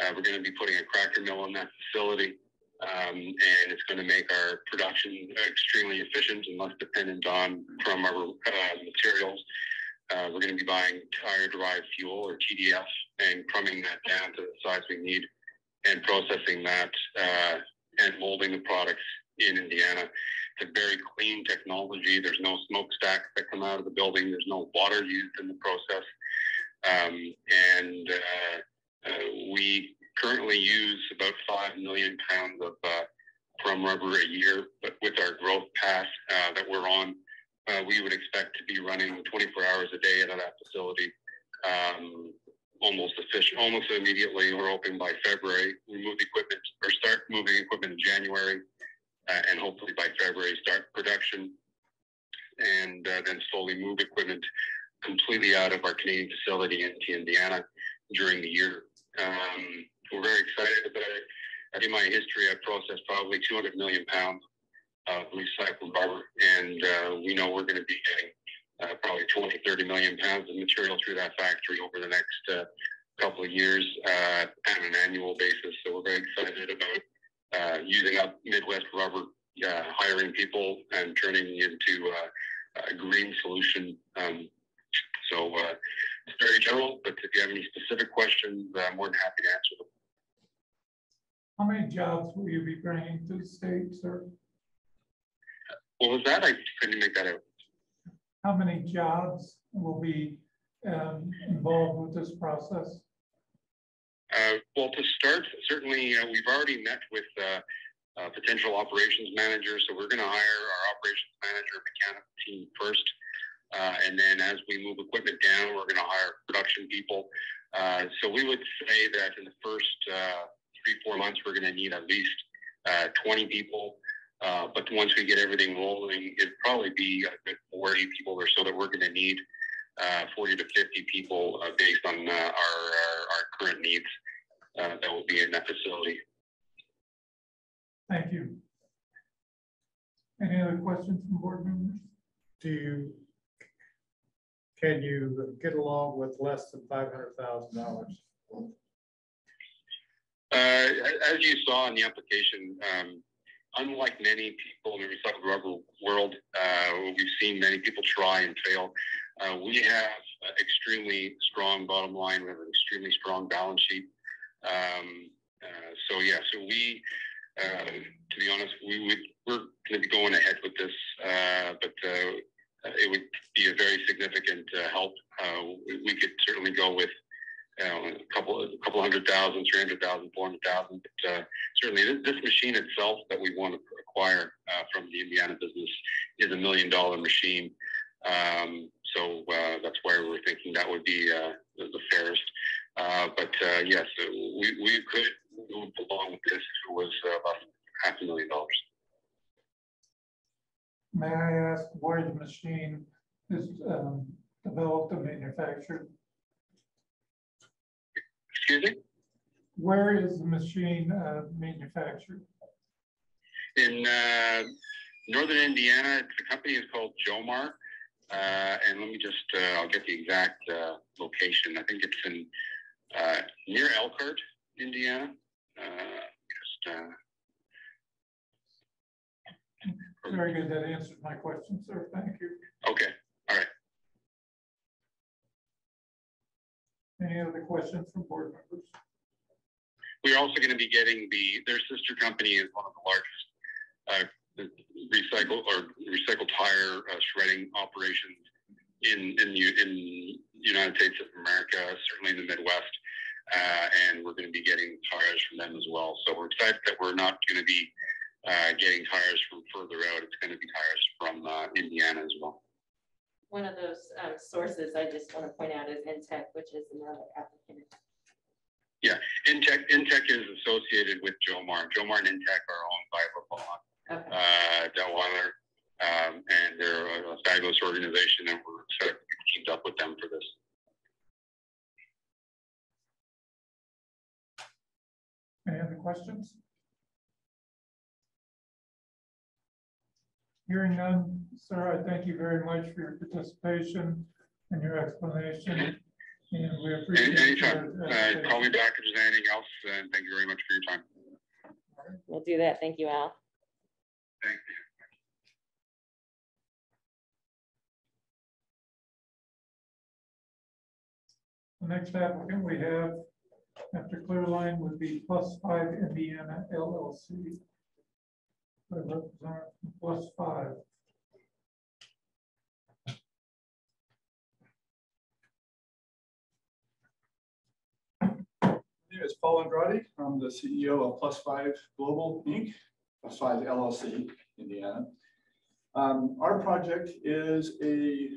uh, we're going to be putting a cracker mill in that facility, um, and it's going to make our production extremely efficient and less dependent on from our uh, materials. Uh, we're going to be buying tire-derived fuel or TDF and crumbing that down to the size we need, and processing that uh, and molding the products in Indiana. It's a very clean technology. There's no smokestacks that come out of the building. There's no water used in the process. Um, and uh, uh, we currently use about 5 million pounds of uh, crumb rubber a year, but with our growth path uh, that we're on, uh, we would expect to be running 24 hours a day out of that facility. Um, almost efficient, almost immediately. We're hoping by February, we move equipment or start moving equipment in January, uh, and hopefully by February start production, and uh, then slowly move equipment completely out of our Canadian facility into Indiana during the year. Um, we're very excited about it. In my history, I've processed probably 200 million pounds of recycled rubber, and uh, we know we're going to be getting uh, probably 20, 30 million pounds of material through that factory over the next uh, couple of years uh, on an annual basis. So we're very excited about uh, using up Midwest rubber, uh, hiring people and turning into uh, a green solution. Um, so uh, it's very general, but if you have any specific questions, I'm more than happy to answer them. How many jobs will you be bringing to the state, sir? What was that? I couldn't make that out. How many jobs will be um, involved with this process? Uh, well, to start, certainly uh, we've already met with uh, uh potential operations managers, so we're going to hire our operations manager mechanical team first. Uh, and then as we move equipment down, we're going to hire production people. Uh, so we would say that in the first three, four months, we're going to need at least 20 people. Uh, but once we get everything rolling, it'd probably be a 40 people or so that we're going to need, uh, 40 to 50 people uh, based on uh, our, our, our, current needs uh, that will be in that facility. Thank you. Any other questions from board members? Do you, can you get along with less than $500,000? as you saw in the application, um, unlike many people in the recycled rubber world, uh, we've seen many people try and fail. Uh, we have extremely strong bottom line. We have an extremely strong balance sheet. Um, uh, so yeah, so we, uh, to be honest, we would we're going to be going ahead with this, uh, but uh, it would be a very significant help. We, we could certainly go with a couple, a couple hundred thousand, three hundred thousand, four hundred thousand. But uh, certainly, this, this, machine itself that we want to acquire uh, from the Indiana business is a million dollar machine. Um, so uh, that's why we're thinking that would be uh, the, the, fairest. Uh, but uh, yes, we, we could move along with this if it was about half a million dollars. May I ask where the machine is um, developed and manufactured? Excuse me? Where is the machine uh, manufactured? In uh, northern Indiana, the company is called Jomar. Uh, and let me just, uh, I'll get the exact uh, location. I think it's in uh, near Elkhart, Indiana. just, Very good. That answered my question, sir. Thank you. Okay. All right. Any other questions from board members? We're also going to be getting the, their sister company is one of the largest uh, recycle or recycled tire uh, shredding operations in, in, in the United States of America, certainly in the Midwest. Uh, and we're going to be getting tires from them as well. So we're excited that we're not going to be uh, getting tires from further out. It's going to be tires from uh, Indiana as well one of those um, sources I just want to point out is Intech, which is another applicant. Yeah, Intech, Intech is associated with Jomar. Jomar and Intech are owned by Lavon, okay. uh, Delweiler, um, and they're a fabulous organization, and we're excited to be teamed up with them for this. Any other questions? Hearing none, sir, I thank you very much for your participation and your explanation. And we appreciate it. Anytime. Uh, call me back if there's anything else, and thank you very much for your time. We'll do that. Thank you, Al. Thank you. The next applicant we have after Clearline would be Plus Five Indiana LLC plus five. name is Paul Andrade. I'm the CEO of Plus Five Global Inc., Plus Five LLC, Indiana. Um, our project is a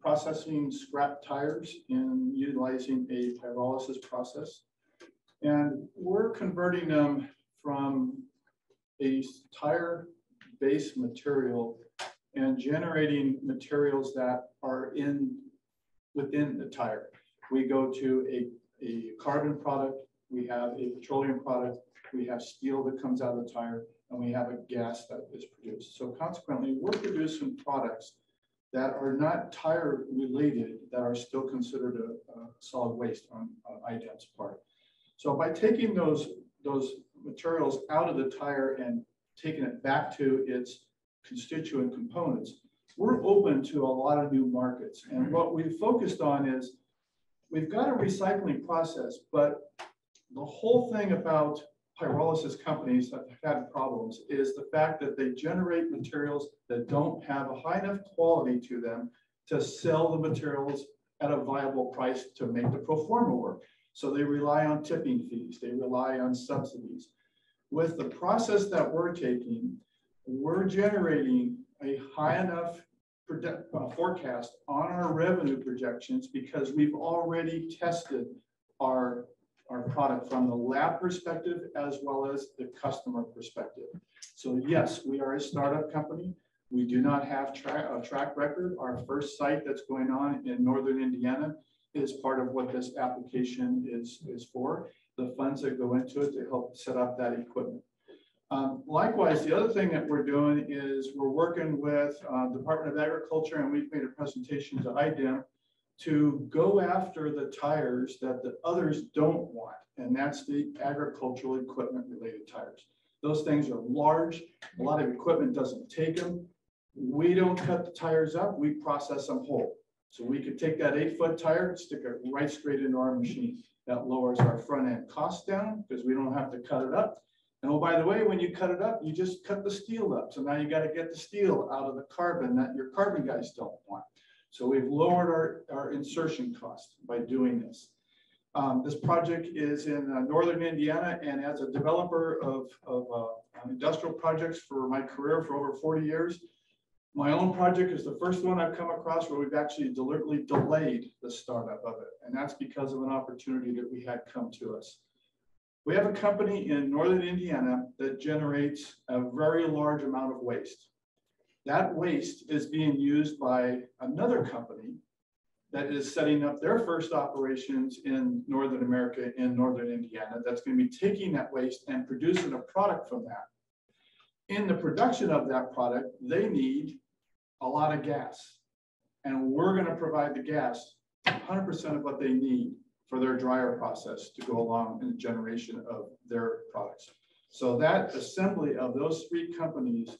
processing scrap tires and utilizing a pyrolysis process. And we're converting them from a tire base material and generating materials that are in within the tire. We go to a, a carbon product, we have a petroleum product, we have steel that comes out of the tire, and we have a gas that is produced. So consequently, we're producing products that are not tire related that are still considered a, a solid waste on, on part. So by taking those, those materials out of the tire and taking it back to its constituent components, we're open to a lot of new markets. And mm-hmm. what we've focused on is we've got a recycling process, but the whole thing about pyrolysis companies that have had problems is the fact that they generate materials that don't have a high enough quality to them to sell the materials at a viable price to make the pro forma work. So they rely on tipping fees, they rely on subsidies. With the process that we're taking, we're generating a high enough uh, forecast on our revenue projections because we've already tested our, our product from the lab perspective as well as the customer perspective. So yes, we are a startup company. We do not have tra a track record. Our first site that's going on in Northern Indiana is part of what this application is, is for. The funds that go into it to help set up that equipment. Um, likewise, the other thing that we're doing is we're working with uh, Department of Agriculture and we've made a presentation to IDEM to go after the tires that the others don't want. And that's the agricultural equipment related tires. Those things are large. A lot of equipment doesn't take them. We don't cut the tires up. We process them whole. So we could take that eight foot tire and stick it right straight into our machine. That lowers our front end cost down because we don't have to cut it up. And oh, by the way, when you cut it up, you just cut the steel up. So now you got to get the steel out of the carbon that your carbon guys don't want. So we've lowered our, our insertion cost by doing this. Um, this project is in uh, Northern Indiana and as a developer of, of uh, industrial projects for my career for over 40 years, my own project is the first one I've come across where we've actually deliberately delayed the startup of it. And that's because of an opportunity that we had come to us. We have a company in Northern Indiana that generates a very large amount of waste. That waste is being used by another company that is setting up their first operations in Northern America, in Northern Indiana, that's going to be taking that waste and producing a product from that. In the production of that product, they need a lot of gas. And we're going to provide the gas, 100% of what they need for their dryer process to go along in the generation of their products. So that assembly of those three companies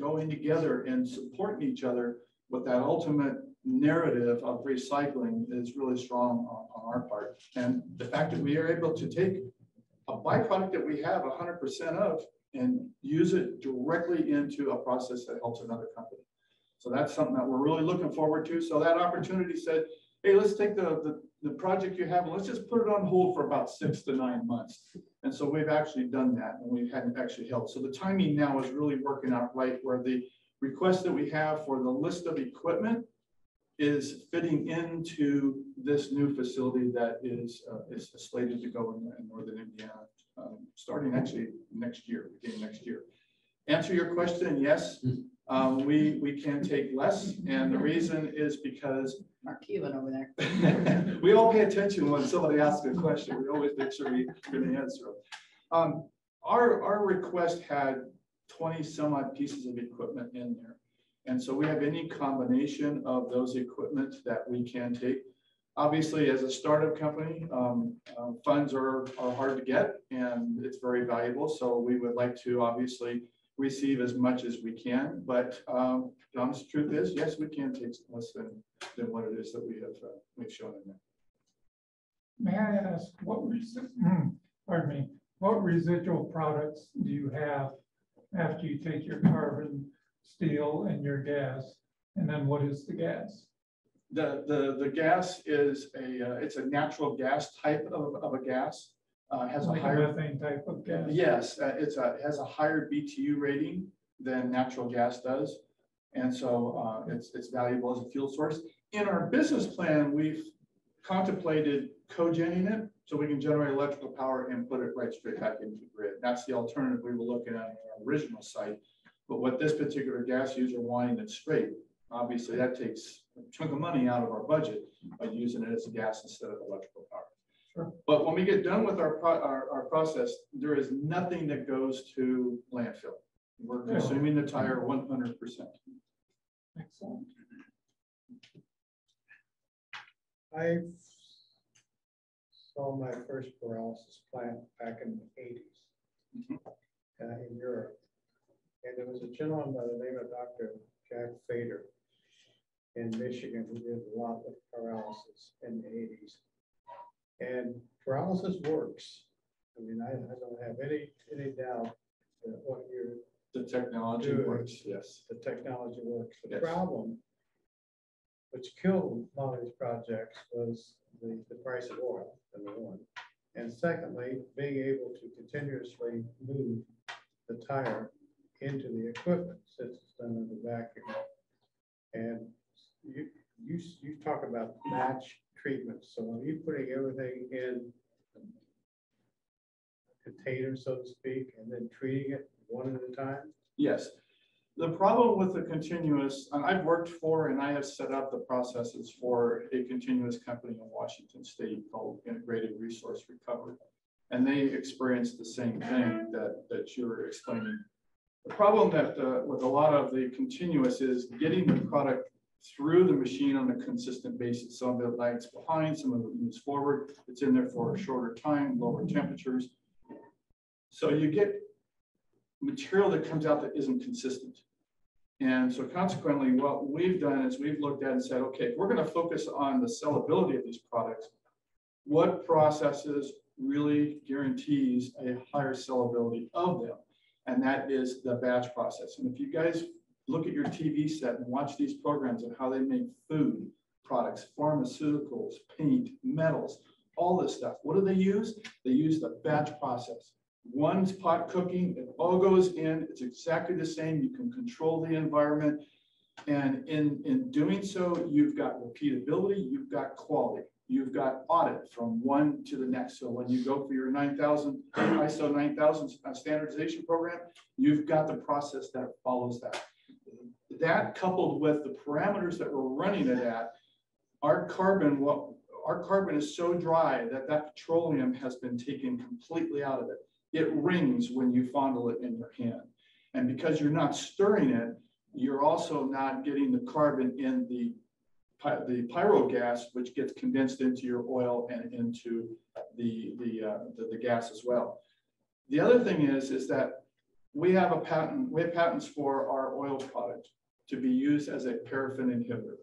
going together and supporting each other with that ultimate narrative of recycling is really strong on, on our part. And the fact that we are able to take a byproduct that we have 100% of and use it directly into a process that helps another company. So that's something that we're really looking forward to. So that opportunity said, hey, let's take the, the, the project you have and let's just put it on hold for about six to nine months. And so we've actually done that and we hadn't actually held. So the timing now is really working out right where the request that we have for the list of equipment is fitting into this new facility that is, uh, is slated to go in, in Northern Indiana, um, starting actually next year, beginning next year. Answer your question, yes, um, we, we can take less. And the reason is because Mark Cuban over there. we all pay attention when somebody asks a question. We always make sure we can answer. Um, our, our request had 20 some odd pieces of equipment in there. And so we have any combination of those equipment that we can take. Obviously, as a startup company, um, uh, funds are, are hard to get and it's very valuable. So we would like to obviously receive as much as we can. But um, the honest truth is, yes, we can take less than, than what it is that we have uh, we've shown in there. May I ask what hmm, pardon me, what residual products do you have after you take your carbon, steel, and your gas? And then what is the gas? The, the, the gas is a, uh, it's a natural gas type of, of a gas. Uh, has a Like a higher. methane type of gas. Yes, uh, it's a, has a higher BTU rating than natural gas does. And so uh, it's, it's valuable as a fuel source. In our business plan, we've contemplated cogening it so we can generate electrical power and put it right straight back into the grid. That's the alternative we were looking at in our original site. But what this particular gas user wanted it straight, obviously that takes a chunk of money out of our budget by using it as a gas instead of electrical power. Sure. But when we get done with our, pro- our, our process, there is nothing that goes to landfill. We're consuming the tire one hundred percent. Excellent. I saw my first pyrolysis plant back in the eighties uh, in Europe. And there was a gentleman by the name of Dr. Jack Fader in Michigan who did a lot with pyrolysis in the eighties. And pyrolysis works. I mean, I, I don't have any, any doubt that what you're The technology Good. works, yes. the technology works. The Yes. problem, which killed a lot of these projects, was the, the price of oil, number one. And secondly, being able to continuously move the tire into the equipment since it's done in the vacuum. And you, you, you talk about batch treatment, so are you putting everything in a container, so to speak, and then treating it one at a time? Yes. The problem with the continuous, and I've worked for and I have set up the processes for a continuous company in Washington State called Integrated Resource Recovery. And they experienced the same thing that, that you're explaining. The problem that, uh, with a lot of the continuous is getting the product through the machine on a consistent basis. Some of it lags behind, some of it moves forward. It's in there for a shorter time, lower temperatures. So you get material that comes out that isn't consistent. And so consequently, what we've done is we've looked at and said, okay, we're going to focus on the sellability of these products, what processes really guarantees a higher sellability of them? And that is the batch process. And if you guys look at your TV set and watch these programs of how they make food products, pharmaceuticals, paint, metals, all this stuff, what do they use? They use the batch process. One's pot cooking, it all goes in, it's exactly the same, you can control the environment. And in, in doing so, you've got repeatability, you've got quality, you've got audit from one to the next. So when you go for your nine thousand, ISO nine thousand standardization program, you've got the process that follows that. That coupled with the parameters that we're running it at, our carbon, what, our carbon is so dry that that petroleum has been taken completely out of it it rings when you fondle it in your hand. And because you're not stirring it, you're also not getting the carbon in the, the pyro gas, which gets condensed into your oil and into the, the, uh, the, the gas as well. The other thing is, is that we have a patent, we have patents for our oil product to be used as a paraffin inhibitor.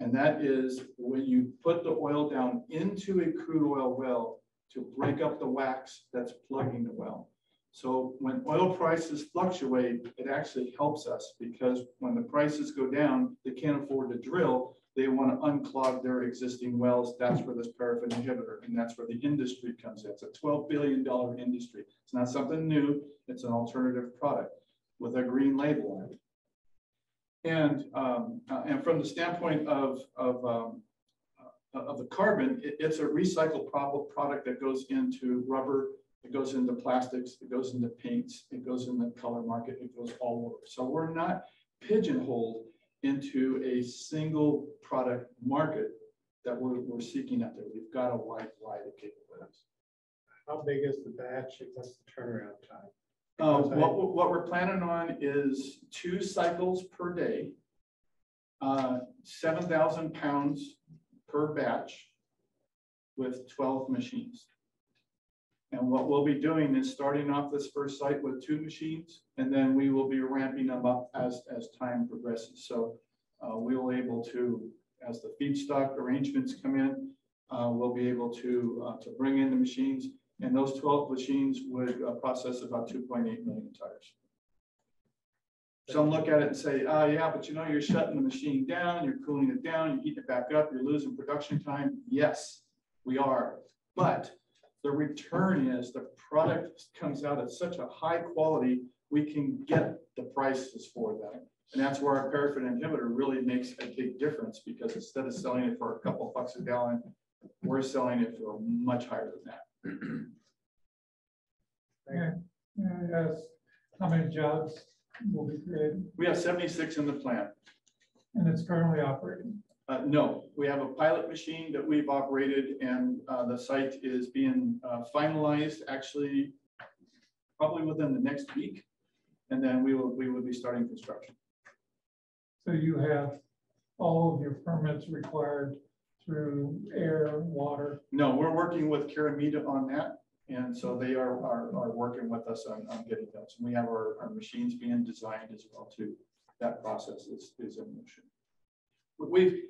And that is when you put the oil down into a crude oil well, to break up the wax that's plugging the well. So when oil prices fluctuate, it actually helps us because when the prices go down, they can't afford to drill. They want to unclog their existing wells. That's where this paraffin inhibitor, and that's where the industry comes in. It's a $12 billion industry. It's not something new. It's an alternative product with a green label on it. And, um, uh, and from the standpoint of, of um, of the carbon, it, it's a recycled product that goes into rubber, it goes into plastics, it goes into paints, it goes in the color market, it goes all over. So we're not pigeonholed into a single product market that we're, we're seeking out there. We've got a wide variety of capabilities. How big is the batch? What's the turnaround time? Uh, what, what we're planning on is two cycles per day, uh, 7,000 pounds per batch with 12 machines. And what we'll be doing is starting off this first site with two machines, and then we will be ramping them up as, as time progresses. So uh, we will be able to, as the feedstock arrangements come in, uh, we'll be able to, uh, to bring in the machines, and those 12 machines would uh, process about 2.8 million tires. Some look at it and say, oh yeah, but you know, you're shutting the machine down, you're cooling it down, you're heating it back up, you're losing production time. Yes, we are. But the return is the product comes out at such a high quality, we can get the prices for that. And that's where our paraffin inhibitor really makes a big difference because instead of selling it for a couple bucks a gallon, we're selling it for much higher than that. Yeah, yes, how many jobs will be created? We have 76 in the plant. And it's currently operating. Uh, no, we have a pilot machine that we've operated and uh, the site is being uh, finalized actually probably within the next week. And then we will, we will be starting construction. So you have all of your permits required through air, water. No, we're working with Keramida on that. And so they are, are, are working with us on, on getting those. And we have our, our machines being designed as well too. That process is, is in motion. We've,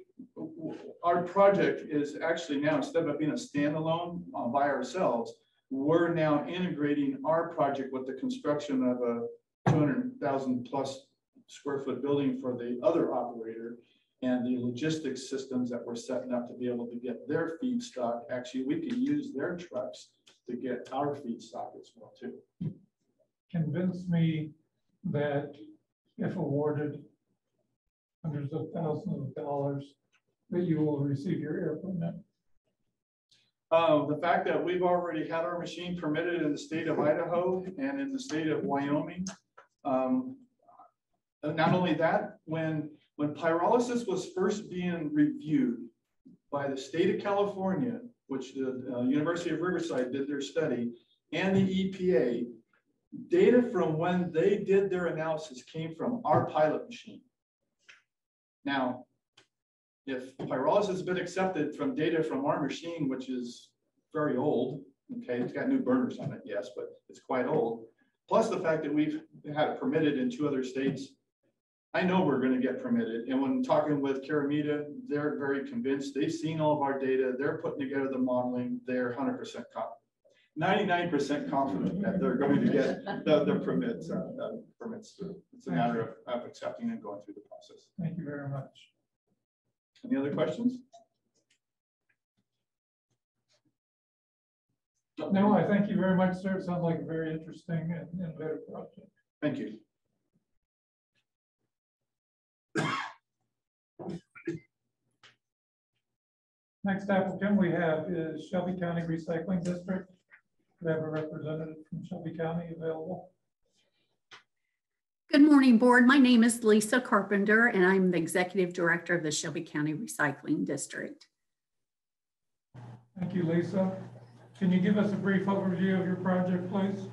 our project is actually now, instead of being a standalone uh, by ourselves, we're now integrating our project with the construction of a 200,000 plus square foot building for the other operator and the logistics systems that we're setting up to be able to get their feedstock. Actually, we can use their trucks to get our feedstock as well too. Convince me that if awarded hundreds of thousands of dollars, that you will receive your air permit. Uh, the fact that we've already had our machine permitted in the state of Idaho and in the state of Wyoming. Um, not only that, when, when pyrolysis was first being reviewed by the state of California, which the uh, University of Riverside did their study, and the EPA, data from when they did their analysis came from our pilot machine. Now, if pyrolysis has been accepted from data from our machine, which is very old, okay, it's got new burners on it, yes, but it's quite old. Plus the fact that we've had it permitted in two other states, I know we're going to get permitted. And when talking with Keramida, they're very convinced. They've seen all of our data. They're putting together the modeling. They're 100% confident. 99% confident that they're going to get the, the permits. Uh, the permits. It's a matter of, of accepting and going through the process. Thank you very much. Any other questions? No, I thank you very much, sir. It sounds like a very interesting and innovative project. Thank you. Next applicant we have is Shelby County Recycling District. We have a representative from Shelby County available. Good morning, board. My name is Lisa Carpenter, and I'm the executive director of the Shelby County Recycling District. Thank you, Lisa. Can you give us a brief overview of your project, please?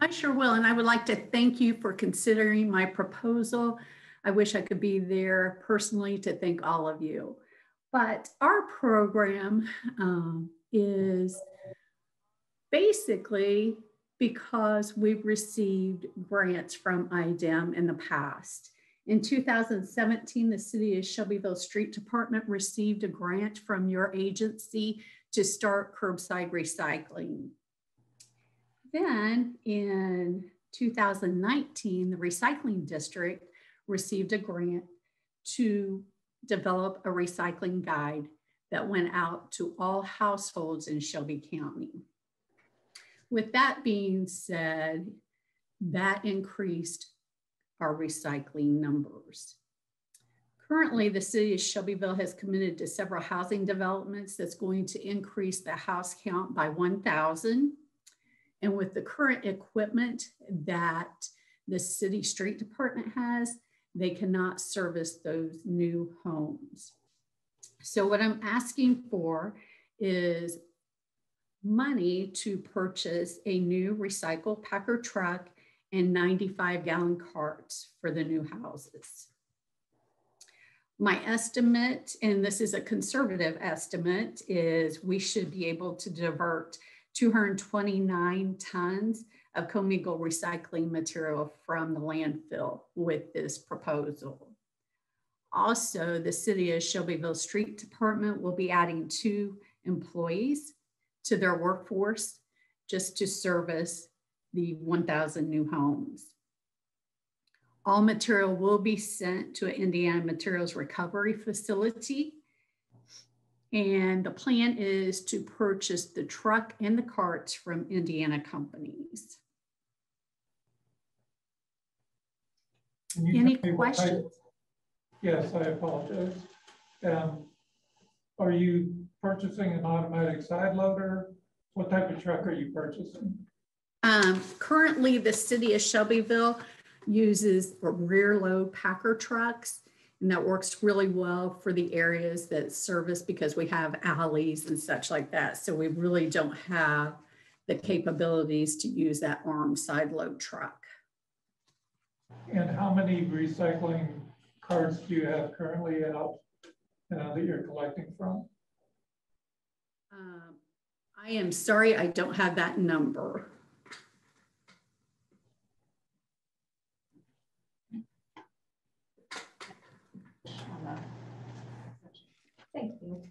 I sure will, and I would like to thank you for considering my proposal. I wish I could be there personally to thank all of you. But our program um, is basically because we've received grants from IDEM in the past. In 2017, the City of Shelbyville Street Department received a grant from your agency to start curbside recycling. Then in 2019, the Recycling District received a grant to develop a recycling guide that went out to all households in Shelby County. With that being said, that increased our recycling numbers. Currently, the city of Shelbyville has committed to several housing developments that's going to increase the house count by 1,000. And with the current equipment that the city street department has, they cannot service those new homes. So what I'm asking for is money to purchase a new recycle packer truck and 95 gallon carts for the new houses. My estimate, and this is a conservative estimate, is we should be able to divert 229 tons of commingled recycling material from the landfill with this proposal. Also, the City of Shelbyville Street Department will be adding two employees to their workforce just to service the 1,000 new homes. All material will be sent to an Indiana Materials Recovery Facility And the plan is to purchase the truck and the carts from Indiana companies. Any tell me what type- questions? Yes, I apologize. Um, Are you purchasing an automatic side loader? What type of truck are you purchasing? Um, currently, the city of Shelbyville uses rear load packer trucks. And that works really well for the areas that service because we have alleys and such like that. So we really don't have the capabilities to use that arm side load truck. And how many recycling cards do you have currently out uh, that you're collecting from? Um, I am sorry, I don't have that number. Thank you.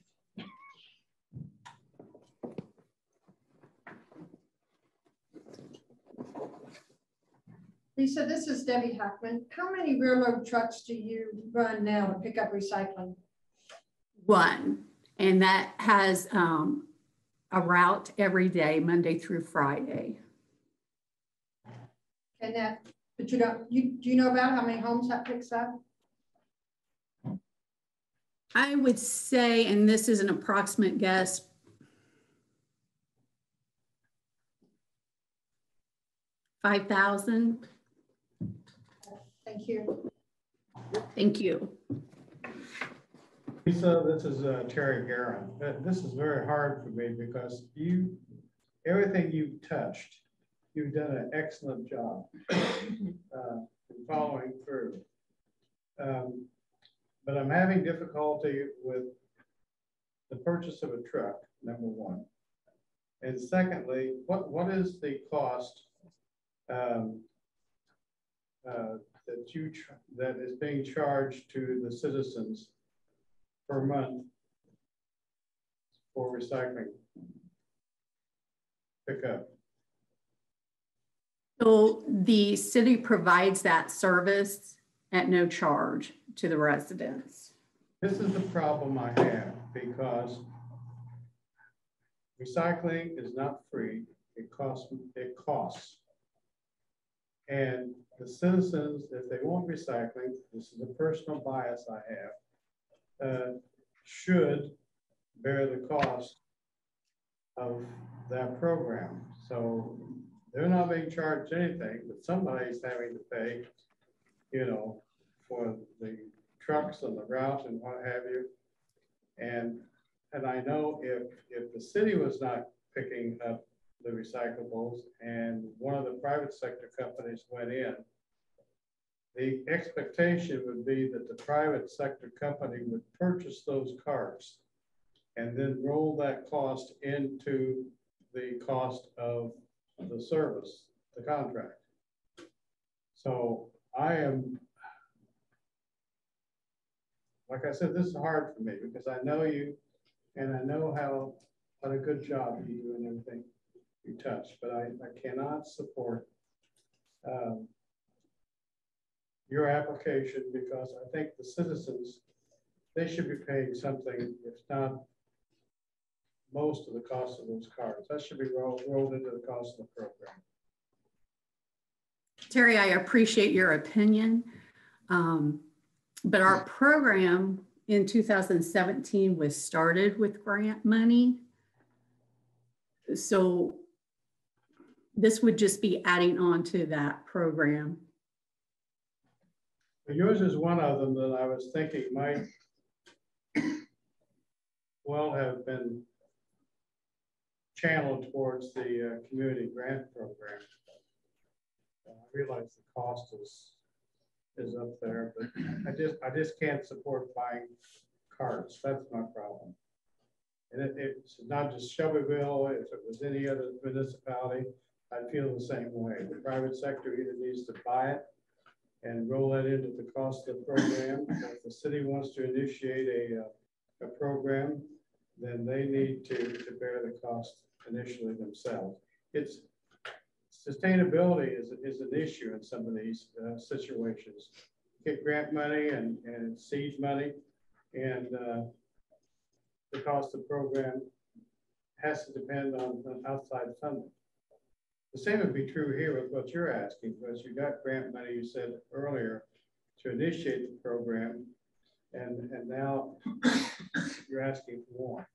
Lisa, this is Debbie Hackman. How many rear load trucks do you run now to pick up recycling? One, and that has um, a route every day, Monday through Friday. And that, but you don't, you, do you know about how many homes that picks up? I would say, and this is an approximate guess, five thousand. Thank you. Thank you. Lisa, this is uh, Terry Guerin. Uh, This is very hard for me because you, everything you've touched, you've done an excellent job uh, in following through. Um, But I'm having difficulty with the purchase of a truck, number one. And secondly, what, what is the cost um, uh, that you, that is being charged to the citizens per month for recycling pickup. So the city provides that service at no charge to the residents. This is the problem I have because recycling is not free. It costs, it costs. And the citizens, if they want recycling, this is a personal bias I have, uh, should bear the cost of that program. So they're not being charged anything, but somebody's having to pay, you know, for the trucks and the route and what have you. And, and I know if, if the city was not picking up the recyclables and one of the private sector companies went in, the expectation would be that the private sector company would purchase those carts and then roll that cost into the cost of the service, the contract. So I am, like I said, this is hard for me because I know you and I know how, what a good job you do and everything you touch, but I, I cannot support um, your application because I think the citizens, they should be paying something, if not most of the cost of those cards. That should be rolled, rolled into the cost of the program. Terry, I appreciate your opinion. Um, but our program in 2017 was started with grant money. So this would just be adding on to that program. Yours is one of them that I was thinking might well have been channeled towards the uh, community grant program. I realize the cost is is up there, but I just I just can't support buying carts. That's my problem. And it, it's not just Shelbyville. If it was any other municipality, I'd feel the same way. The private sector either needs to buy it and roll that into the cost of the program. If the city wants to initiate a, uh, a program, then they need to, to bear the cost initially themselves. It's sustainability is, is an issue in some of these uh, situations. Get grant money and, and seed money, and uh, the cost of the program has to depend on on outside funding. The same would be true here with what you're asking, because you got grant money, you said earlier, to initiate the program, and, and now you're asking for more.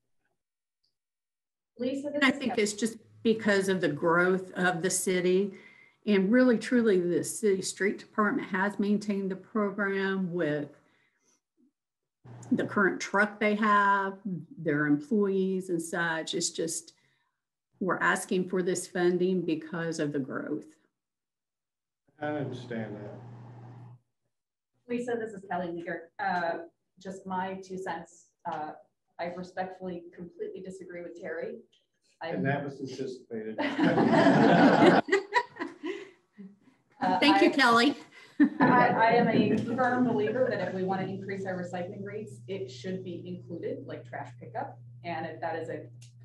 Lisa, this I is think Kelly. it's just because of the growth of the city. And really, truly, the city street department has maintained the program with the current truck they have, their employees and such. It's just, we're asking for this funding because of the growth. I understand that. Lisa, this is Kelly Meeker. Uh, Just my two cents. Uh, I respectfully completely disagree with Terry. I'm- And that was anticipated. Uh, Thank you, I- Kelly. I, I am a firm believer that if we want to increase our recycling rates, it should be included, like trash pickup. And if that is a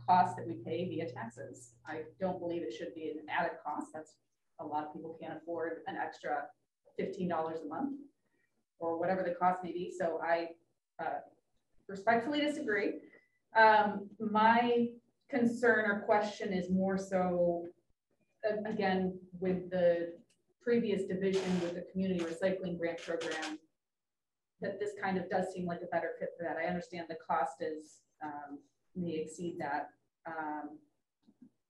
cost that we pay via taxes, I don't believe it should be an added cost. That's, a lot of people can't afford an extra fifteen dollars a month or whatever the cost may be. So I uh, respectfully disagree. Um, my concern or question is more so, again, with the previous division with the community recycling grant program, that this kind of does seem like a better fit for that. I understand the cost is, um, may exceed that. Um,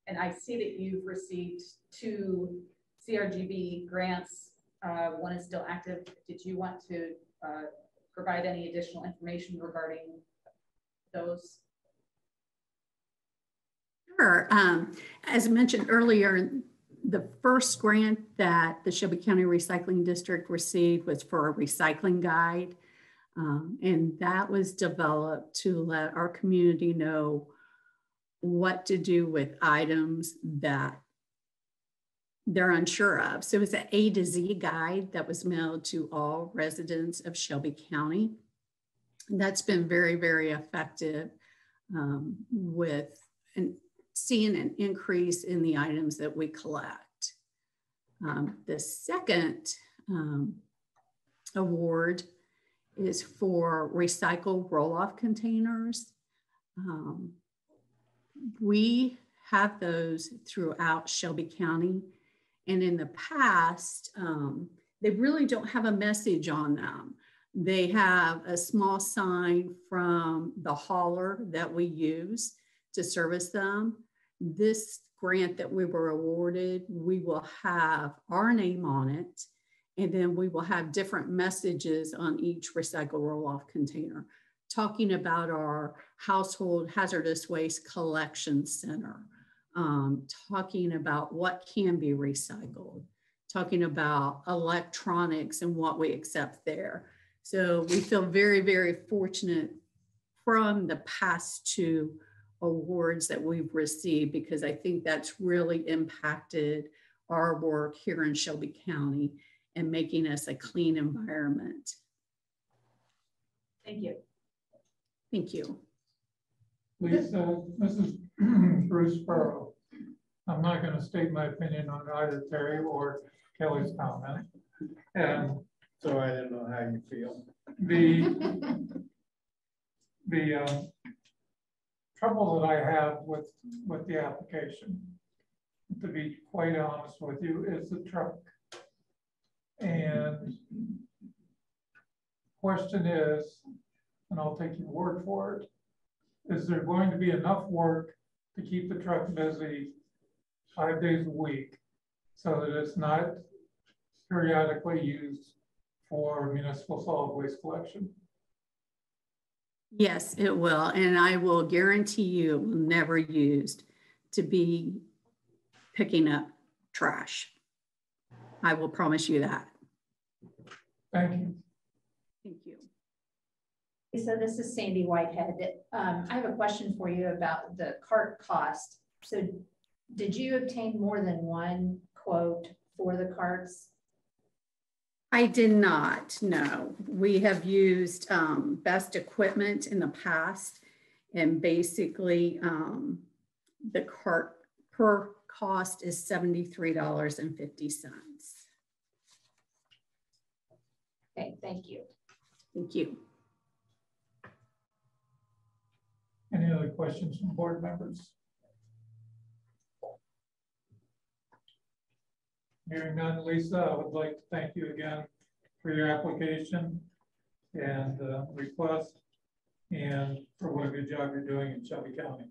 and I see that you've received two CRGP grants. Uh, one is still active. Did you want to, uh, provide any additional information regarding those? Sure. Um, as mentioned earlier, the first grant that the Shelby County Recycling District received was for a recycling guide. Um, and that was developed to let our community know what to do with items that they're unsure of. So it was an A to Z guide that was mailed to all residents of Shelby County. That's been very, very effective um, with an seeing an increase in the items that we collect. Um, the second um, award is for recycle roll-off containers. Um, we have those throughout Shelby County. And in the past, um, they really don't have a message on them. They have a small sign from the hauler that we use to service them this grant that we were awarded, we will have our name on it. And then we will have different messages on each recycle roll-off container, talking about our household hazardous waste collection center, um, talking about what can be recycled, talking about electronics and what we accept there. So we feel very, very fortunate from the past two awards that we've received because I think that's really impacted our work here in Shelby County and making us a clean environment. Thank you. Thank you. Lisa, this is Bruce Burrow. I'm not going to state my opinion on either Terry or Kelly's comment. And So I didn't know how you feel. the, the um, trouble that I have with, with the application, to be quite honest with you, is the truck. And question is, and I'll take your word for it, is there going to be enough work to keep the truck busy five days a week so that it's not periodically used for municipal solid waste collection? Yes, it will. And I will guarantee you it will never used to be picking up trash. I will promise you that. Thank you. Thank you. So this is Sandy Whitehead. Um, I have a question for you about the cart cost. So did you obtain more than one quote for the carts? I did not, no. We have used um, best equipment in the past and basically um, the cart per cost is $73.50. Okay, thank you. Thank you. Any other questions from board members? Hearing none, Lisa, I would like to thank you again for your application and uh, request and for what a good job you're doing in Shelby County.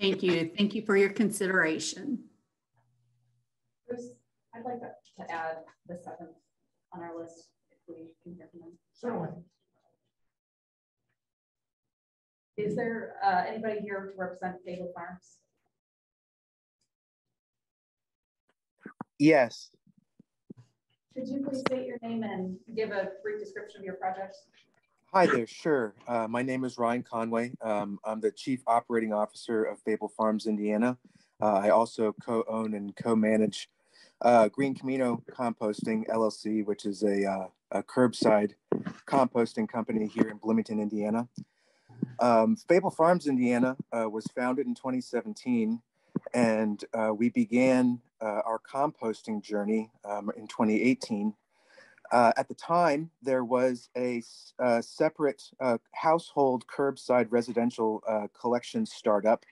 Thank you. Thank you for your consideration. Bruce, I'd like to to add the seventh on our list, if we can hear from them. Certainly. Is there uh, anybody here to represent Fable Farms? Yes. Could you please state your name and give a brief description of your project? Hi there. Sure. Uh, my name is Ryan Conway. Um, I'm the Chief Operating Officer of Fable Farms, Indiana. Uh, I also co-own and co-manage uh, Green Camino Composting LLC, which is a, uh, a curbside composting company here in Bloomington, Indiana. Um, Fable Farms, Indiana uh, was founded in 2017, and uh, we began uh, our composting journey um, in 2018. Uh, at the time, there was a, a separate household curbside residential collection startup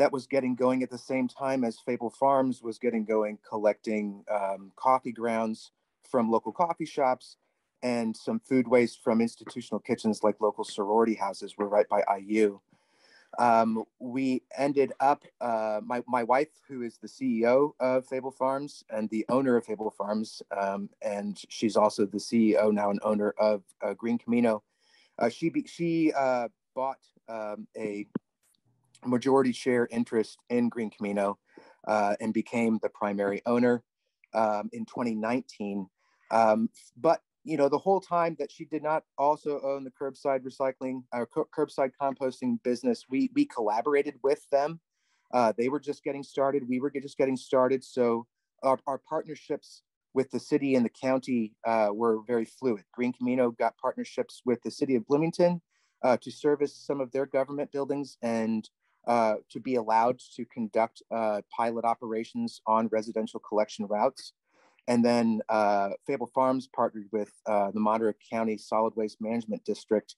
that was getting going at the same time as Fable Farms was getting going, collecting um, coffee grounds from local coffee shops and some food waste from institutional kitchens like local sorority houses were right by IU. Um, we ended up, uh, my, my wife, who is the CEO of Fable Farms and the owner of Fable Farms, um, and she's also the CEO now and owner of uh, Green Camino. Uh, she be, she uh, bought um, a majority share interest in Green Camino uh, and became the primary owner um, in 2019. Um, but you know, the whole time that she did not also own the curbside recycling or curbside composting business, we we collaborated with them. Uh, they were just getting started. We were just getting started. So our, our partnerships with the city and the county uh, were very fluid. Green Camino got partnerships with the city of Bloomington uh, to service some of their government buildings and uh, to be allowed to conduct uh, pilot operations on residential collection routes. And then uh, Fable Farms partnered with uh, the Monroe County Solid Waste Management District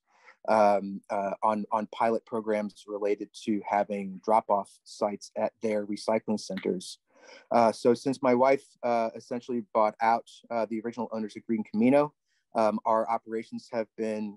um, uh, on, on pilot programs related to having drop-off sites at their recycling centers. so since my wife essentially bought out the original owners of Green Camino, um, our operations have been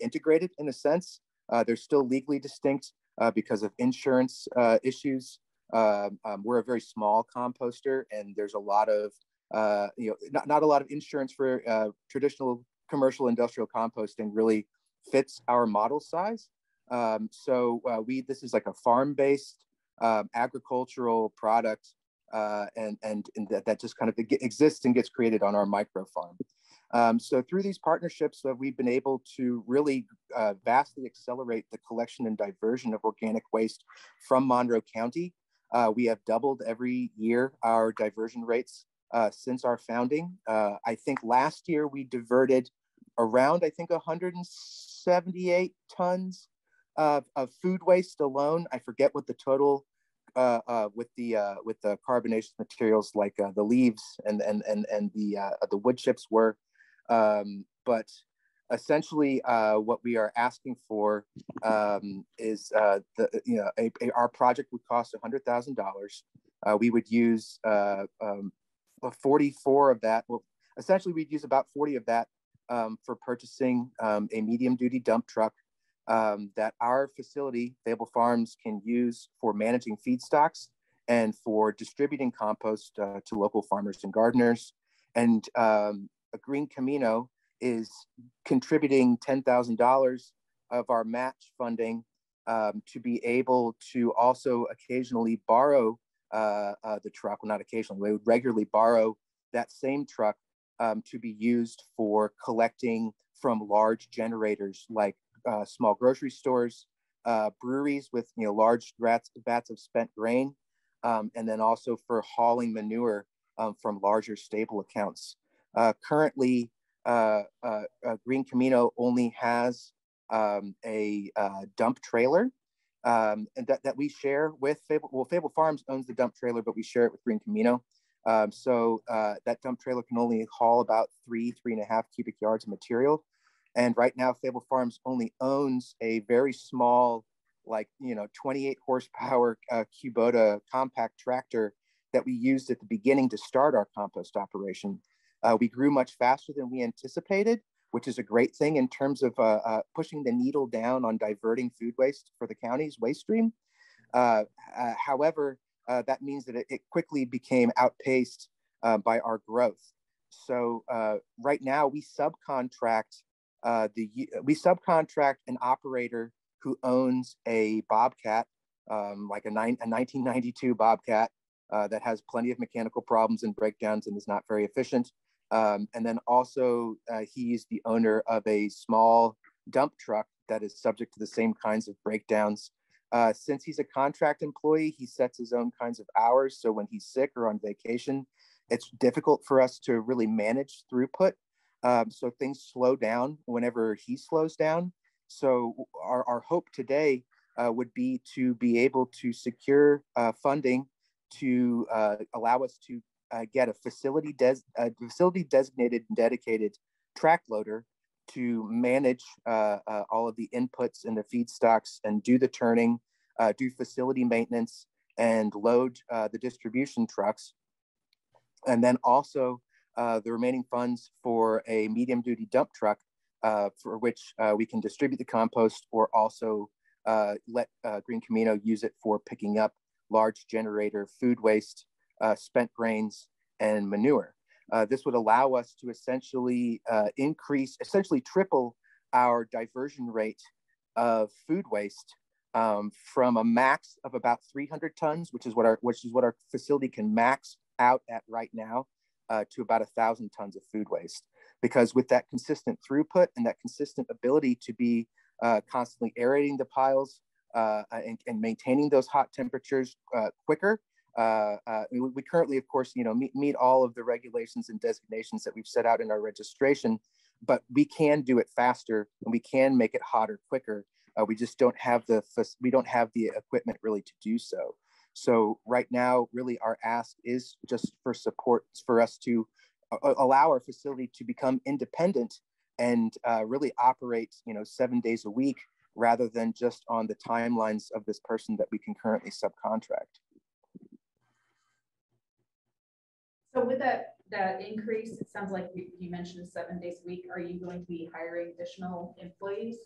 integrated in a sense. they're still legally distinct, uh, because of insurance uh, issues. Uh, um, we're a very small composter, and there's a lot of uh, you know not, not a lot of insurance for uh, traditional commercial industrial composting really fits our model size. Um, so uh, we this is like a farm-based um, agricultural product, and, and, and that that just kind of exists and gets created on our micro farm. Um, so through these partnerships, uh, we've been able to really uh, vastly accelerate the collection and diversion of organic waste from Monroe County. Uh, we have doubled every year our diversion rates uh, since our founding. Uh, I think last year we diverted around, I think 178 tons of, of food waste alone. I forget what the total uh, uh, with the uh, with the carbonation materials like the leaves and and and and the the wood chips were. Um, but essentially, what we are asking for um, is the you know a, a, our project would cost hundred thousand dollars. We would use uh, um, 44 of that. Well, essentially, we'd use about 40 of that um, for purchasing um, a medium duty dump truck um, that our facility, Fable Farms, can use for managing feedstocks and for distributing compost uh, to local farmers and gardeners. And um, a Green Camino is contributing $10,000 of our match funding um, to be able to also occasionally borrow uh, uh, the truck, well, not occasionally, we would regularly borrow that same truck um, to be used for collecting from large generators like uh, small grocery stores, uh, breweries with you know large vats, vats of spent grain, um, and then also for hauling manure um, from larger stable accounts. Uh, currently, uh, Green Camino only has um, a dump trailer um, and that, that we share with Fable. Well, Fable Farms owns the dump trailer, but we share it with Green Camino. Um, so uh, that dump trailer can only haul about three, three and a half cubic yards of material. And right now, Fable Farms only owns a very small like, you know, 28 horsepower uh, Kubota compact tractor that we used at the beginning to start our compost operation. Uh, we grew much faster than we anticipated, which is a great thing in terms of uh, uh, pushing the needle down on diverting food waste for the county's waste stream. Uh, uh, however, uh, that means that it, it, quickly became outpaced by our growth. So right now we subcontract the we subcontract an operator who owns a Bobcat, um, like a, nine, a 1992 Bobcat uh, that has plenty of mechanical problems and breakdowns and is not very efficient. Um, and then also uh, he's the owner of a small dump truck that is subject to the same kinds of breakdowns. Uh, since he's a contract employee, he sets his own kinds of hours. So when he's sick or on vacation, it's difficult for us to really manage throughput. Um, so things slow down whenever he slows down. So our, our hope today uh, would be to be able to secure uh, funding to uh, allow us to uh, get a facility, des- a facility designated and dedicated track loader to manage uh, uh, all of the inputs and the feedstocks and do the turning, do facility maintenance and load the distribution trucks. And then also the remaining funds for a medium duty dump truck uh, for which uh, we can distribute the compost or also uh, let uh, Green Camino use it for picking up large generator food waste, uh, spent grains, and manure. Uh, this would allow us to essentially increase, essentially triple our diversion rate of food waste um, from a max of about 300 tons, which is what our which is what our facility can max out at right now, to about a thousand tons of food waste because with that consistent throughput and that consistent ability to be uh, constantly aerating the piles uh, and, and, maintaining those hot temperatures uh, quicker, uh, uh, we, we, currently, of course, you know, meet, meet all of the regulations and designations that we've set out in our registration, but we can do it faster and we can make it hotter quicker. Uh, we just don't have the we don't have the equipment really to do so. So right now, really, our ask is just for support for us to allow our facility to become independent and uh, really operate, you know, seven days a week rather than just on the timelines of this person that we can currently subcontract. So with that that increase, it sounds like you, mentioned seven days a week. Are you going to be hiring additional employees?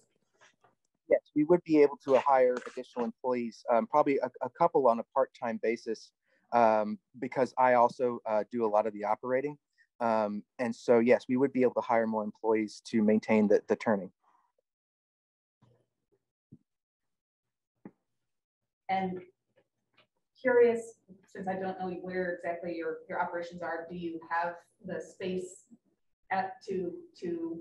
Yes, we would be able to hire additional employees, um, probably a, a, couple on a part-time basis, um, because I also uh, do a lot of the operating. Um, and so, yes, we would be able to hire more employees to maintain the, the turning. And curious, since I don't know where exactly your, your operations are, do you have the space at to to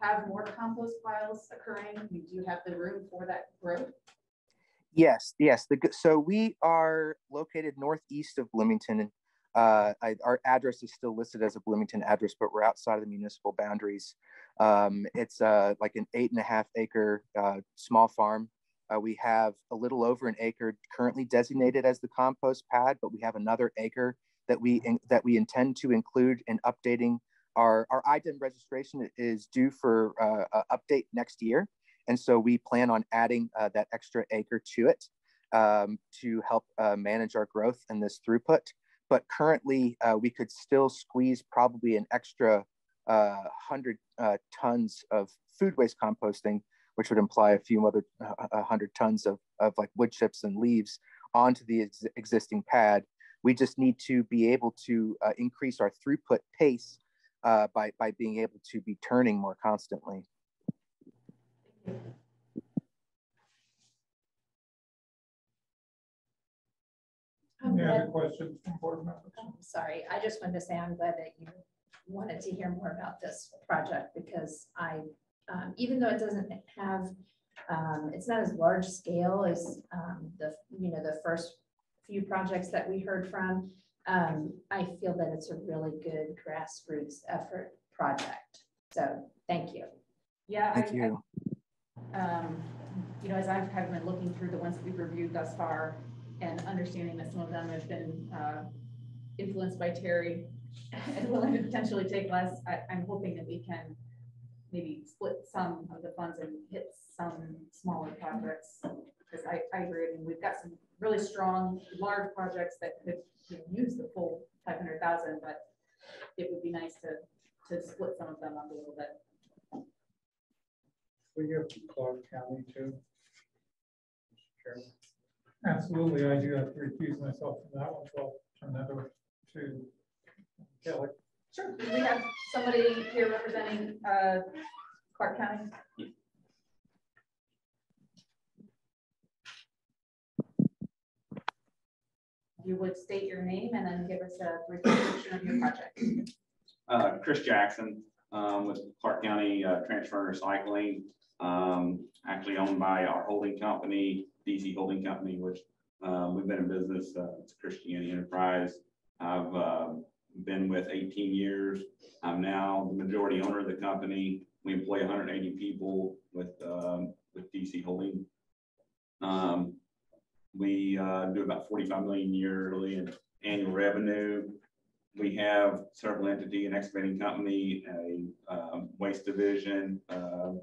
have more compost piles occurring? Do you have the room for that growth? Yes, yes. The, so we are located northeast of Bloomington uh, I, our address is still listed as a Bloomington address, but we're outside of the municipal boundaries. Um, it's uh, like an eight and a half acre uh, small farm. Uh, we have a little over an acre currently designated as the compost pad, but we have another acre that we in, that we intend to include in updating our our IDEM registration is due for uh, update next year, and so we plan on adding uh, that extra acre to it um, to help manage our growth and this throughput. But currently uh, we could still squeeze probably an extra uh, 100 uh, tons of food waste composting, which would imply a few other uh, 100 tons of, of like wood chips and leaves onto the ex existing pad. We just need to be able to uh, increase our throughput pace uh, by, by being able to be turning more constantly. Any other questions from board members? Oh, sorry, I just wanted to say I'm glad that you wanted to hear more about this project because I, um, even though it doesn't have, um, it's not as large scale as um, the, you know, the first few projects that we heard from, um, I feel that it's a really good grassroots effort project. So thank you. Yeah, thank I, you. I, um, you know, as I've kind of been looking through the ones that we've reviewed thus far, and understanding that some of them have been uh, influenced by Terry and willing to potentially take less, I, I'm hoping that we can maybe split some of the funds and hit some smaller projects because I, I agree, I mean, we've got some really strong, large projects that could you know, use the full five hundred thousand, but it would be nice to, to split some of them up a little bit. We hear from Clark County too. Mr. Chairman. Absolutely, I do have to recuse myself from that one, so I'll turn that over to Kelly. Sure. We have somebody here representing uh, Clark County? You would state your name and then give us a brief description of your project. Uh, Chris Jackson, um, with Clark County, uh, Transfer and Recycling, um, actually owned by our holding company, DC Holding Company, which, um, we've been in business, uh, it's Christiani Enterprise. I've, uh, been with eighteen years. I'm now the majority owner of the company. We employ hundred and eighty people with, um, with DC Holding. Um, we, uh, do about forty-five million yearly in annual revenue. We have several entity, an excavating company, a, um, waste division, um,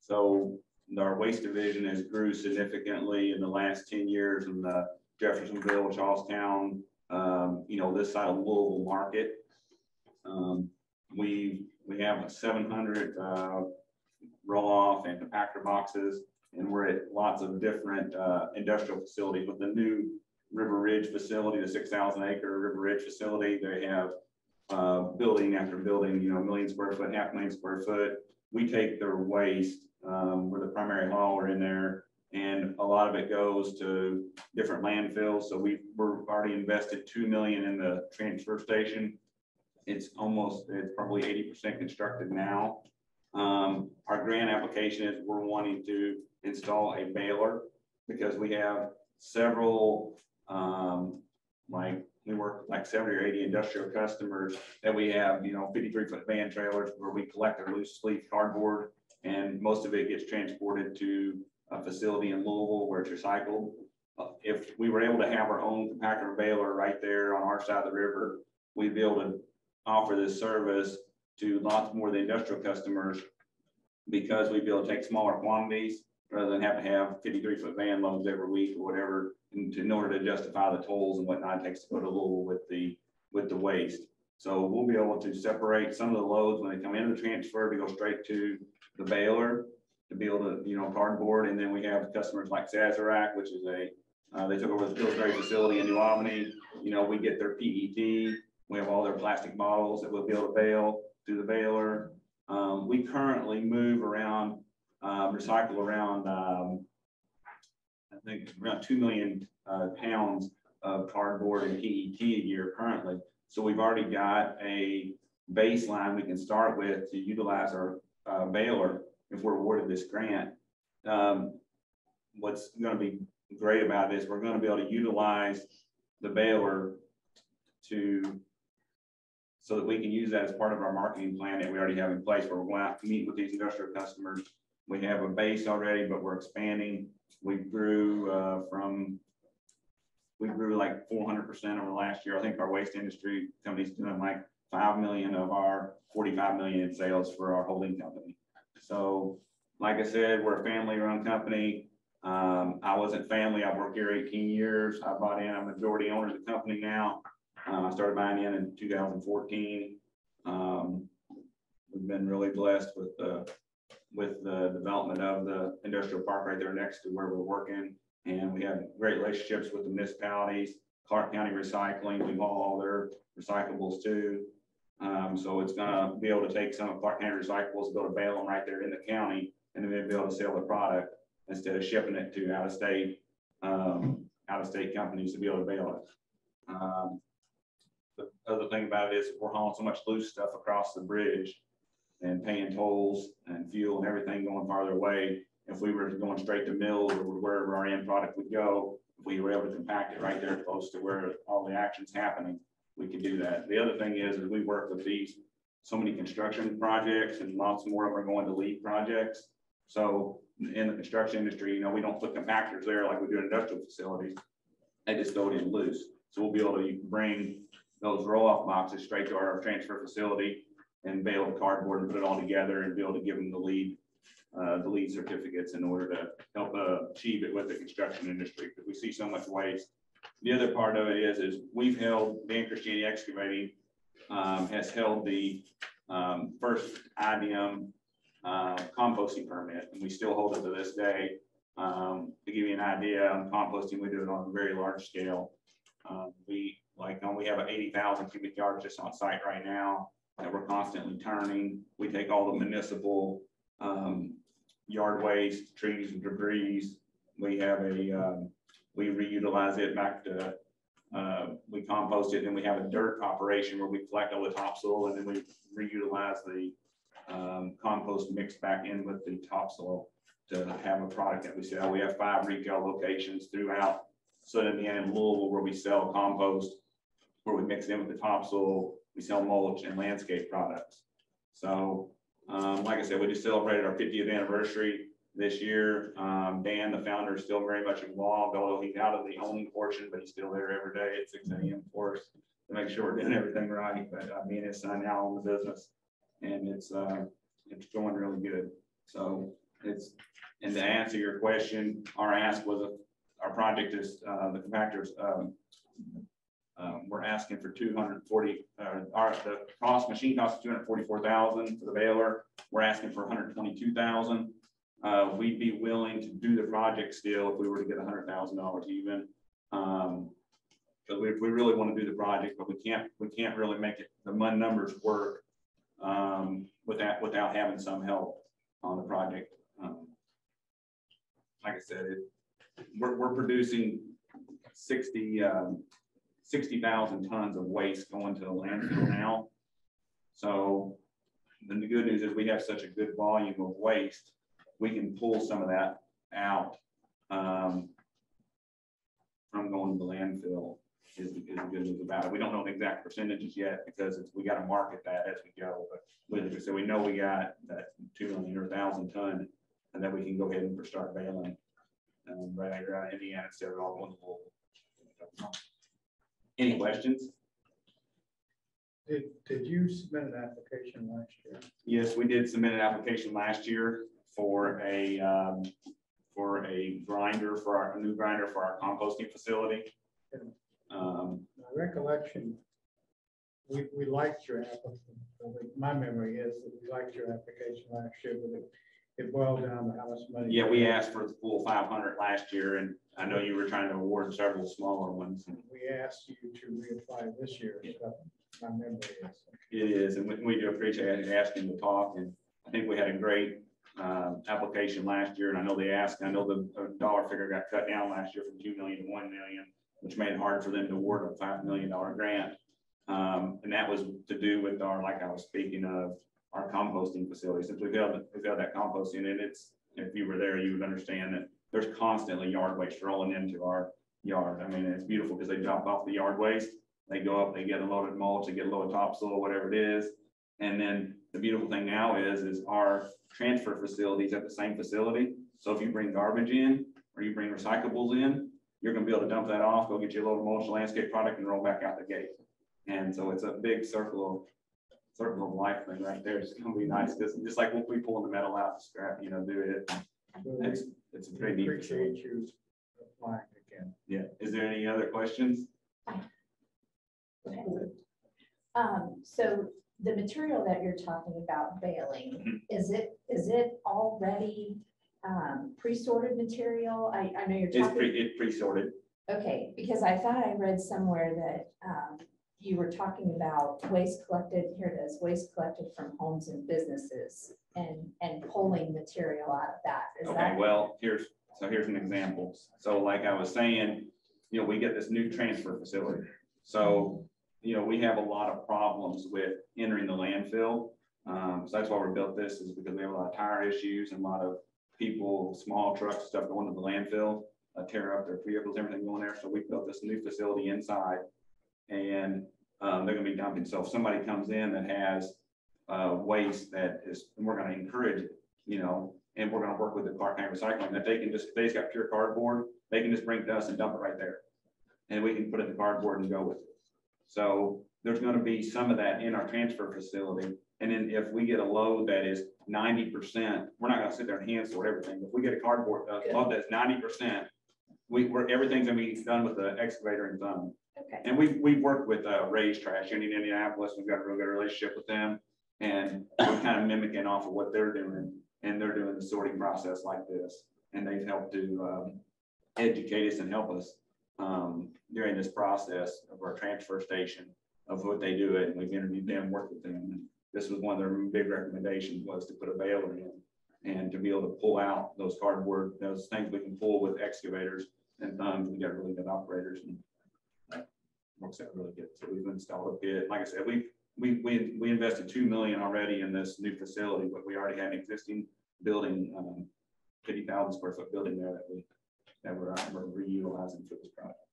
so our waste division has grew significantly in the last ten years in the Jeffersonville, Charlestown, um, you know, this side of Louisville market. Um, we, we have seven hundred, uh, roll-off and compactor boxes, and we're at lots of different, uh, industrial facilities with the new River Ridge facility, the six thousand acre River Ridge facility. They have, uh, building after building, you know, million square foot, half million square foot. We take their waste, um, we're the primary hauler in there. And a lot of it goes to different landfills. So we, we're already invested two million in the transfer station. It's almost, it's probably eighty percent constructed now. Um, our grant application is we're wanting to install a baler because we have several, um, like, we work like seventy or eighty industrial customers that we have, you know, fifty-three foot van trailers where we collect our loose leaf cardboard and most of it gets transported to a facility in Louisville where it's recycled. Uh, If we were able to have our own compactor baler right there on our side of the river, we'd be able to offer this service to lots more of the industrial customers because we'd be able to take smaller quantities rather than have to have fifty-three foot van loads every week or whatever in, in order to justify the tolls and whatnot it takes to go to Louisville with the, with the waste. So we'll be able to separate some of the loads when they come into the transfer to go straight to the baler to able to, you know, cardboard. And then we have customers like Sazerac, which is a, uh, they took over the Pillsbury facility in New Albany. You know, we get their PET. We have all their plastic bottles that we'll be able to bale through the baler. Um, we currently move around, uh, recycle around, um, I think around two million, uh, pounds of cardboard and PET a year currently. So we've already got a baseline we can start with to utilize our, uh, baler if we're awarded this grant. Um, what's gonna be great about this, we're gonna be able to utilize the baler to, so that we can use that as part of our marketing plan that we already have in place, where we're going out to meet with these industrial customers. We have a base already, but we're expanding. We grew, uh, from, we grew like four hundred percent over the last year. I think our waste industry company's doing like five million of our forty-five million in sales for our holding company. So like I said, we're a family-run company. Um, I wasn't family. I've worked here eighteen years. I bought in, I'm a majority owner of the company now. Uh, I started buying in in two thousand fourteen. Um, we've been really blessed with the, with the development of the industrial park right there next to where we're working. And we have great relationships with the municipalities, Clark County Recycling, we haul all their recyclables too. Um, so it's gonna be able to take some of Clark County recyclables, to bail them right there in the county, and then be able to sell the product instead of shipping it to out of state, um, out of state companies to be able to bail it. Um, the other thing about it is we're hauling so much loose stuff across the bridge and paying tolls and fuel and everything going farther away. If we were going straight to mills or wherever our end product would go, if we were able to compact it right there close to where all the action's happening, we could do that. The other thing is, is we work with these, so many construction projects and lots more of them are going to LEED projects. So in the construction industry, you know, we don't put compactors there like we do in industrial facilities. They just go in loose. So we'll be able to bring those roll-off boxes straight to our transfer facility and bale the cardboard and put it all together and be able to give them the LEED uh, the LEED certificates in order to help uh, achieve it with the construction industry, because we see so much waste. The other part of it is, is we've held, Dan Christiani Excavating um, has held the um, first IDEM uh, composting permit, and we still hold it to this day. Um, to give you an idea on composting, we do it on a very large scale. Um, we like, we have eighty thousand cubic yards just on site right now that we're constantly turning. We take all the municipal um, yard waste, trees and debris. We have a, um, we reutilize it back to, uh, we compost it, and we have a dirt operation where we collect all the topsoil and then we reutilize the um, compost mixed back in with the topsoil to have a product that we sell. We have five retail locations throughout Southern Indiana and Louisville where we sell compost, where we mix it in with the topsoil, we sell mulch and landscape products. So, um, like I said, we just celebrated our 50th anniversary this year. Um, Dan, the founder, is still very much involved, although he's out of the owning portion, but he's still there every day at 6 a.m. for us to make sure we're doing everything right. But uh, me and his son now own the business, and it's uh, it's going really good. So it's and to answer your question, our ask was a, our project is uh, the compactors. Um, um, we're asking for 240, uh, our, the cost, machine cost is 244,000 for the baler. We're asking for 122,000. Uh, we'd be willing to do the project still if we were to get $100,000 even. Um, because we, we really want to do the project, but we can't, we can't really make it, the numbers work um, without, without having some help on the project. Um, like I said, it, we're, we're producing 60, um, 60,000 tons of waste going to the landfill now. So then the good news is we have such a good volume of waste, we can pull some of that out um, from going to the landfill is, is the good news about it. We don't know the exact percentages yet because it's, we got to market that as we go. But I we know we got that two million or thousand ton and then we can go ahead and start bailing um, right here out of Indiana instead of all going to Louisville. Any questions? Did, did you submit an application last year? Yes, we did submit an application last year for a um, for a grinder for our a new grinder for our composting facility. Um, My recollection, we, we liked your application. My memory is that we liked your application last year, but it, it boiled down to how much money. yeah, we asked for the full 500 last year, and I know you were trying to award several smaller ones. We asked you to reapply this year, so my memory is. It is, and we, we do appreciate asking to talk, and I think we had a great uh, application last year, and I know they asked, I know the uh, dollar figure got cut down last year from 2 million to 1 million, which made it hard for them to award a $5 million grant. Um, and that was to do with our, like I was speaking of, our composting facility. Since we've got, we've got that composting, and it's, if you were there, you would understand that there's constantly yard waste rolling into our yard. I mean, it's beautiful because they drop off the yard waste, they go up, they get a load of mulch, they get a load of topsoil, whatever it is. And then the beautiful thing now is, is our transfer facilities at the same facility. So if you bring garbage in or you bring recyclables in, you're gonna be able to dump that off, go get you a load of mulch landscape product and roll back out the gate. And so it's a big circle of circle of life thing right there. It's gonna be nice, because just like when we pull the metal out, the scrap, you know, do it. It's, it's a pretty neat. Appreciate you applying again. Yeah, is there any other questions? Um, so the material that you're talking about baling, is it, is it already, um, pre-sorted material? I, I know you're It's talking. pre, it's pre-sorted. Okay, because I thought I read somewhere that, um, you were talking about waste collected, here it is, waste collected from homes and businesses and, and pulling material out of that. Is Okay, that? well, here's, so here's an example. So like I was saying, you know, we get this new transfer facility. So, you know, we have a lot of problems with entering the landfill. Um, so that's why we built this is because we have a lot of tire issues and a lot of people, small trucks, stuff going to the landfill, uh, tear up their vehicles, everything going there. So we built this new facility inside and um, they're gonna be dumping. So if somebody comes in that has uh, waste that is, and we're gonna encourage it, you know, and we're gonna work with the Clark County Recycling, that they can just, they've got pure cardboard, they can just bring to us and dump it right there. And we can put it in the cardboard and go with it. So there's gonna be some of that in our transfer facility And then if we get a load that is ninety percent, we're not gonna sit there and hand sort everything. If we get a cardboard uh, load that's ninety percent, we, we're, everything's gonna be done with the excavator and thumb. Okay. And we've, we've worked with, uh, Ray's Trash in Indianapolis. We've got a real good relationship with them. And we're kind of mimicking off of what they're doing. And they're doing the sorting process like this. And they've helped to, um, educate us and help us, um, during this process of our transfer station of what they do. And we've interviewed them, worked with them. And This was one of their big recommendations was to put a baler in and to be able to pull out those cardboard, those things we can pull with excavators and thumbs. We got really good operators and that works out really good. So we've installed a pit. Like I said, we, we, we, we invested two million already in this new facility, but we already had an existing building, um, fifty thousand square foot building there that we, that we're, we're reutilizing for this project.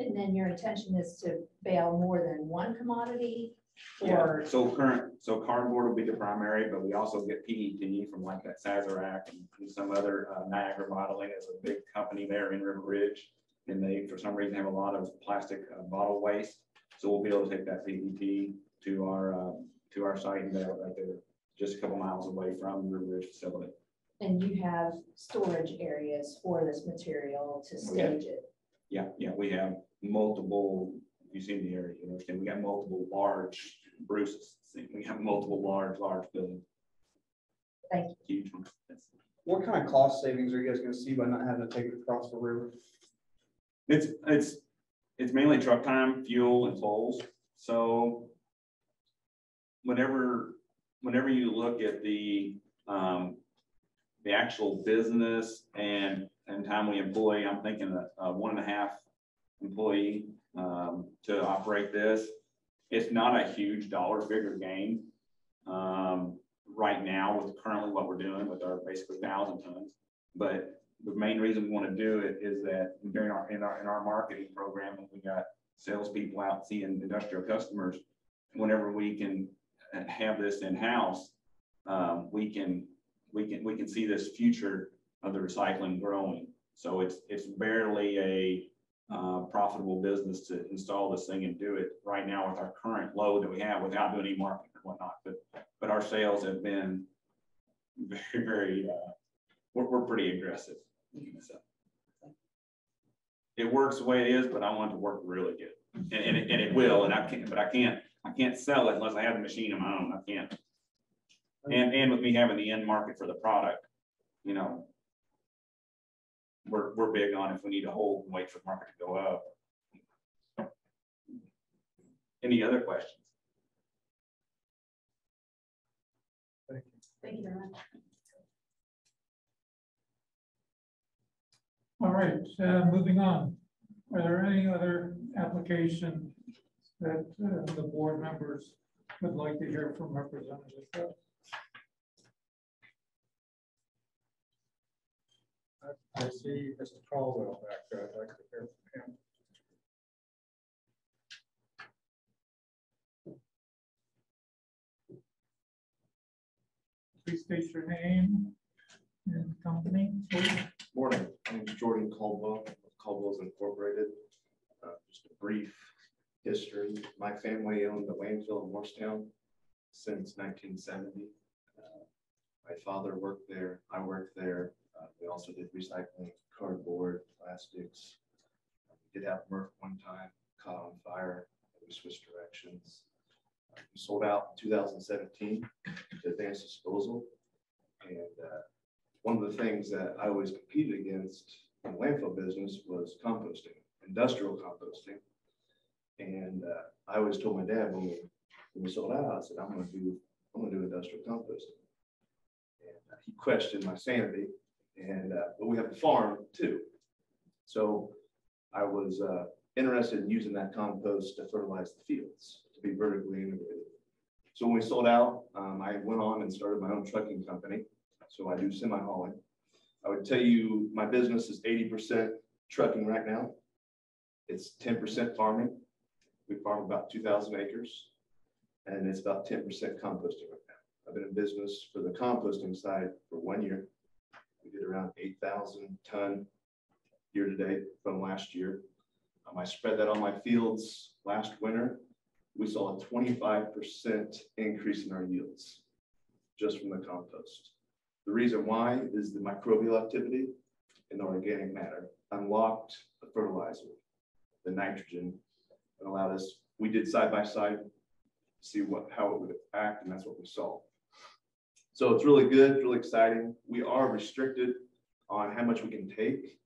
And then your intention is to bale more than one commodity Yeah, or, so current, so cardboard will be the primary, but we also get PET from like that Sazerac and some other uh, Niagara Bottling is a big company there in River Ridge. And they, for some reason, have a lot of plastic uh, bottle waste. So we'll be able to take that PET to our, uh, to our site it right there, just a couple miles away from River Ridge facility. and you have storage areas for this material to stage it. Yeah, yeah, we have multiple, you see in the area, you understand, we got multiple large, Bruce, we have multiple large, large buildings. Thank you. Huge ones. Yes. What kind of cost savings are you guys gonna see by not having to take it across the river? It's, it's, it's mainly truck time, fuel and tolls, so. Whenever, whenever you look at the, um, the actual business and, and time we employ, I'm thinking a, a one and a half employee, um, to operate this. It's not a huge dollar figure gain, um, right now with currently what we're doing with our basically thousand tons. But the main reason we want to do it is that during our, in our, in our marketing program, we got salespeople out seeing industrial customers, whenever we can uh, have this in-house, um, we can, we can, we can see this future of the recycling growing. So it's, it's barely a, uh, profitable business to install this thing and do it right now with our current load that we have without doing any marketing or whatnot. But, but our sales have been very, very, uh, we're, we're pretty aggressive. So It works the way it is, but I want it to work really good. And, and it, and it will, and I can't, but I can't, I can't sell it unless I have the machine of my own. I can't. And, and with me having the end market for the product, you know, we're, we're big on if we need to hold and wait for the market to go up. Any other questions? Thank you Thank you very much. All right, uh, moving on. Are there any other application that uh, the board members would like to hear from representatives of? I see Mr. Caldwell back there. I'd like to hear from him. Please state your name and company. Morning, my name is Jordan Caldwell, with Caldwell's Incorporated. Uh, Just a brief history. My family owned the landfill in Morristown since nineteen seventy. Uh, My father worked there, I worked there. Uh, We also did recycling, cardboard, plastics. We did have MRF one time, caught on fire, we switched directions. Uh, We sold out in two thousand seventeen to Advanced Disposal. And uh, one of the things that I always competed against in the landfill business was composting, industrial composting. And uh, I always told my dad when we, when we sold out, I said, I'm gonna do, I'm gonna do industrial composting. And uh, he questioned my sanity and, uh, but we have a farm too. So I was uh, interested in using that compost to fertilize the fields, to be vertically integrated. So when we sold out, um, I went on and started my own trucking company. So I do semi hauling. I would tell you, my business is eighty percent trucking right now. It's ten percent farming. We farm about two thousand acres. And it's about ten percent composting right now. I've been in business for the composting side for one year. We did around eight thousand ton year to date from last year. Um, I spread that on my fields last winter. we saw a twenty-five percent increase in our yields just from the compost. The reason why is the microbial activity in the organic matter unlocked the fertilizer, the nitrogen, and allowed us, we did side by side, see what, how it would act, and that's what we saw. So it's really good, really exciting. We are restricted on how much we can take.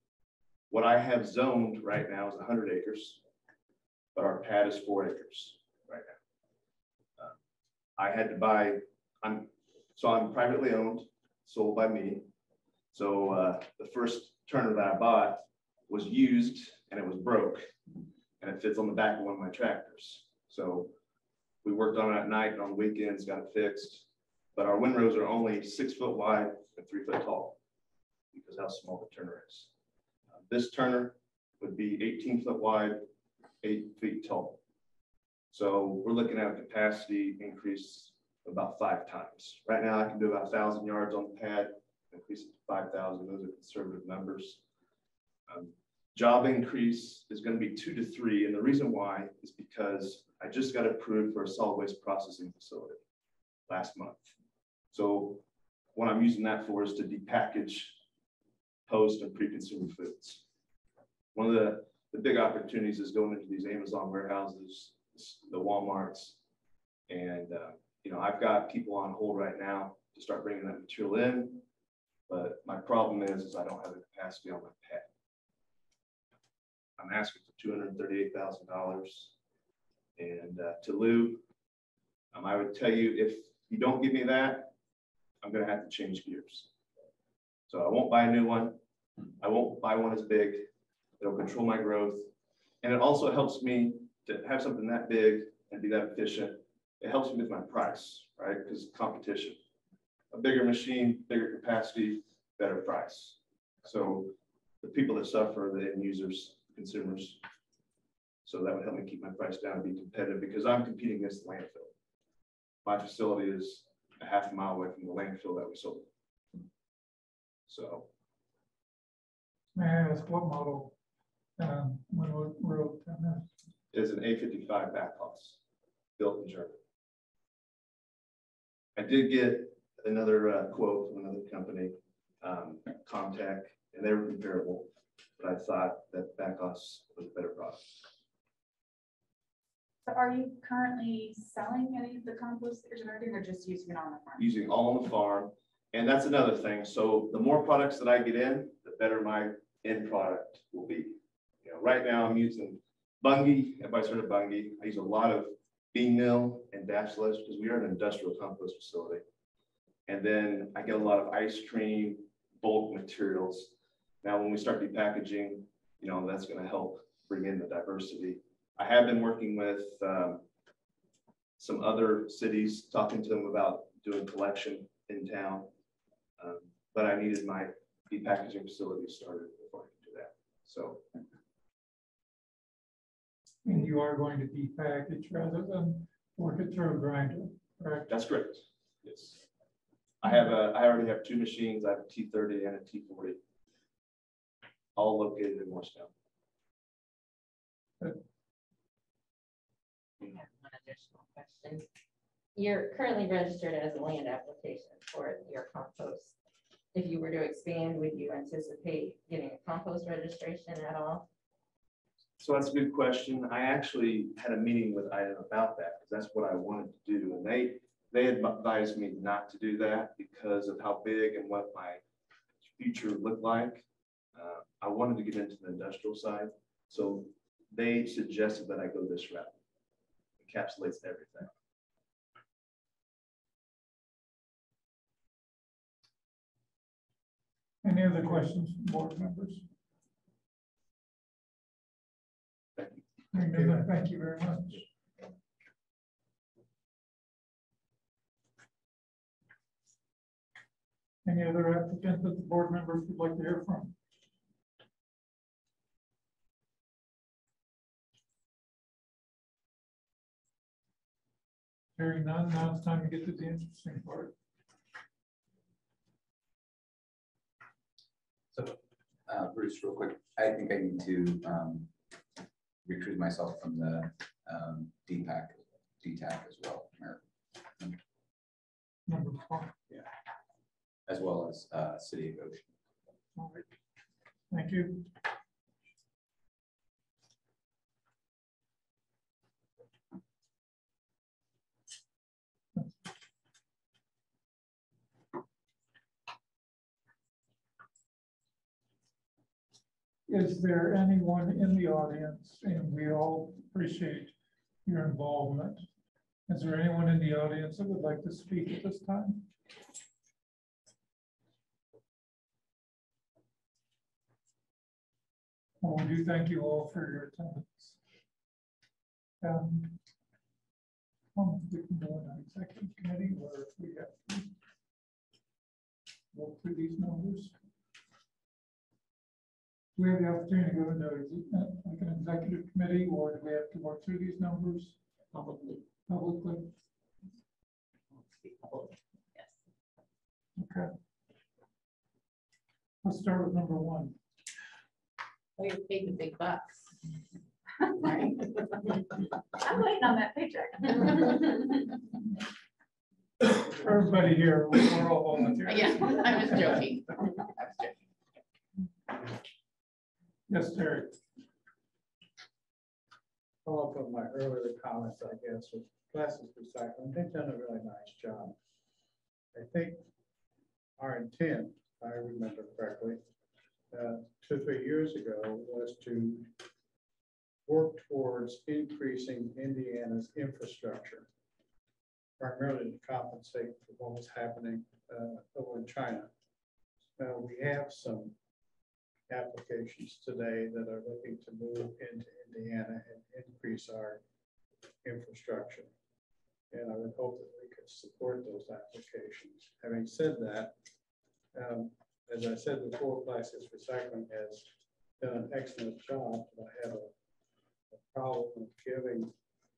What I have zoned right now is hundred acres, but our pad is four acres right now. Uh, I had to buy, I'm, so I'm privately owned, sold by me. So uh, the first turner that I bought was used and it was broke and it fits on the back of one of my tractors. So we worked on it at night and on weekends, got it fixed. But our windrows are only six foot wide and three foot tall because how small the turner is. Uh, this turner would be 18 foot wide, eight feet tall. So we're looking at a capacity increase about five times. Right now I can do about a thousand yards on the pad, increase it to 5,000. Those are conservative numbers. Um, job increase is going to be two to three. And the reason why is because I just got approved for a solid waste processing facility last month. So what I'm using that for is to depackage post and pre-consumer foods. One of the, the big opportunities is going into these Amazon warehouses, the Walmarts. And, uh, you know, I've got people on hold right now to start bringing that material in. But my problem is, is I don't have the capacity on my pad. I'm asking for $238,000. And uh, to Lou, um, I would tell you, if you don't give me that, I'm gonna have to change gears. So I won't buy a new one. I won't buy one as big. It'll control my growth. And it also helps me to have something that big and be that efficient. It helps me with my price, right? Because competition. A bigger machine, bigger capacity, better price. So the people that suffer the end users, consumers. So that would help me keep my price down and be competitive because I'm competing against the landfill. My facility is a half a mile away from the landfill that we sold. So May I ask what model, um, when we wrote that? it is an A55 Backhus built in Germany. I did get another uh, quote from another company, um, Komptech, and they were comparable, but I thought that Backhus was a better product. So are you currently selling any of the compost that you're generating or just using it on the farm? using all on the farm. And that's another thing. So the more products that I get in, the better my end product will be. You know, right now I'm using Bunge, everybody's heard of Bunge. I use a lot of bean meal and DAF sludge because we are an industrial compost facility. And then I get a lot of ice cream, bulk materials. Now, when we start depackaging, you know, that's going to help bring in the diversity. I have been working with um, some other cities, talking to them about doing collection in town. Um, but I needed my depackaging facility started before I could do that. So And you are going to depackage rather than work it through a grinder, correct? that's correct. Yes. I have a, I already have two machines. I have a T30 and a T40. All located in Morristown. Question. You're currently registered as a land application for your compost. If you were to expand, would you anticipate getting a compost registration at all? So that's a good question. I actually had a meeting with IDEM about that because that's what I wanted to do. And they, they advised me not to do that because of how big and what my future looked like. Uh, I wanted to get into the industrial side. So they suggested that I go this route. Encapsulates everything. Any other questions, from board members? Hearing none, Thank you very much. Any other applicants that the board members would like to hear from? Hearing none, now it's time to get to the interesting part. So, uh, Bruce, real quick, I think I need to, um, recruit myself from the, um, DPAC DTAC as well, Number four. Yeah, as well as uh, City of Ocean. All right. Thank you. Is there anyone in the audience, and we all appreciate your involvement. Is there anyone in the audience that would like to speak at this time? Well, we do thank you all for your attendance. Um, um, we can go an executive committee where if we have to work through these numbers. Do we have the opportunity to go into uh, like an executive committee or do we have to work through these numbers Probably. publicly? yes. Okay. Let's start with number one. Oh, you paid the big bucks. I'm waiting on that paycheck. Everybody here, we're all volunteers. Yeah, I'm just joking. I was joking. Yes, Terry. Follow up on my earlier comments, I guess, with plastics recycling, they've done a really nice job. I think our intent, if I remember correctly, uh, two, three years ago, was to work towards increasing Indiana's infrastructure, primarily to compensate for what was happening uh, over in China. Uh, we have some applications today that are looking to move into Indiana and increase our infrastructure. And I would hope that we could support those applications. Having said that, um, as I said before, Plastics Recycling has done an excellent job, but I have a, a problem with giving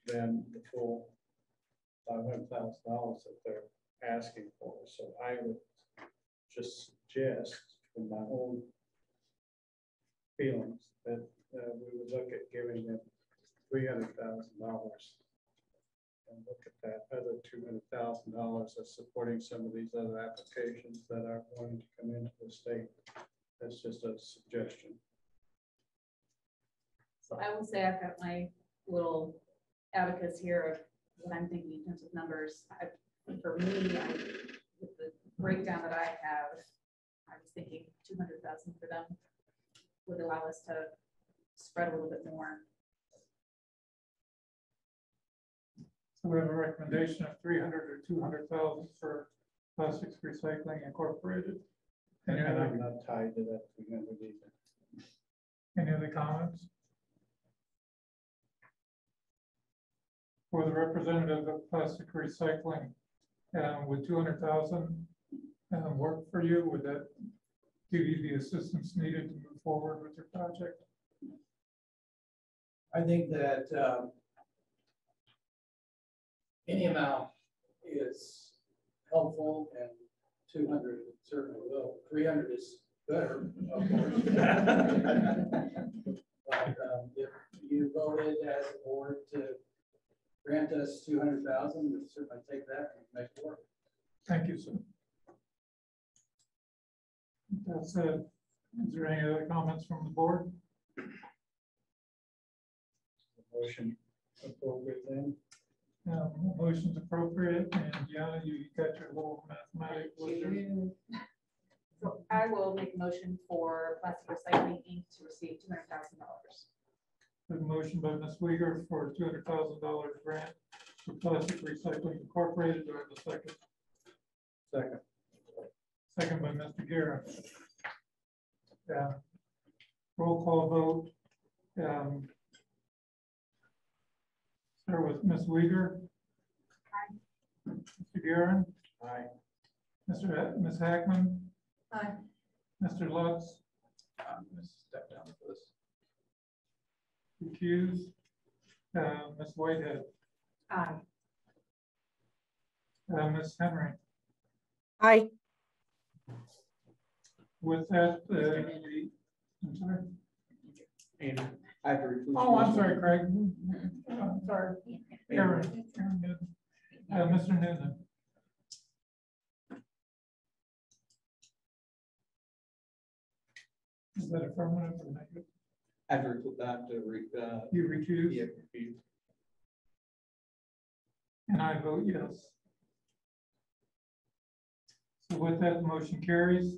them the full five hundred thousand dollars that they're asking for. So I would just suggest, from my own feelings that uh, we would look at giving them three hundred thousand dollars. And look at that other two hundred thousand dollars as supporting some of these other applications that are going to come into the state. That's just a suggestion. So I will say I've got my little abacus here of what I'm thinking in terms of numbers. I, for me, I, with the breakdown that I have, I was thinking two hundred thousand for them would allow us to spread a little bit more. So we have a recommendation of three hundred or two hundred thousand for plastics recycling incorporated. Any And I'm other, not tied to that three hundred either. any other comments? For the representative of plastic recycling, um, would two hundred thousand um, work for you? Would that give you the assistance needed to move forward with your project? I think that um, any amount is helpful and two hundred certainly will. Three hundred is better, of course. But um, if you voted as a board to grant us two hundred thousand, we'll certainly take that and make it work. Thank you, sir. That's it. Is there any other comments from the board? Motion appropriate then. Um, motion's appropriate, and yeah, you got your little mathematics. with So I will make a motion for Plastic Recycling Inc. to receive two hundred thousand dollars. A motion by Ms. Uyghur for two hundred thousand dollars grant for Plastic Recycling Incorporated. Do I have a second? Second. Second by Mr. Guerin. Yeah. Roll call vote. Um, Start with Ms. Uyghur. Mr. Guerin. Aye. Mr. Ha- Ms. Hackman, Aye. Mr. Lutz, I'm gonna step down for this. recused. Uh, Ms. Whitehead, Aye. uh, Ms. Henry. Aye. With that, uh, I'm sorry. I have to recuse. Oh, I'm sorry, Craig. I'm sorry. Aaron, Aaron did. Uh, Mr. Noonan. Is that affirmative or negative? I have to, reclu- I have to, re- uh, You recuse? yeah, recuse. And I vote yes. So with that, the motion carries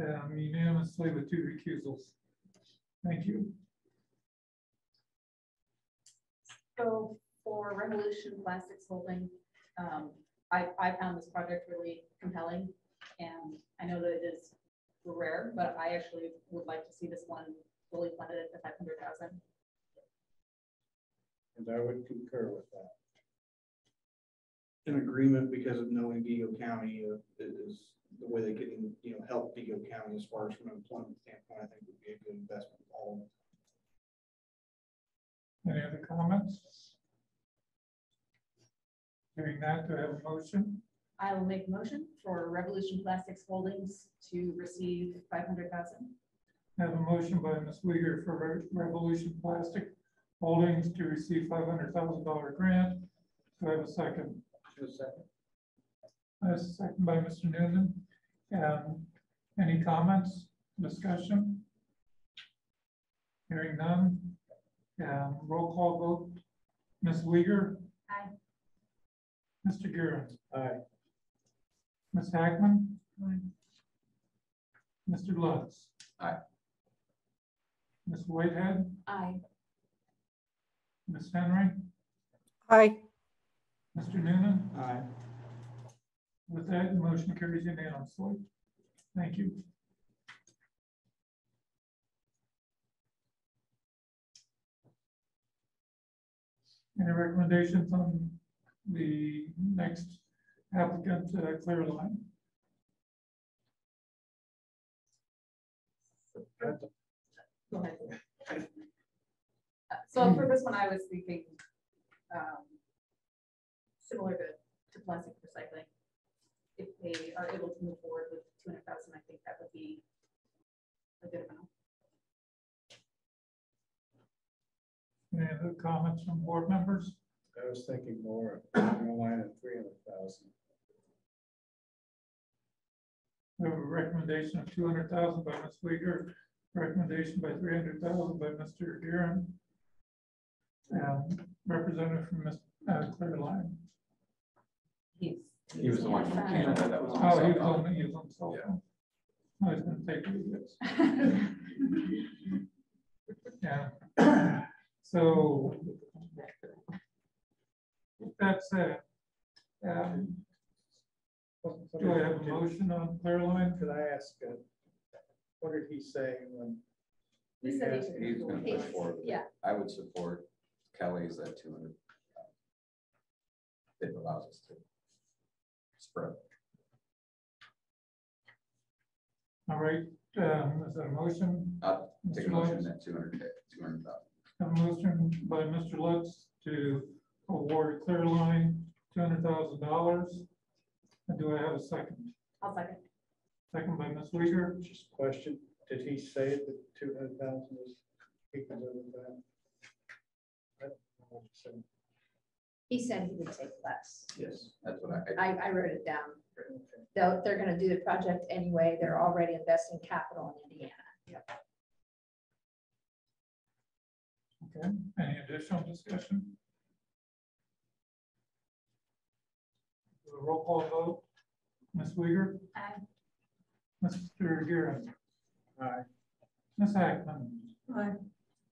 um, unanimously with two recusals. Thank you. So for Revolution Plastics Holding, um, I, I found this project really compelling. And I know that it is rare, but I actually would like to see this one fully funded at the five hundred thousand. And I would concur with that. An agreement because of knowing Vigo County uh, is the way they can, you know, help Vigo County as far as from an employment standpoint, I think would be a good investment. for all of them. Any other comments? Hearing that, do I have a motion? I will make a motion for Revolution Plastics Holdings to receive five hundred thousand. I Have a motion by Ms. Uyghur for Revolution Plastic Holdings to receive five hundred thousand dollar grant. Do I have a second? Just a second. I a second by Mr. Noonan. Um, any comments, discussion? Hearing none. Um, roll call vote. Ms. Uyghur, Aye. Mr. Guerin, Aye. Ms. Hackman. Aye. Mr. Lutz. Aye. Ms. Whitehead, Aye. Ms. Henry, Aye. Mr. Noonan. Aye. With that, the motion carries unanimously. Thank you. Any recommendations on the next applicant, uh, Clearline? Go ahead. Uh, So for this one, I was thinking, um, similar to, to plastic recycling. If they are able to move forward with two hundred thousand, I think that would be a good amount. Any other comments from board members? I was thinking more along the line of three hundred thousand. We have a recommendation of two hundred thousand by Ms. Uyghur, recommendation by three hundred thousand by Mr. Guerin. and representative from Ms. uh, Clearline. He's. He was the one from Canada that was on Oh, he cell was phone. on, he was on cell phone. I was gonna take it, yes. Yeah, so. With that said, um, do I have a motion on Clearline? Could I ask, uh, what did he say when? He we said he asked could him? He's gonna push forward. Yeah. I would support Kelly's at two hundred. It allows us to spread. All right, um, is that a motion? I'll take a motion Lutz? at two hundred, two hundred thousand. A motion by Mr. Lutz to award Clearline two hundred thousand dollars. And do I have a second? I'll second. Second by Ms. Uyghur. Just a question, did he say that two hundred thousand was equal to that? I don't know what he said. He said he would take less. Yes, that's what I. I, I wrote it down. They'll, they're gonna do the project anyway. They're already investing capital in Indiana. Yep. Okay, any additional discussion? Do a Roll call vote. Ms. Uyghur, Aye. Mr. Guerin, Aye. Ms. Hackman, Aye.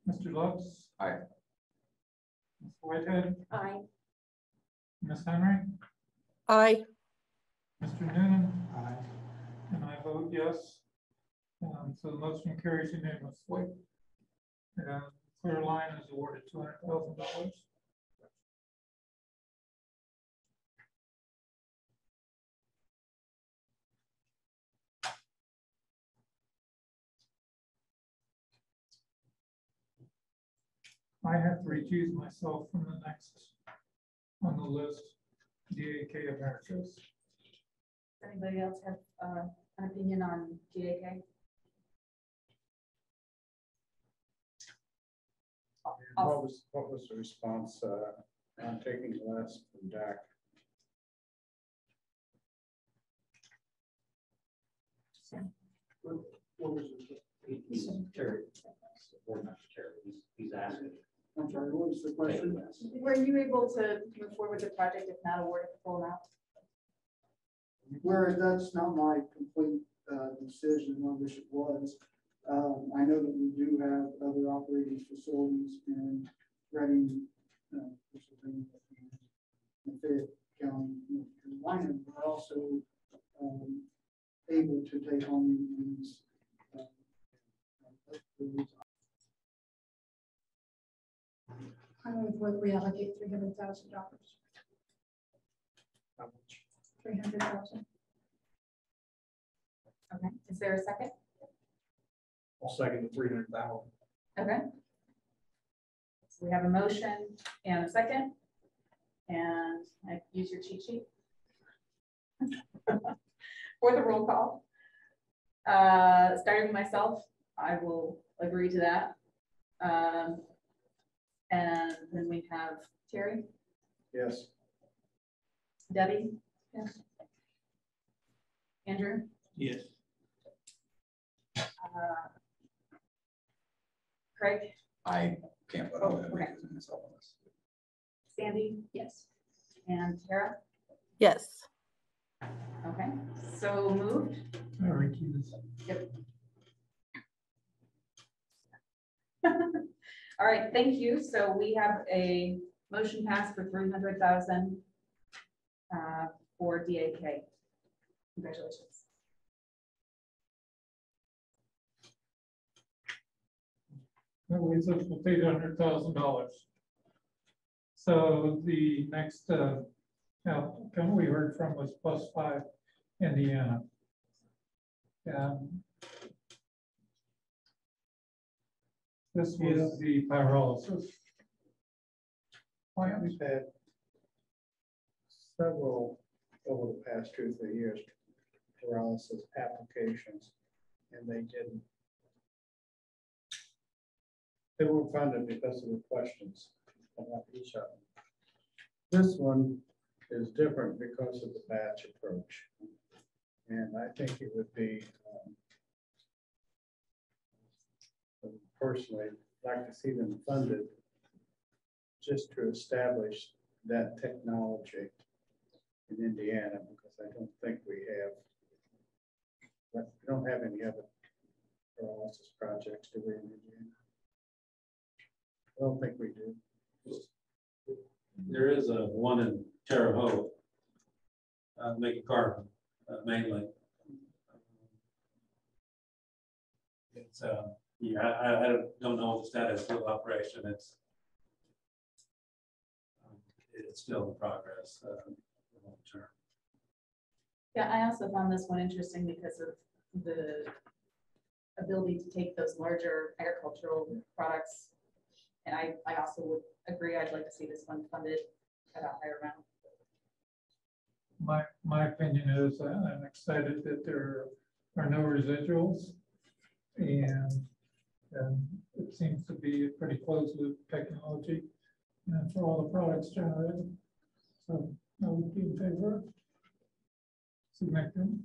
Mr. Lutz. Aye. Ms. Whitehead, Aye. Ms. Henry, Aye. Mr. Noonan, Aye. and I vote yes. Um, so the motion carries unanimously. And Clear Line is awarded two hundred thousand dollars. I have to recuse myself from the next on the list, DAK Americas. Does anybody else have, uh, an opinion on DAK? What was, what was the response, uh, on taking less from DAK? What was it? He's Terry. Board member Terry, he's, he's asking. I'm sorry, what was the question? Were you able to move forward with the project if not awarded the full amount? Whereas that's not my complete uh, decision, I wish it was. Um, I know that we do have other operating facilities in Reading, uh, Pennsylvania, and Fayette County, North Carolina. We're also um, able to take on these. uh, I move we reallocate three hundred thousand dollars. How much? Three hundred thousand. Okay, is there a second? I'll second the three hundred thousand. Okay. So we have a motion and a second. And I use your cheat sheet. For the roll call. Uh, starting with myself, I will agree to that. Um, and then we have Terry, Yes. Debbie. Yes. Andrew, Yes. uh, Craig, I can't vote on that because I'm myself on this. Sandy? Yes. And Tara? Yes. Okay, so moved. I recuse. Yep. All right, thank you. So we have a motion passed for three hundred thousand uh, for DAK. Congratulations. That leaves us with eight hundred thousand dollars. So the next, uh, applicant we heard from was plus five Indiana. Um, This was the pyrolysis. Plant, we've had several over the past two, three years, pyrolysis applications, and they didn't. They weren't funded because of the questions about each of them. This one is different because of the batch approach. And I think it would be, um, personally, like to see them funded just to establish that technology in Indiana, because I don't think we have, we don't have any other pyrolysis projects, do we, in Indiana? I don't think we do. There is a one in Terre Haute, uh, making carbon, uh, mainly. It's, uh, yeah, I, I- I don't- don't know the status of the operation, it's um, it's still in progress, uh, long term. Yeah, I also found this one interesting because of the ability to take those larger agricultural products. And I, I also would agree, I'd like to see this one funded at a higher amount. My, my opinion is, uh, I'm excited that there are no residuals. And, um, it seems to be a pretty closed loop technology uh, for all the products generated. So I would be in favor. Significant.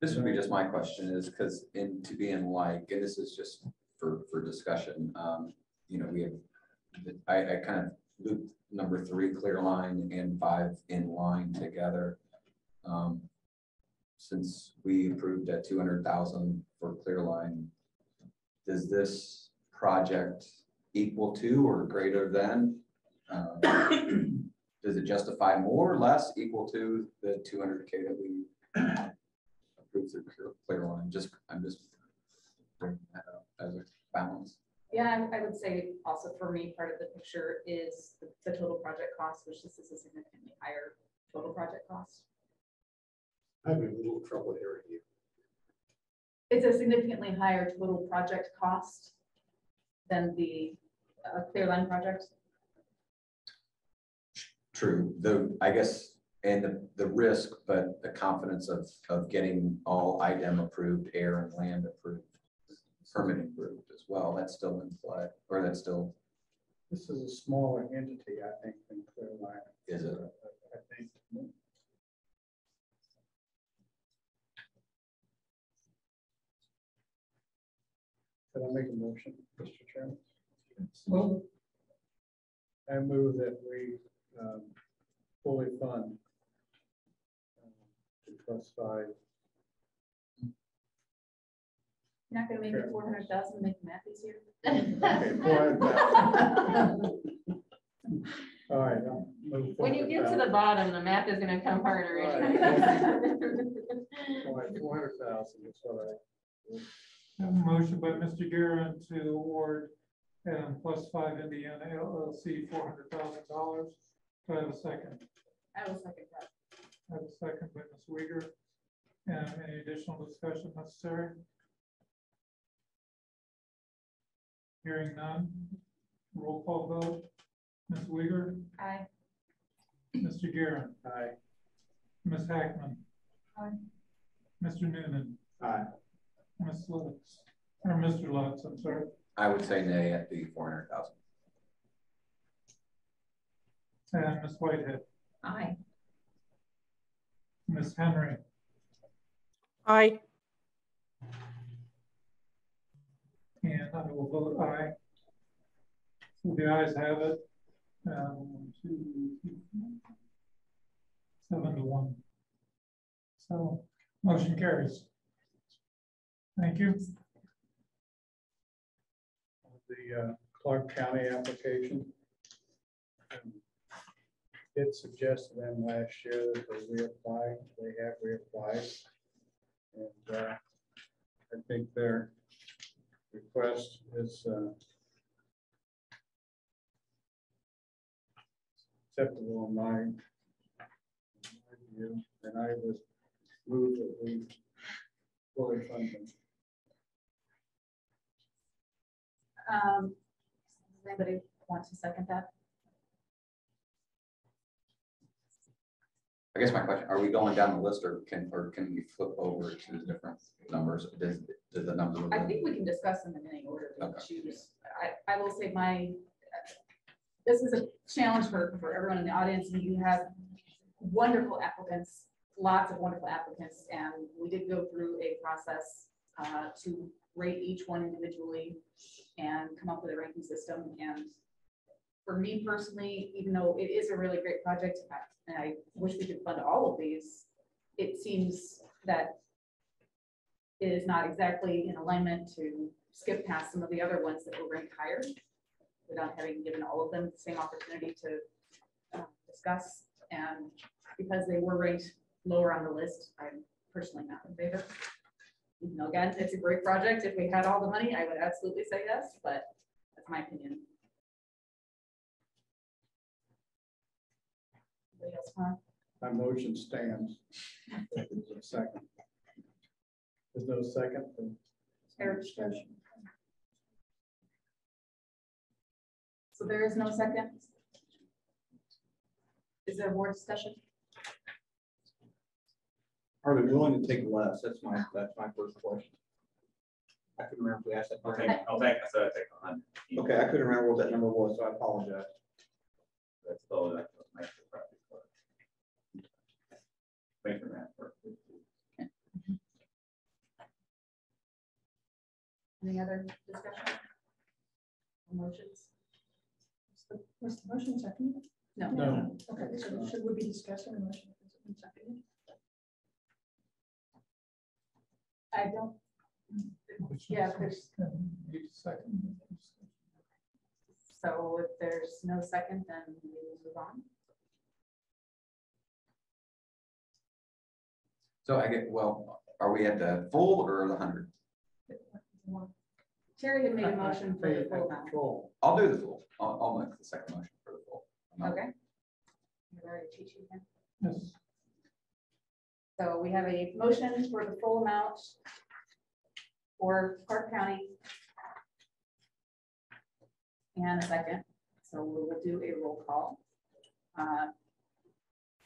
This would be just my question is because in to be in like, and this is just for, for discussion, um, you know, we have, I, I kind of looped number three, clear line and five in line together. Um, since we approved at two hundred thousand for clear line, does this project equal to or greater than? um, Does it justify more or less equal to the two hundred K that we approved through clear, clear line? Just, I'm just bringing that up as a balance. Yeah, I I would say also for me, part of the picture is the- the total project cost, which this is a significantly higher total project cost. I'm having a little trouble hearing you. It's a significantly higher total project cost than the uh, clear line project. True, the, I guess, and the, the risk, but the confidence of, of getting all IDEM approved, air and land approved. permitting approved as well. That's still in play, or that's still, This is a smaller entity, I think, than Clearline. Is it? Could I make a motion, Mr. Chairman? Well, I move that we um, fully fund um, the plus five. You're not gonna make it four hundred thousand, make the math easier? Okay, 400,000. All right. I'll When you get to the bottom, the math is gonna come harder. All right, four hundred thousand is what I. Have a motion by Mr. Guerin to award um, plus five Indiana LLC four hundred thousand dollars. Do I have a second? I will second that. I have a second by Ms. Weider. And any additional discussion necessary? Hearing none. Roll call vote. Ms. Weider, Aye. Mr. Guerin, Aye. Ms. Hackman, Aye. Mr. Noonan, Aye. Ms. Lutz, or Mr. Lutz, I'm sorry. I would say nay at the four hundred thousand. And Ms. Whitehead, Aye. Ms. Henry, Aye. and I will vote aye. So the ayes have it. Um, one, two, three, four, Seven to one. So motion carries. Thank you. The uh, Clark County application. um, Did suggest to them last year that they reapply, they have reapplied. And uh, I think their request is uh, acceptable in my in my view, and I would move that we fully fund them. Um, does anybody want to second that? I guess my question, are we going down the list or can, or can we flip over to the different numbers? Does, do the numbers? I think we can discuss them in any order we Okay. choose. I, I will say my, this is a challenge for, for everyone in the audience. You have wonderful applicants, lots of wonderful applicants, and we did go through a process uh, to rate each one individually and come up with a ranking system. And for me personally, even though it is a really great project, and I wish we could fund all of these, it seems that it is not exactly in alignment to skip past some of the other ones that were ranked higher without having given all of them the same opportunity to uh, discuss. And because they were ranked lower on the list, I'm personally not in favor. Even though, again, it's a great project. If we had all the money, I would absolutely say yes, but that's my opinion. Anybody else want? My motion stands. There's Second. There's no second. Fair discussion. So there is no second? Is there more discussion? Are they willing to take less? That's my, that's my first question. I couldn't remember if we asked that. I'll take, I'll take, I said I take hundred. Okay, I couldn't remember what that number was, so I apologize. That's still, that's what makes the project work. Make the math work. Any other discussion? Motions? Was the motion seconded? No. No. Okay, so should we be discussing the motion? if it's seconded? I don't. Yeah, there's, Need a second. so if there's no second, then we move on. So I get, well, are we at the full or the hundred? Terry had made a motion for the full amount. I'll do the full. I'll, I'll make the second motion for the full. amount. Okay. You already cheat sheet. Yes, So we have a motion for the full amount for Park County. And a second, so we will do a roll call. Uh,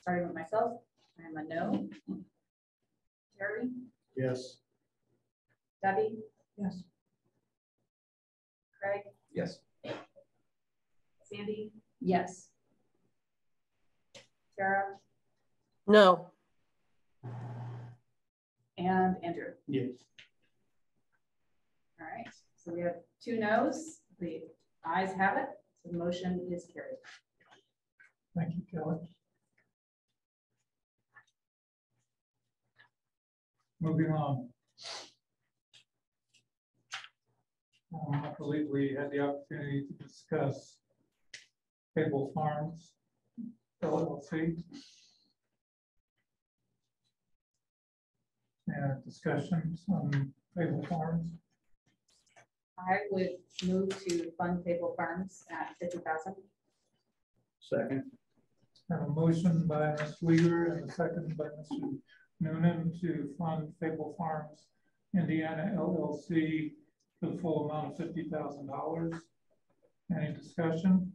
Starting with myself, I am a no. Terry, Yes. Debbie, Yes. Craig, Yes. Sandy, Yes. Tara, No. And Andrew. Yes. All right, so we have two noes, the ayes have it, so the motion is carried. Thank you, Kelly. Moving on. Um, I believe we had the opportunity to discuss Fable Farms LLC. And discussions on Fable Farms. I would move to fund Fable Farms at fifty thousand. Second. Have a motion by Ms. Weaver and a second by Mr. Noonan to fund Fable Farms, Indiana LLC for the full amount of fifty thousand dollars. Any discussion?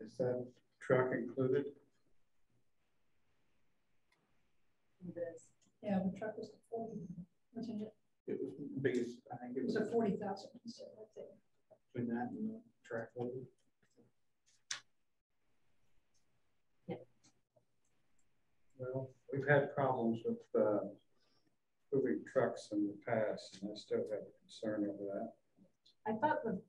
Is that truck included? It is. Yeah, the truck was forty, it? It was the biggest, I think It was a forty thousand, so I think. Between that and the track load. Well, we've had problems with, uh, moving trucks in the past, and I still have a concern over that. I thought the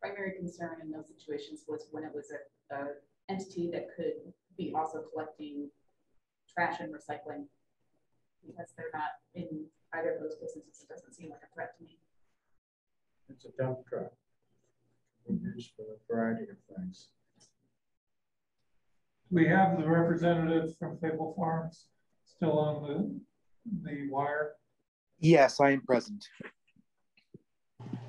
primary concern in those situations was when it was a, a entity that could be also collecting trash and recycling. Because they're not in either of those businesses, it doesn't seem like a threat to me. It's a dump truck. We use for a variety of things. We have the representative from Fable Farms still on the, the wire. Yes, I am present.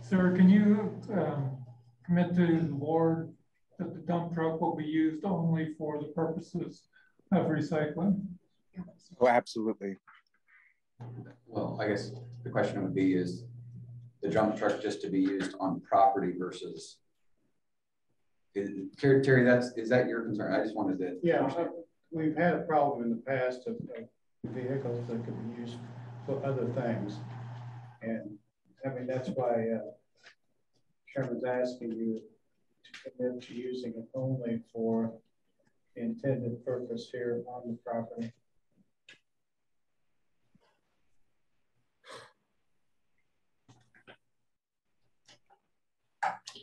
Sir, can you um, commit to the board that the dump truck will be used only for the purposes of recycling? Oh, absolutely. Well, I guess the question would be is the dump truck just to be used on property versus Terry, Terry, that's, is that your concern? I just wanted to. Yeah, uh, we've had a problem in the past of, of vehicles that could be used for other things. And, I mean, that's why, uh, Chairman's asking you to commit to using it only for the intended purpose here on the property.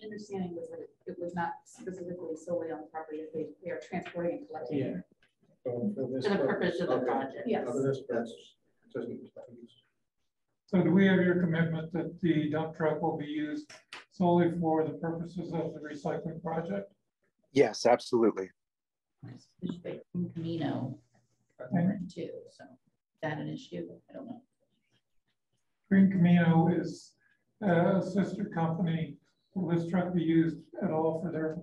Understanding was that it- it was not specifically solely on the property, that they, they are transporting and collecting. Yeah. So for this For the purpose of the okay. project. Yes. For this purpose. So do we have your commitment that the dump truck will be used solely for the purposes of the recycling project? Yes, absolutely. Fish Camino too, so that an issue? I don't know. Green Camino is a sister company. Will this truck be used at all for their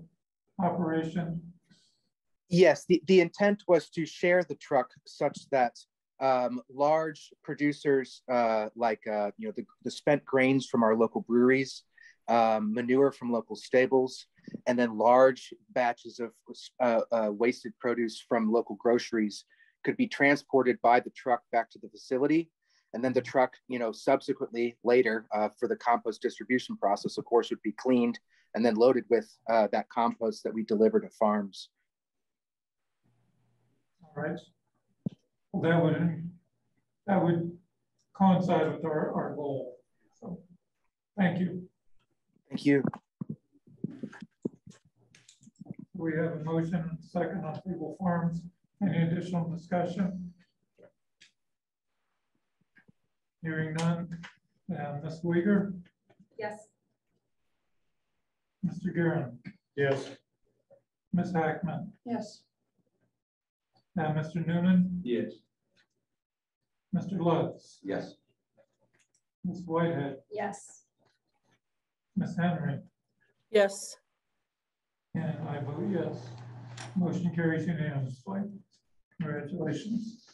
operation? Yes, the, the intent was to share the truck such that um, large producers uh, like uh, you know the, the spent grains from our local breweries, um, manure from local stables, and then large batches of uh, uh, wasted produce from local groceries could be transported by the truck back to the facility. And then the truck, you know, subsequently later uh, for the compost distribution process, of course, would be cleaned and then loaded with uh, that compost that we deliver to farms. All right. Well, that would, that would coincide with our, our goal. So, thank you. Thank you. We have a motion second on Fable Farms. Any additional discussion? Hearing none. Uh, Ms. Weger, Yes. Mr. Guerin, Yes. Ms. Hackman, Yes, and Mr. Noonan, Yes. Mr. Lutz, Yes. Ms. Whitehead, Yes. Ms. Henry, Yes. and I vote yes. Motion carries unanimously. Congratulations.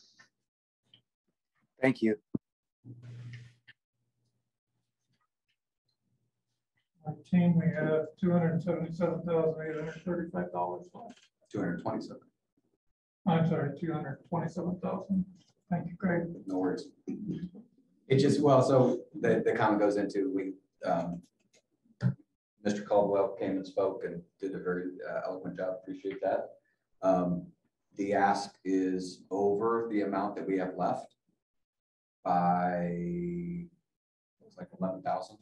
Thank you. Team, we have two hundred and seventy-seven thousand eight hundred and thirty-five dollars left. Two hundred twenty-seven, I'm sorry, two hundred and twenty-seven thousand. Thank you, Greg. no worries. It just, well, so the, the comment goes into, we, um, Mr. Caldwell came and spoke and did a very uh, eloquent job. Appreciate that. Um, the ask is over the amount that we have left by, it was like eleven thousand.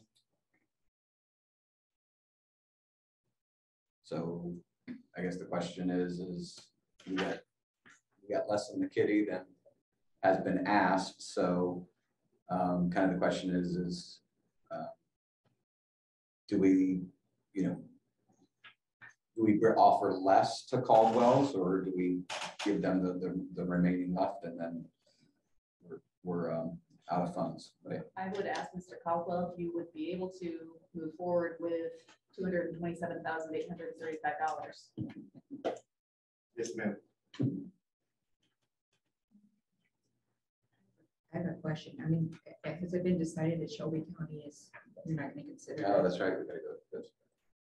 So I guess the question is, is we got, we got less in the kitty than has been asked, so um, kind of the question is, is uh, do we, you know, do we offer less to Caldwell's or do we give them the, the, the remaining left and then we're, we're um, out of funds? I would ask Mr. Caldwell if you would be able to move forward with two hundred and twenty-seven thousand eight hundred and thirty-five dollars. Yes, ma'am. I have a question. I mean, eh, has it been decided that Shelby County is, you're not gonna consider? Oh, that? that's right. We gotta go. That's-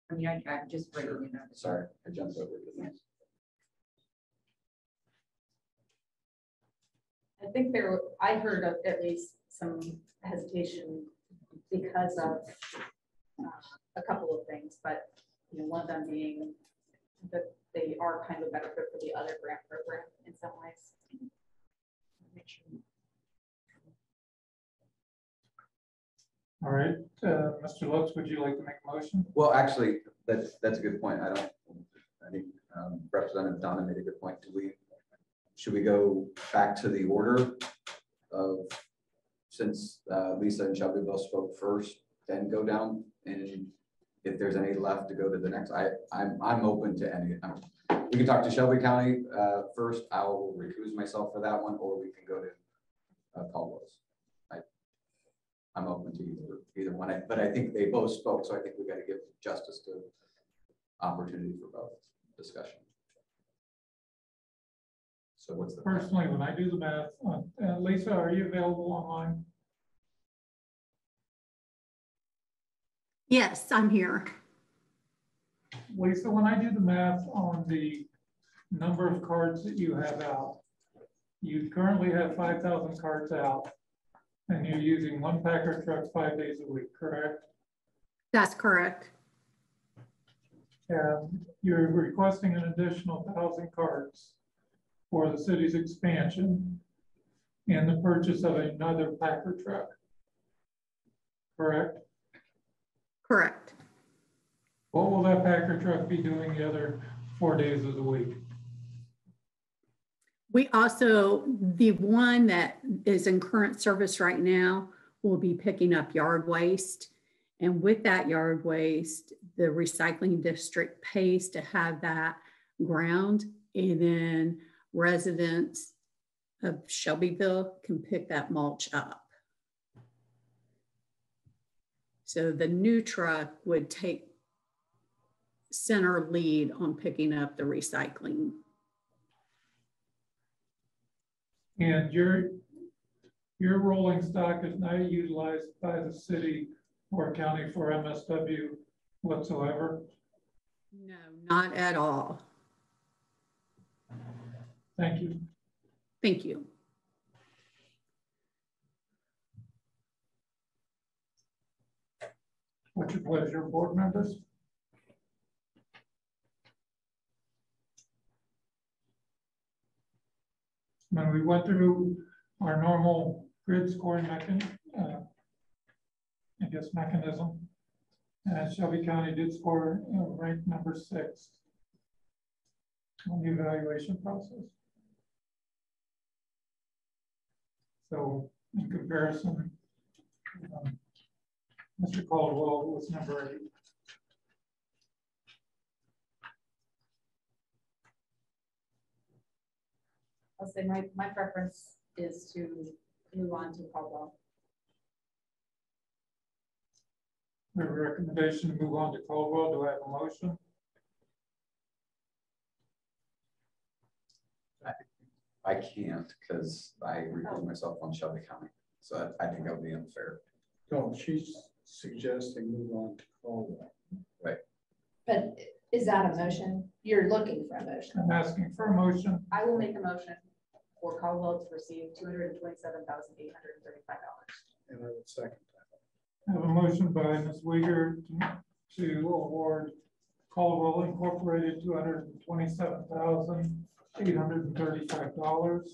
I mean, I, I'm just bringing it up. Sorry, I jumped over this. I think there, I heard of at least some hesitation because of uh, a couple of things, but you know, one of them being that they are kind of a better fit for the other grant program in some ways. All right, uh, Mr. Lutz, would you like to make a motion? Well, actually, that's, that's a good point. I don't, I think um, Representative Donna made a good point. Do we, should we go back to the order of, since uh, Lisa and Shelby both spoke first, then go down? And if there's any left to go to the next, I, I'm, I'm open to any. um, We can talk to Shelby County uh, first. I'll recuse myself for that one, or we can go to uh, Caldwell's. I- I'm open to either, either one, I- but I think they both spoke, so I think we got to give justice to opportunity for both discussion. So what's the? Personally, when I do the math, uh, uh, Lisa, are you available online? Yes, I'm here. Lisa, when I do the math on the number of cards that you have out, you currently have five thousand cards out, and you're using one Packer truck five days a week, correct? That's correct. And you're requesting an additional thousand cards for the city's expansion and the purchase of another Packer truck. Correct? Correct. What will that Packer truck be doing the other four days of the week? We also, the one that is in current service right now will be picking up yard waste. And with that yard waste, the recycling district pays to have that ground. And then residents of Shelbyville can pick that mulch up. So the new truck would take center lead on picking up the recycling And your, your rolling stock is not utilized by the city or county for MSW whatsoever? No, not at all. Thank you. Thank you. What's your pleasure, board members? When we went through our normal grid scoring mechanism, uh, I guess mechanism, uh, Shelby County did score uh, ranked number six on the evaluation process. So in comparison, um, Mr. Caldwell was number eight. I'll say my, my preference is to move on to Caldwell. We have a recommendation to move on to Caldwell. Do I have a motion? I can't because I recuse myself on Shelby County. So I I think that would be unfair. No, she's suggesting move on to Caldwell. Right. But is that a motion? You're looking for a motion. I'm asking for a motion. I will make a motion for Caldwell to receive two hundred and twenty-seven thousand eight hundred and thirty-five dollars. And I would second that. I have a motion by Ms. Uygar to to award Caldwell Incorporated two hundred and twenty-seven thousand, eight hundred and thirty-five dollars.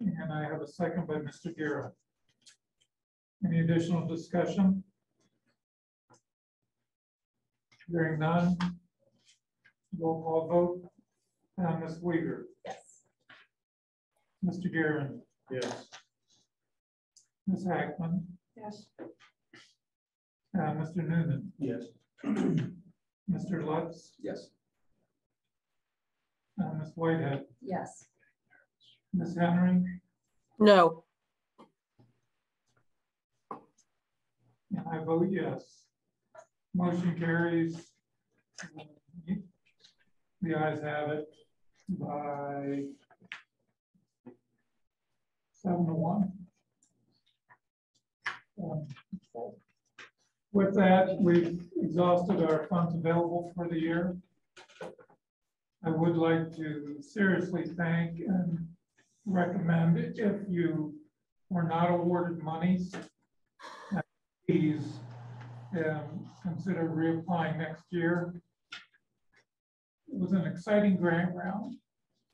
And I have a second by Mr. Guerra. Any additional discussion? Hearing none. Roll call vote. Uh, Ms. Weider, Yes. Mr. Guerin, Yes. Ms. Hackman, Yes. uh, Mr. Noonan, Yes. Mr. Lutz, Yes. uh, Ms. Whitehead, Yes. Ms. Henry, No. and I vote yes. Motion carries. The ayes have it by seven to one. Um, With that, we've exhausted our funds available for the year. I would like to seriously thank and recommend if you were not awarded monies, please um, consider reapplying next year. It was an exciting grant round,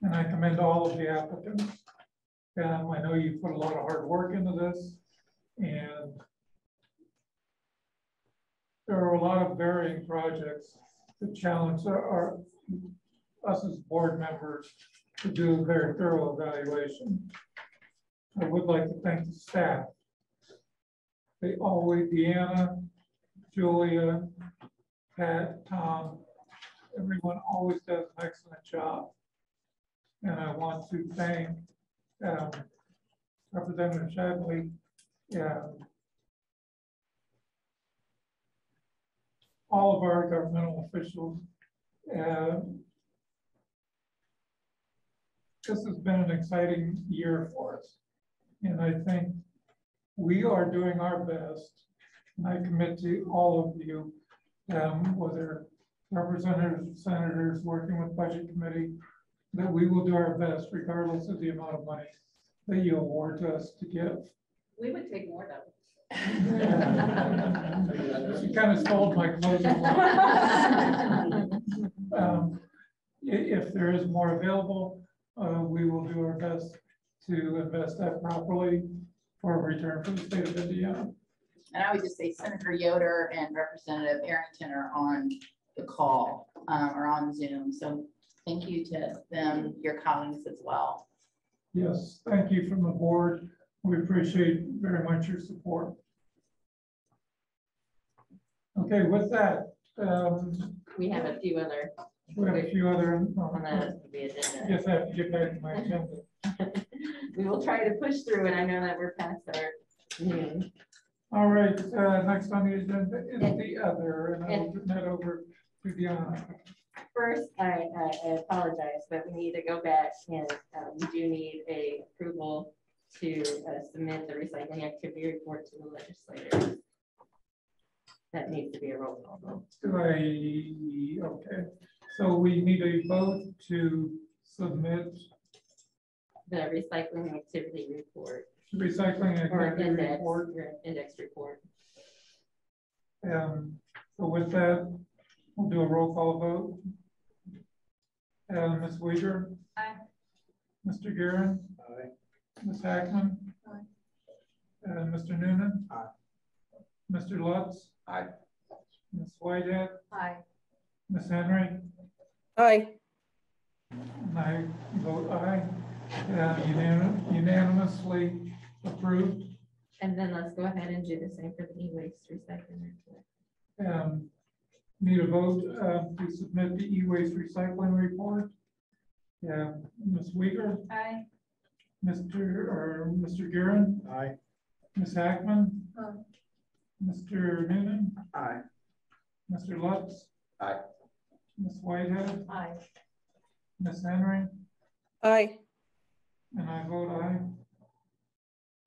and I commend all of the applicants. Um, I know you put a lot of hard work into this, and there are a lot of varying projects that challenge our, our- us as board members to do a very thorough evaluation. I would like to thank the staff. They always, Deanna, Julia, Pat, Tom, everyone always does an excellent job. And I want to thank um, Representative Shadley, um, all of our governmental officials. Um, This has been an exciting year for us. And I think we are doing our best. And I commit to all of you, um, whether representatives, senators, working with budget committee, that we will do our best regardless of the amount of money that you award to us to give. We would take more though. She kind of stole my closing line. Um, i- if there is more available, uh, we will do our best to invest that properly for a return for the state of Indiana. And I would just say Senator Yoder and Representative Errington are on the call, um, or on Zoom. So thank you to them, your colleagues as well. Yes, thank you from the board. We appreciate very much your support. Okay, with that, um, We have a few other. we have a few other. On the, the agenda. Guess I have to get back to my agenda. We will try to push through and I know that we're past our noon. All right, uh, next on the agenda is the other, and I'll turn that over to Deanna. First, I, I apologize, but we need to go back and uh, we do need a approval to uh, submit the recycling activity report to the legislature. That needs to be a roll call vote. Do I, okay, so we need a vote to submit The recycling activity report recycling or activity index, report. your index report. Um, so with that, we'll do a roll call vote. Uh, Ms. Weider? Aye. Mr. Guerin? Aye. Ms. Hackman? Aye. Uh, Mr. Noonan? Aye. Mr. Lutz? Aye. Ms. Whitehead? Aye. Ms. Henry? Aye. And I vote aye. Uh, unanim- unanimously approved. And then let's go ahead and do the same for the e-waste recycling report. Um, need a vote, uh, to submit the e-waste recycling report. Yeah, Ms. Weider, Aye. Mr. or Mr. Guerin, Aye. Ms. Hackman, Aye. Mr. Noonan, Aye. Mr. Lutz, Aye. Ms. Whitehead, Aye. Ms. Henry, Aye. and I vote aye.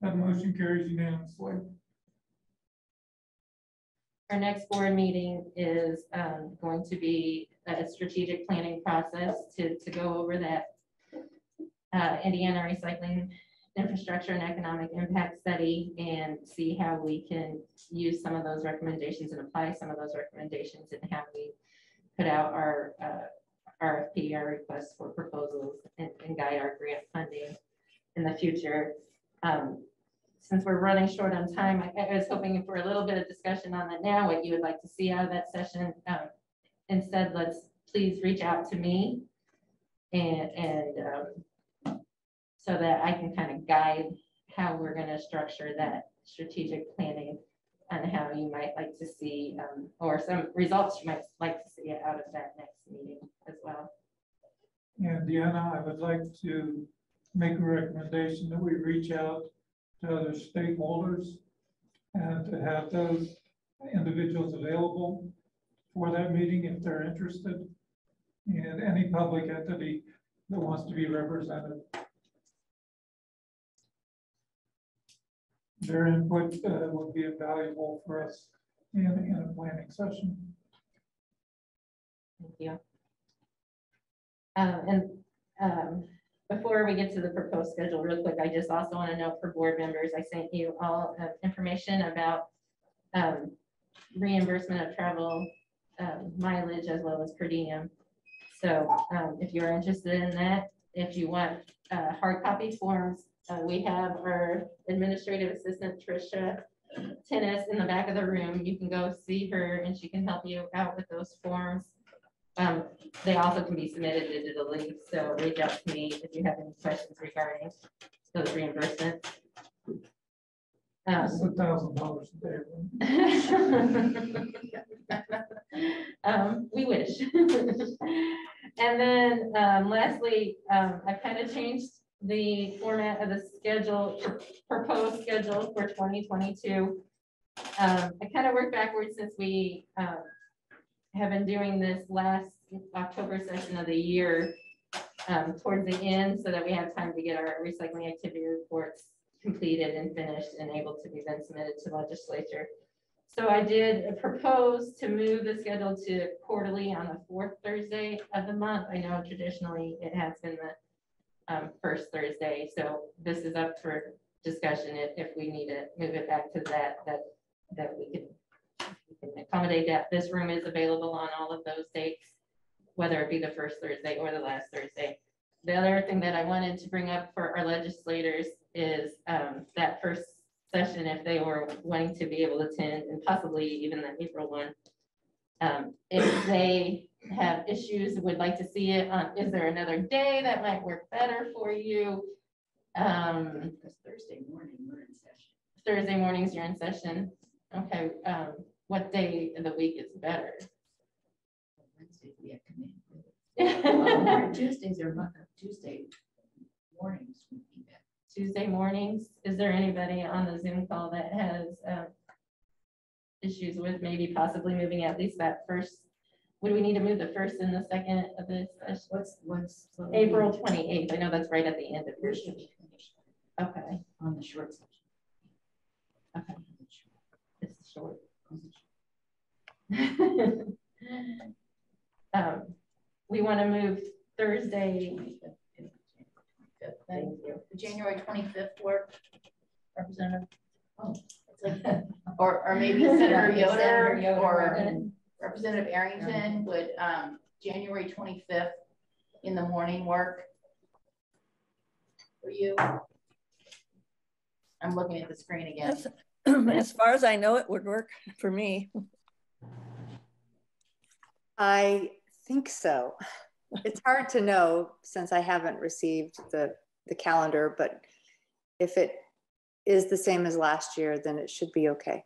That motion carries unanimously. Our next board meeting is um, going to be a strategic planning process to, to go over that uh, Indiana recycling infrastructure and economic impact study and see how we can use some of those recommendations and apply some of those recommendations and how we put out our uh, RFP, our request for proposals and, and guide our grant funding in the future. Um, since we're running short on time, I, I was hoping for a little bit of discussion on that now, what you would like to see out of that session. Um, instead, let's please reach out to me and, and um, so that I can kind of guide how we're going to structure that strategic planning and how you might like to see, um, or some results you might like to see out of that next meeting as well. And Deanna, I would like to make a recommendation that we reach out to other stakeholders and to have those individuals available for that meeting if they're interested. And any public entity that wants to be represented. Their input uh, would be invaluable for us in, in a planning session. Thank you. Um, and um, before we get to the proposed schedule, real quick, I just also want to note for board members, I sent you all uh, information about um, reimbursement of travel um, mileage as well as per diem. So um, if you're interested in that, if you want uh, hard copy forms, uh, we have our administrative assistant, Tricia Tennis, in the back of the room. You can go see her and she can help you out with those forms. Um, they also can be submitted digitally, so reach out to me if you have any questions regarding those reimbursements. Um, a thousand dollars a day. um, we wish. and then um, lastly, um, I kind of changed the format of the schedule, proposed schedule for 2022. Um, I kind of worked backwards since we um, have been doing this last October session of the year um, towards the end so that we have time to get our recycling activity reports completed and finished and able to be then submitted to legislature. So I did propose to move the schedule to quarterly on the fourth Thursday of the month. I know traditionally it has been the um, first Thursday, so this is up for discussion if, if we need to move it back to that, that, that we could accommodate that. This room is available on all of those dates, whether it be the first Thursday or the last Thursday. The other thing that I wanted to bring up for our legislators is um, that first session, if they were wanting to be able to attend and possibly even the April one. Um, if they have issues, would like to see it, on, is there another day that might work better for you? Um, Because Thursday morning, we're in session. Thursday mornings, you're in session. Okay, um, what day in the week is better? Wednesdays, we have committee. Tuesdays Mon- Tuesday mornings would be better. Tuesday mornings. Is there anybody on the Zoom call that has uh, issues with maybe possibly moving at least that first? Would we need to move the first and the second of this? What's, what's? April twenty-eighth. I know that's right at the end of your First sheet. should be finished Okay, on the short section. okay. It's short. Um, We want to move Thursday. Thank you. The January twenty-fifth work, Representative? Oh. Or, or maybe Senator Senator Yoder Yoder. or Representative Errington would, um, January twenty-fifth in the morning work? For you? I'm looking at the screen again. As far as I know, it would work for me. I think so. It's hard to know since I haven't received the, the calendar, but if it is the same as last year, then it should be okay.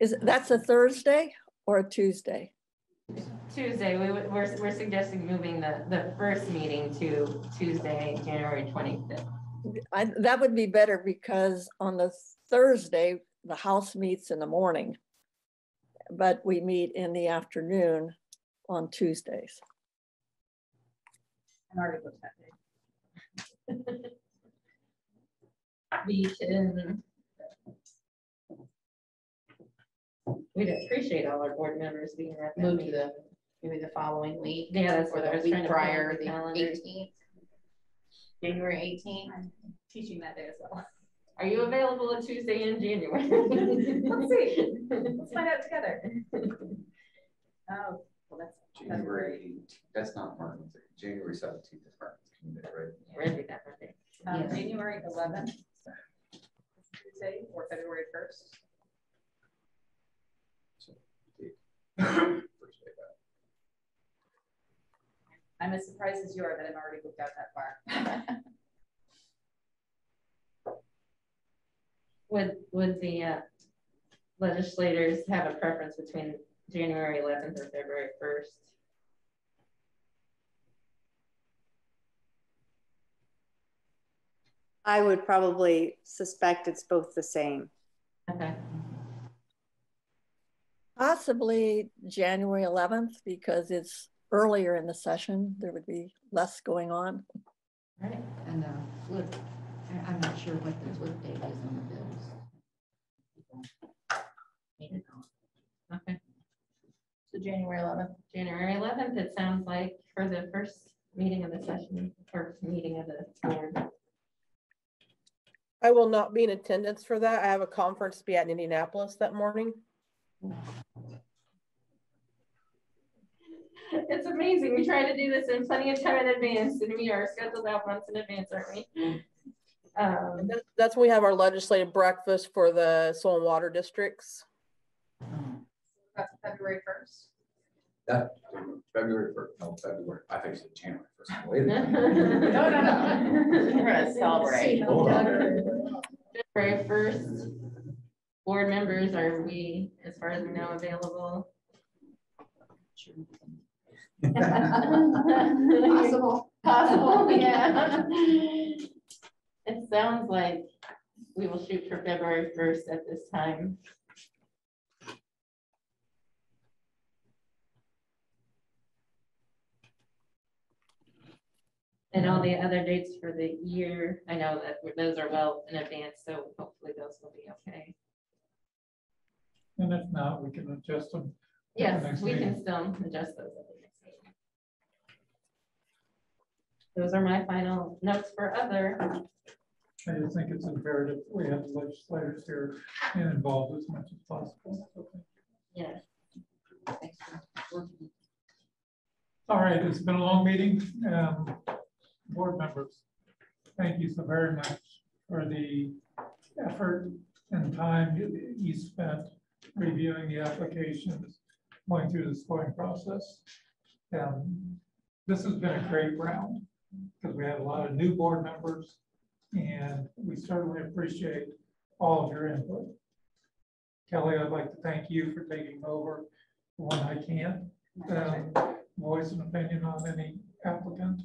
Is, that's a Thursday or a Tuesday? Tuesday, we, would- we're, we're suggesting moving the, the first meeting to Tuesday, January twenty-fifth. I, that would be better because on the Thursday, the House meets in the morning. But we meet in the afternoon on Tuesdays. An article that day. We can. We'd appreciate all our board members being at that Move to meeting. the, maybe the following week. Yeah, that's Or what I the was week trying to put on prior, the the calendar. eighteenth. January eighteenth. teaching that day as well. Are you available on Tuesday in January? Let's see. Let's find out together. Oh, well, that's. that's January great. eighteenth, that's not Martin's Day, January seventeenth is Martin's Day, right? Ready that Monday. Um, Yes. January eleventh. Tuesday or February first. First day back. I'm as surprised as you are that I'm already booked out that far. Would, would the uh, legislators have a preference between January eleventh or February first? I would probably suspect it's both the same. Okay. Possibly January 11th because it's earlier in the session. There would be less going on. Right. And uh, flip, I- I'm not sure what the flip date is on the bills. Need it. Okay. So January eleventh. January eleventh, it sounds like for the first meeting of the session or meeting of the board. I will not be in attendance for that. I have a conference to be at in Indianapolis that morning. It's amazing. We try to do this in plenty of time in advance and we are scheduled out months in advance, aren't we? Um, That- That's when we have our legislative breakfast for the soil and water districts. That's February first. That, February first, no, February, I think it's January first. Wait a minute. No, no, no. We're gonna celebrate. Hold on. February first, board members, are we, as far as we know, available? Possible. Possible, yeah. It sounds like we will shoot for February first at this time. And all the other dates for the year, I know that those are well in advance, so hopefully those will be okay. And if not, we can adjust them. at the Yes, we meeting. can still adjust those. at the next meeting. Those are my final notes for other. I just think it's imperative we have the legislators here and involved as much as possible. Okay. Yeah. All right, it's been a long meeting. Um, Board members, thank you so very much for the effort and time you you spent reviewing the applications, going through the scoring process. Um, This has been a great round because we had a lot of new board members and we certainly appreciate all of your input. Kelly, I'd like to thank you for taking over when I can't. um, Voice an opinion on any applicant.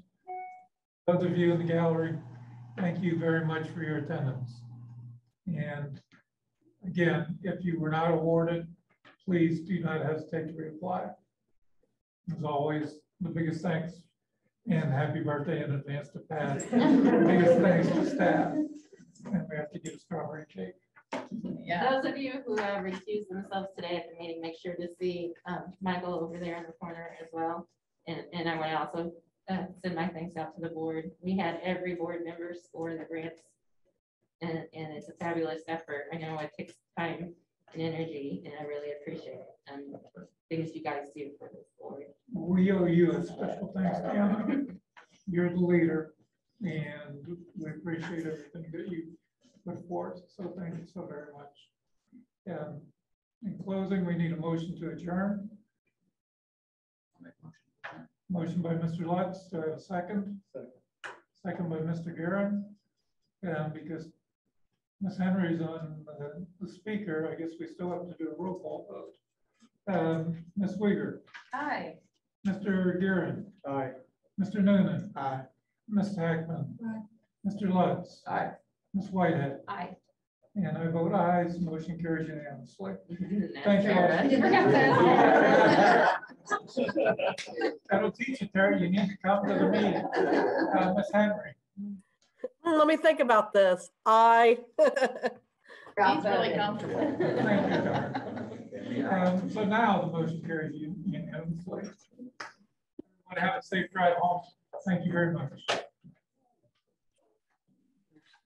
Those of you in the gallery, thank you very much for your attendance. And again, if you were not awarded, please do not hesitate to reapply. As always, the biggest thanks and happy birthday in advance to Pat. Biggest thanks to staff. And we have to get a strawberry cake. Yeah. Those of you who have recused themselves today at the meeting, make sure to see um, Michael over there in the corner as well. And, and I want to also uh, send my thanks out to the board. We had every board member score the grants. And, and it's a fabulous effort. I know it takes time and energy, and I really appreciate it. And things you guys do for this board. We owe you a special thanks, Deanna. You're the leader and we appreciate everything that you put forth. So thank you so very much. Um, In closing, we need a motion to adjourn. Motion by Mr. Lutz, do I have a second? Second by Mr. Guerin. And because Ms. Henry's on the- the speaker, I guess we still have to do a roll call vote. Um, Ms. Uygar. Aye. Mr. Guerin. Aye. Mr. Noonan. Aye. Mr. Hackman. Aye. Mr. Lutz. Aye. Ms. Whitehead. Aye. And I vote aye, so motion carries unanimously. Thank you all. fair. You forgot that. That'll teach you, Terry, you need to come to the meeting. Uh, Ms. Henry. Let me think about this. I. He's really comfortable. Thank you, Terry. Um, So now the motion carries unanimously. Want to have a safe drive home. Thank you very much.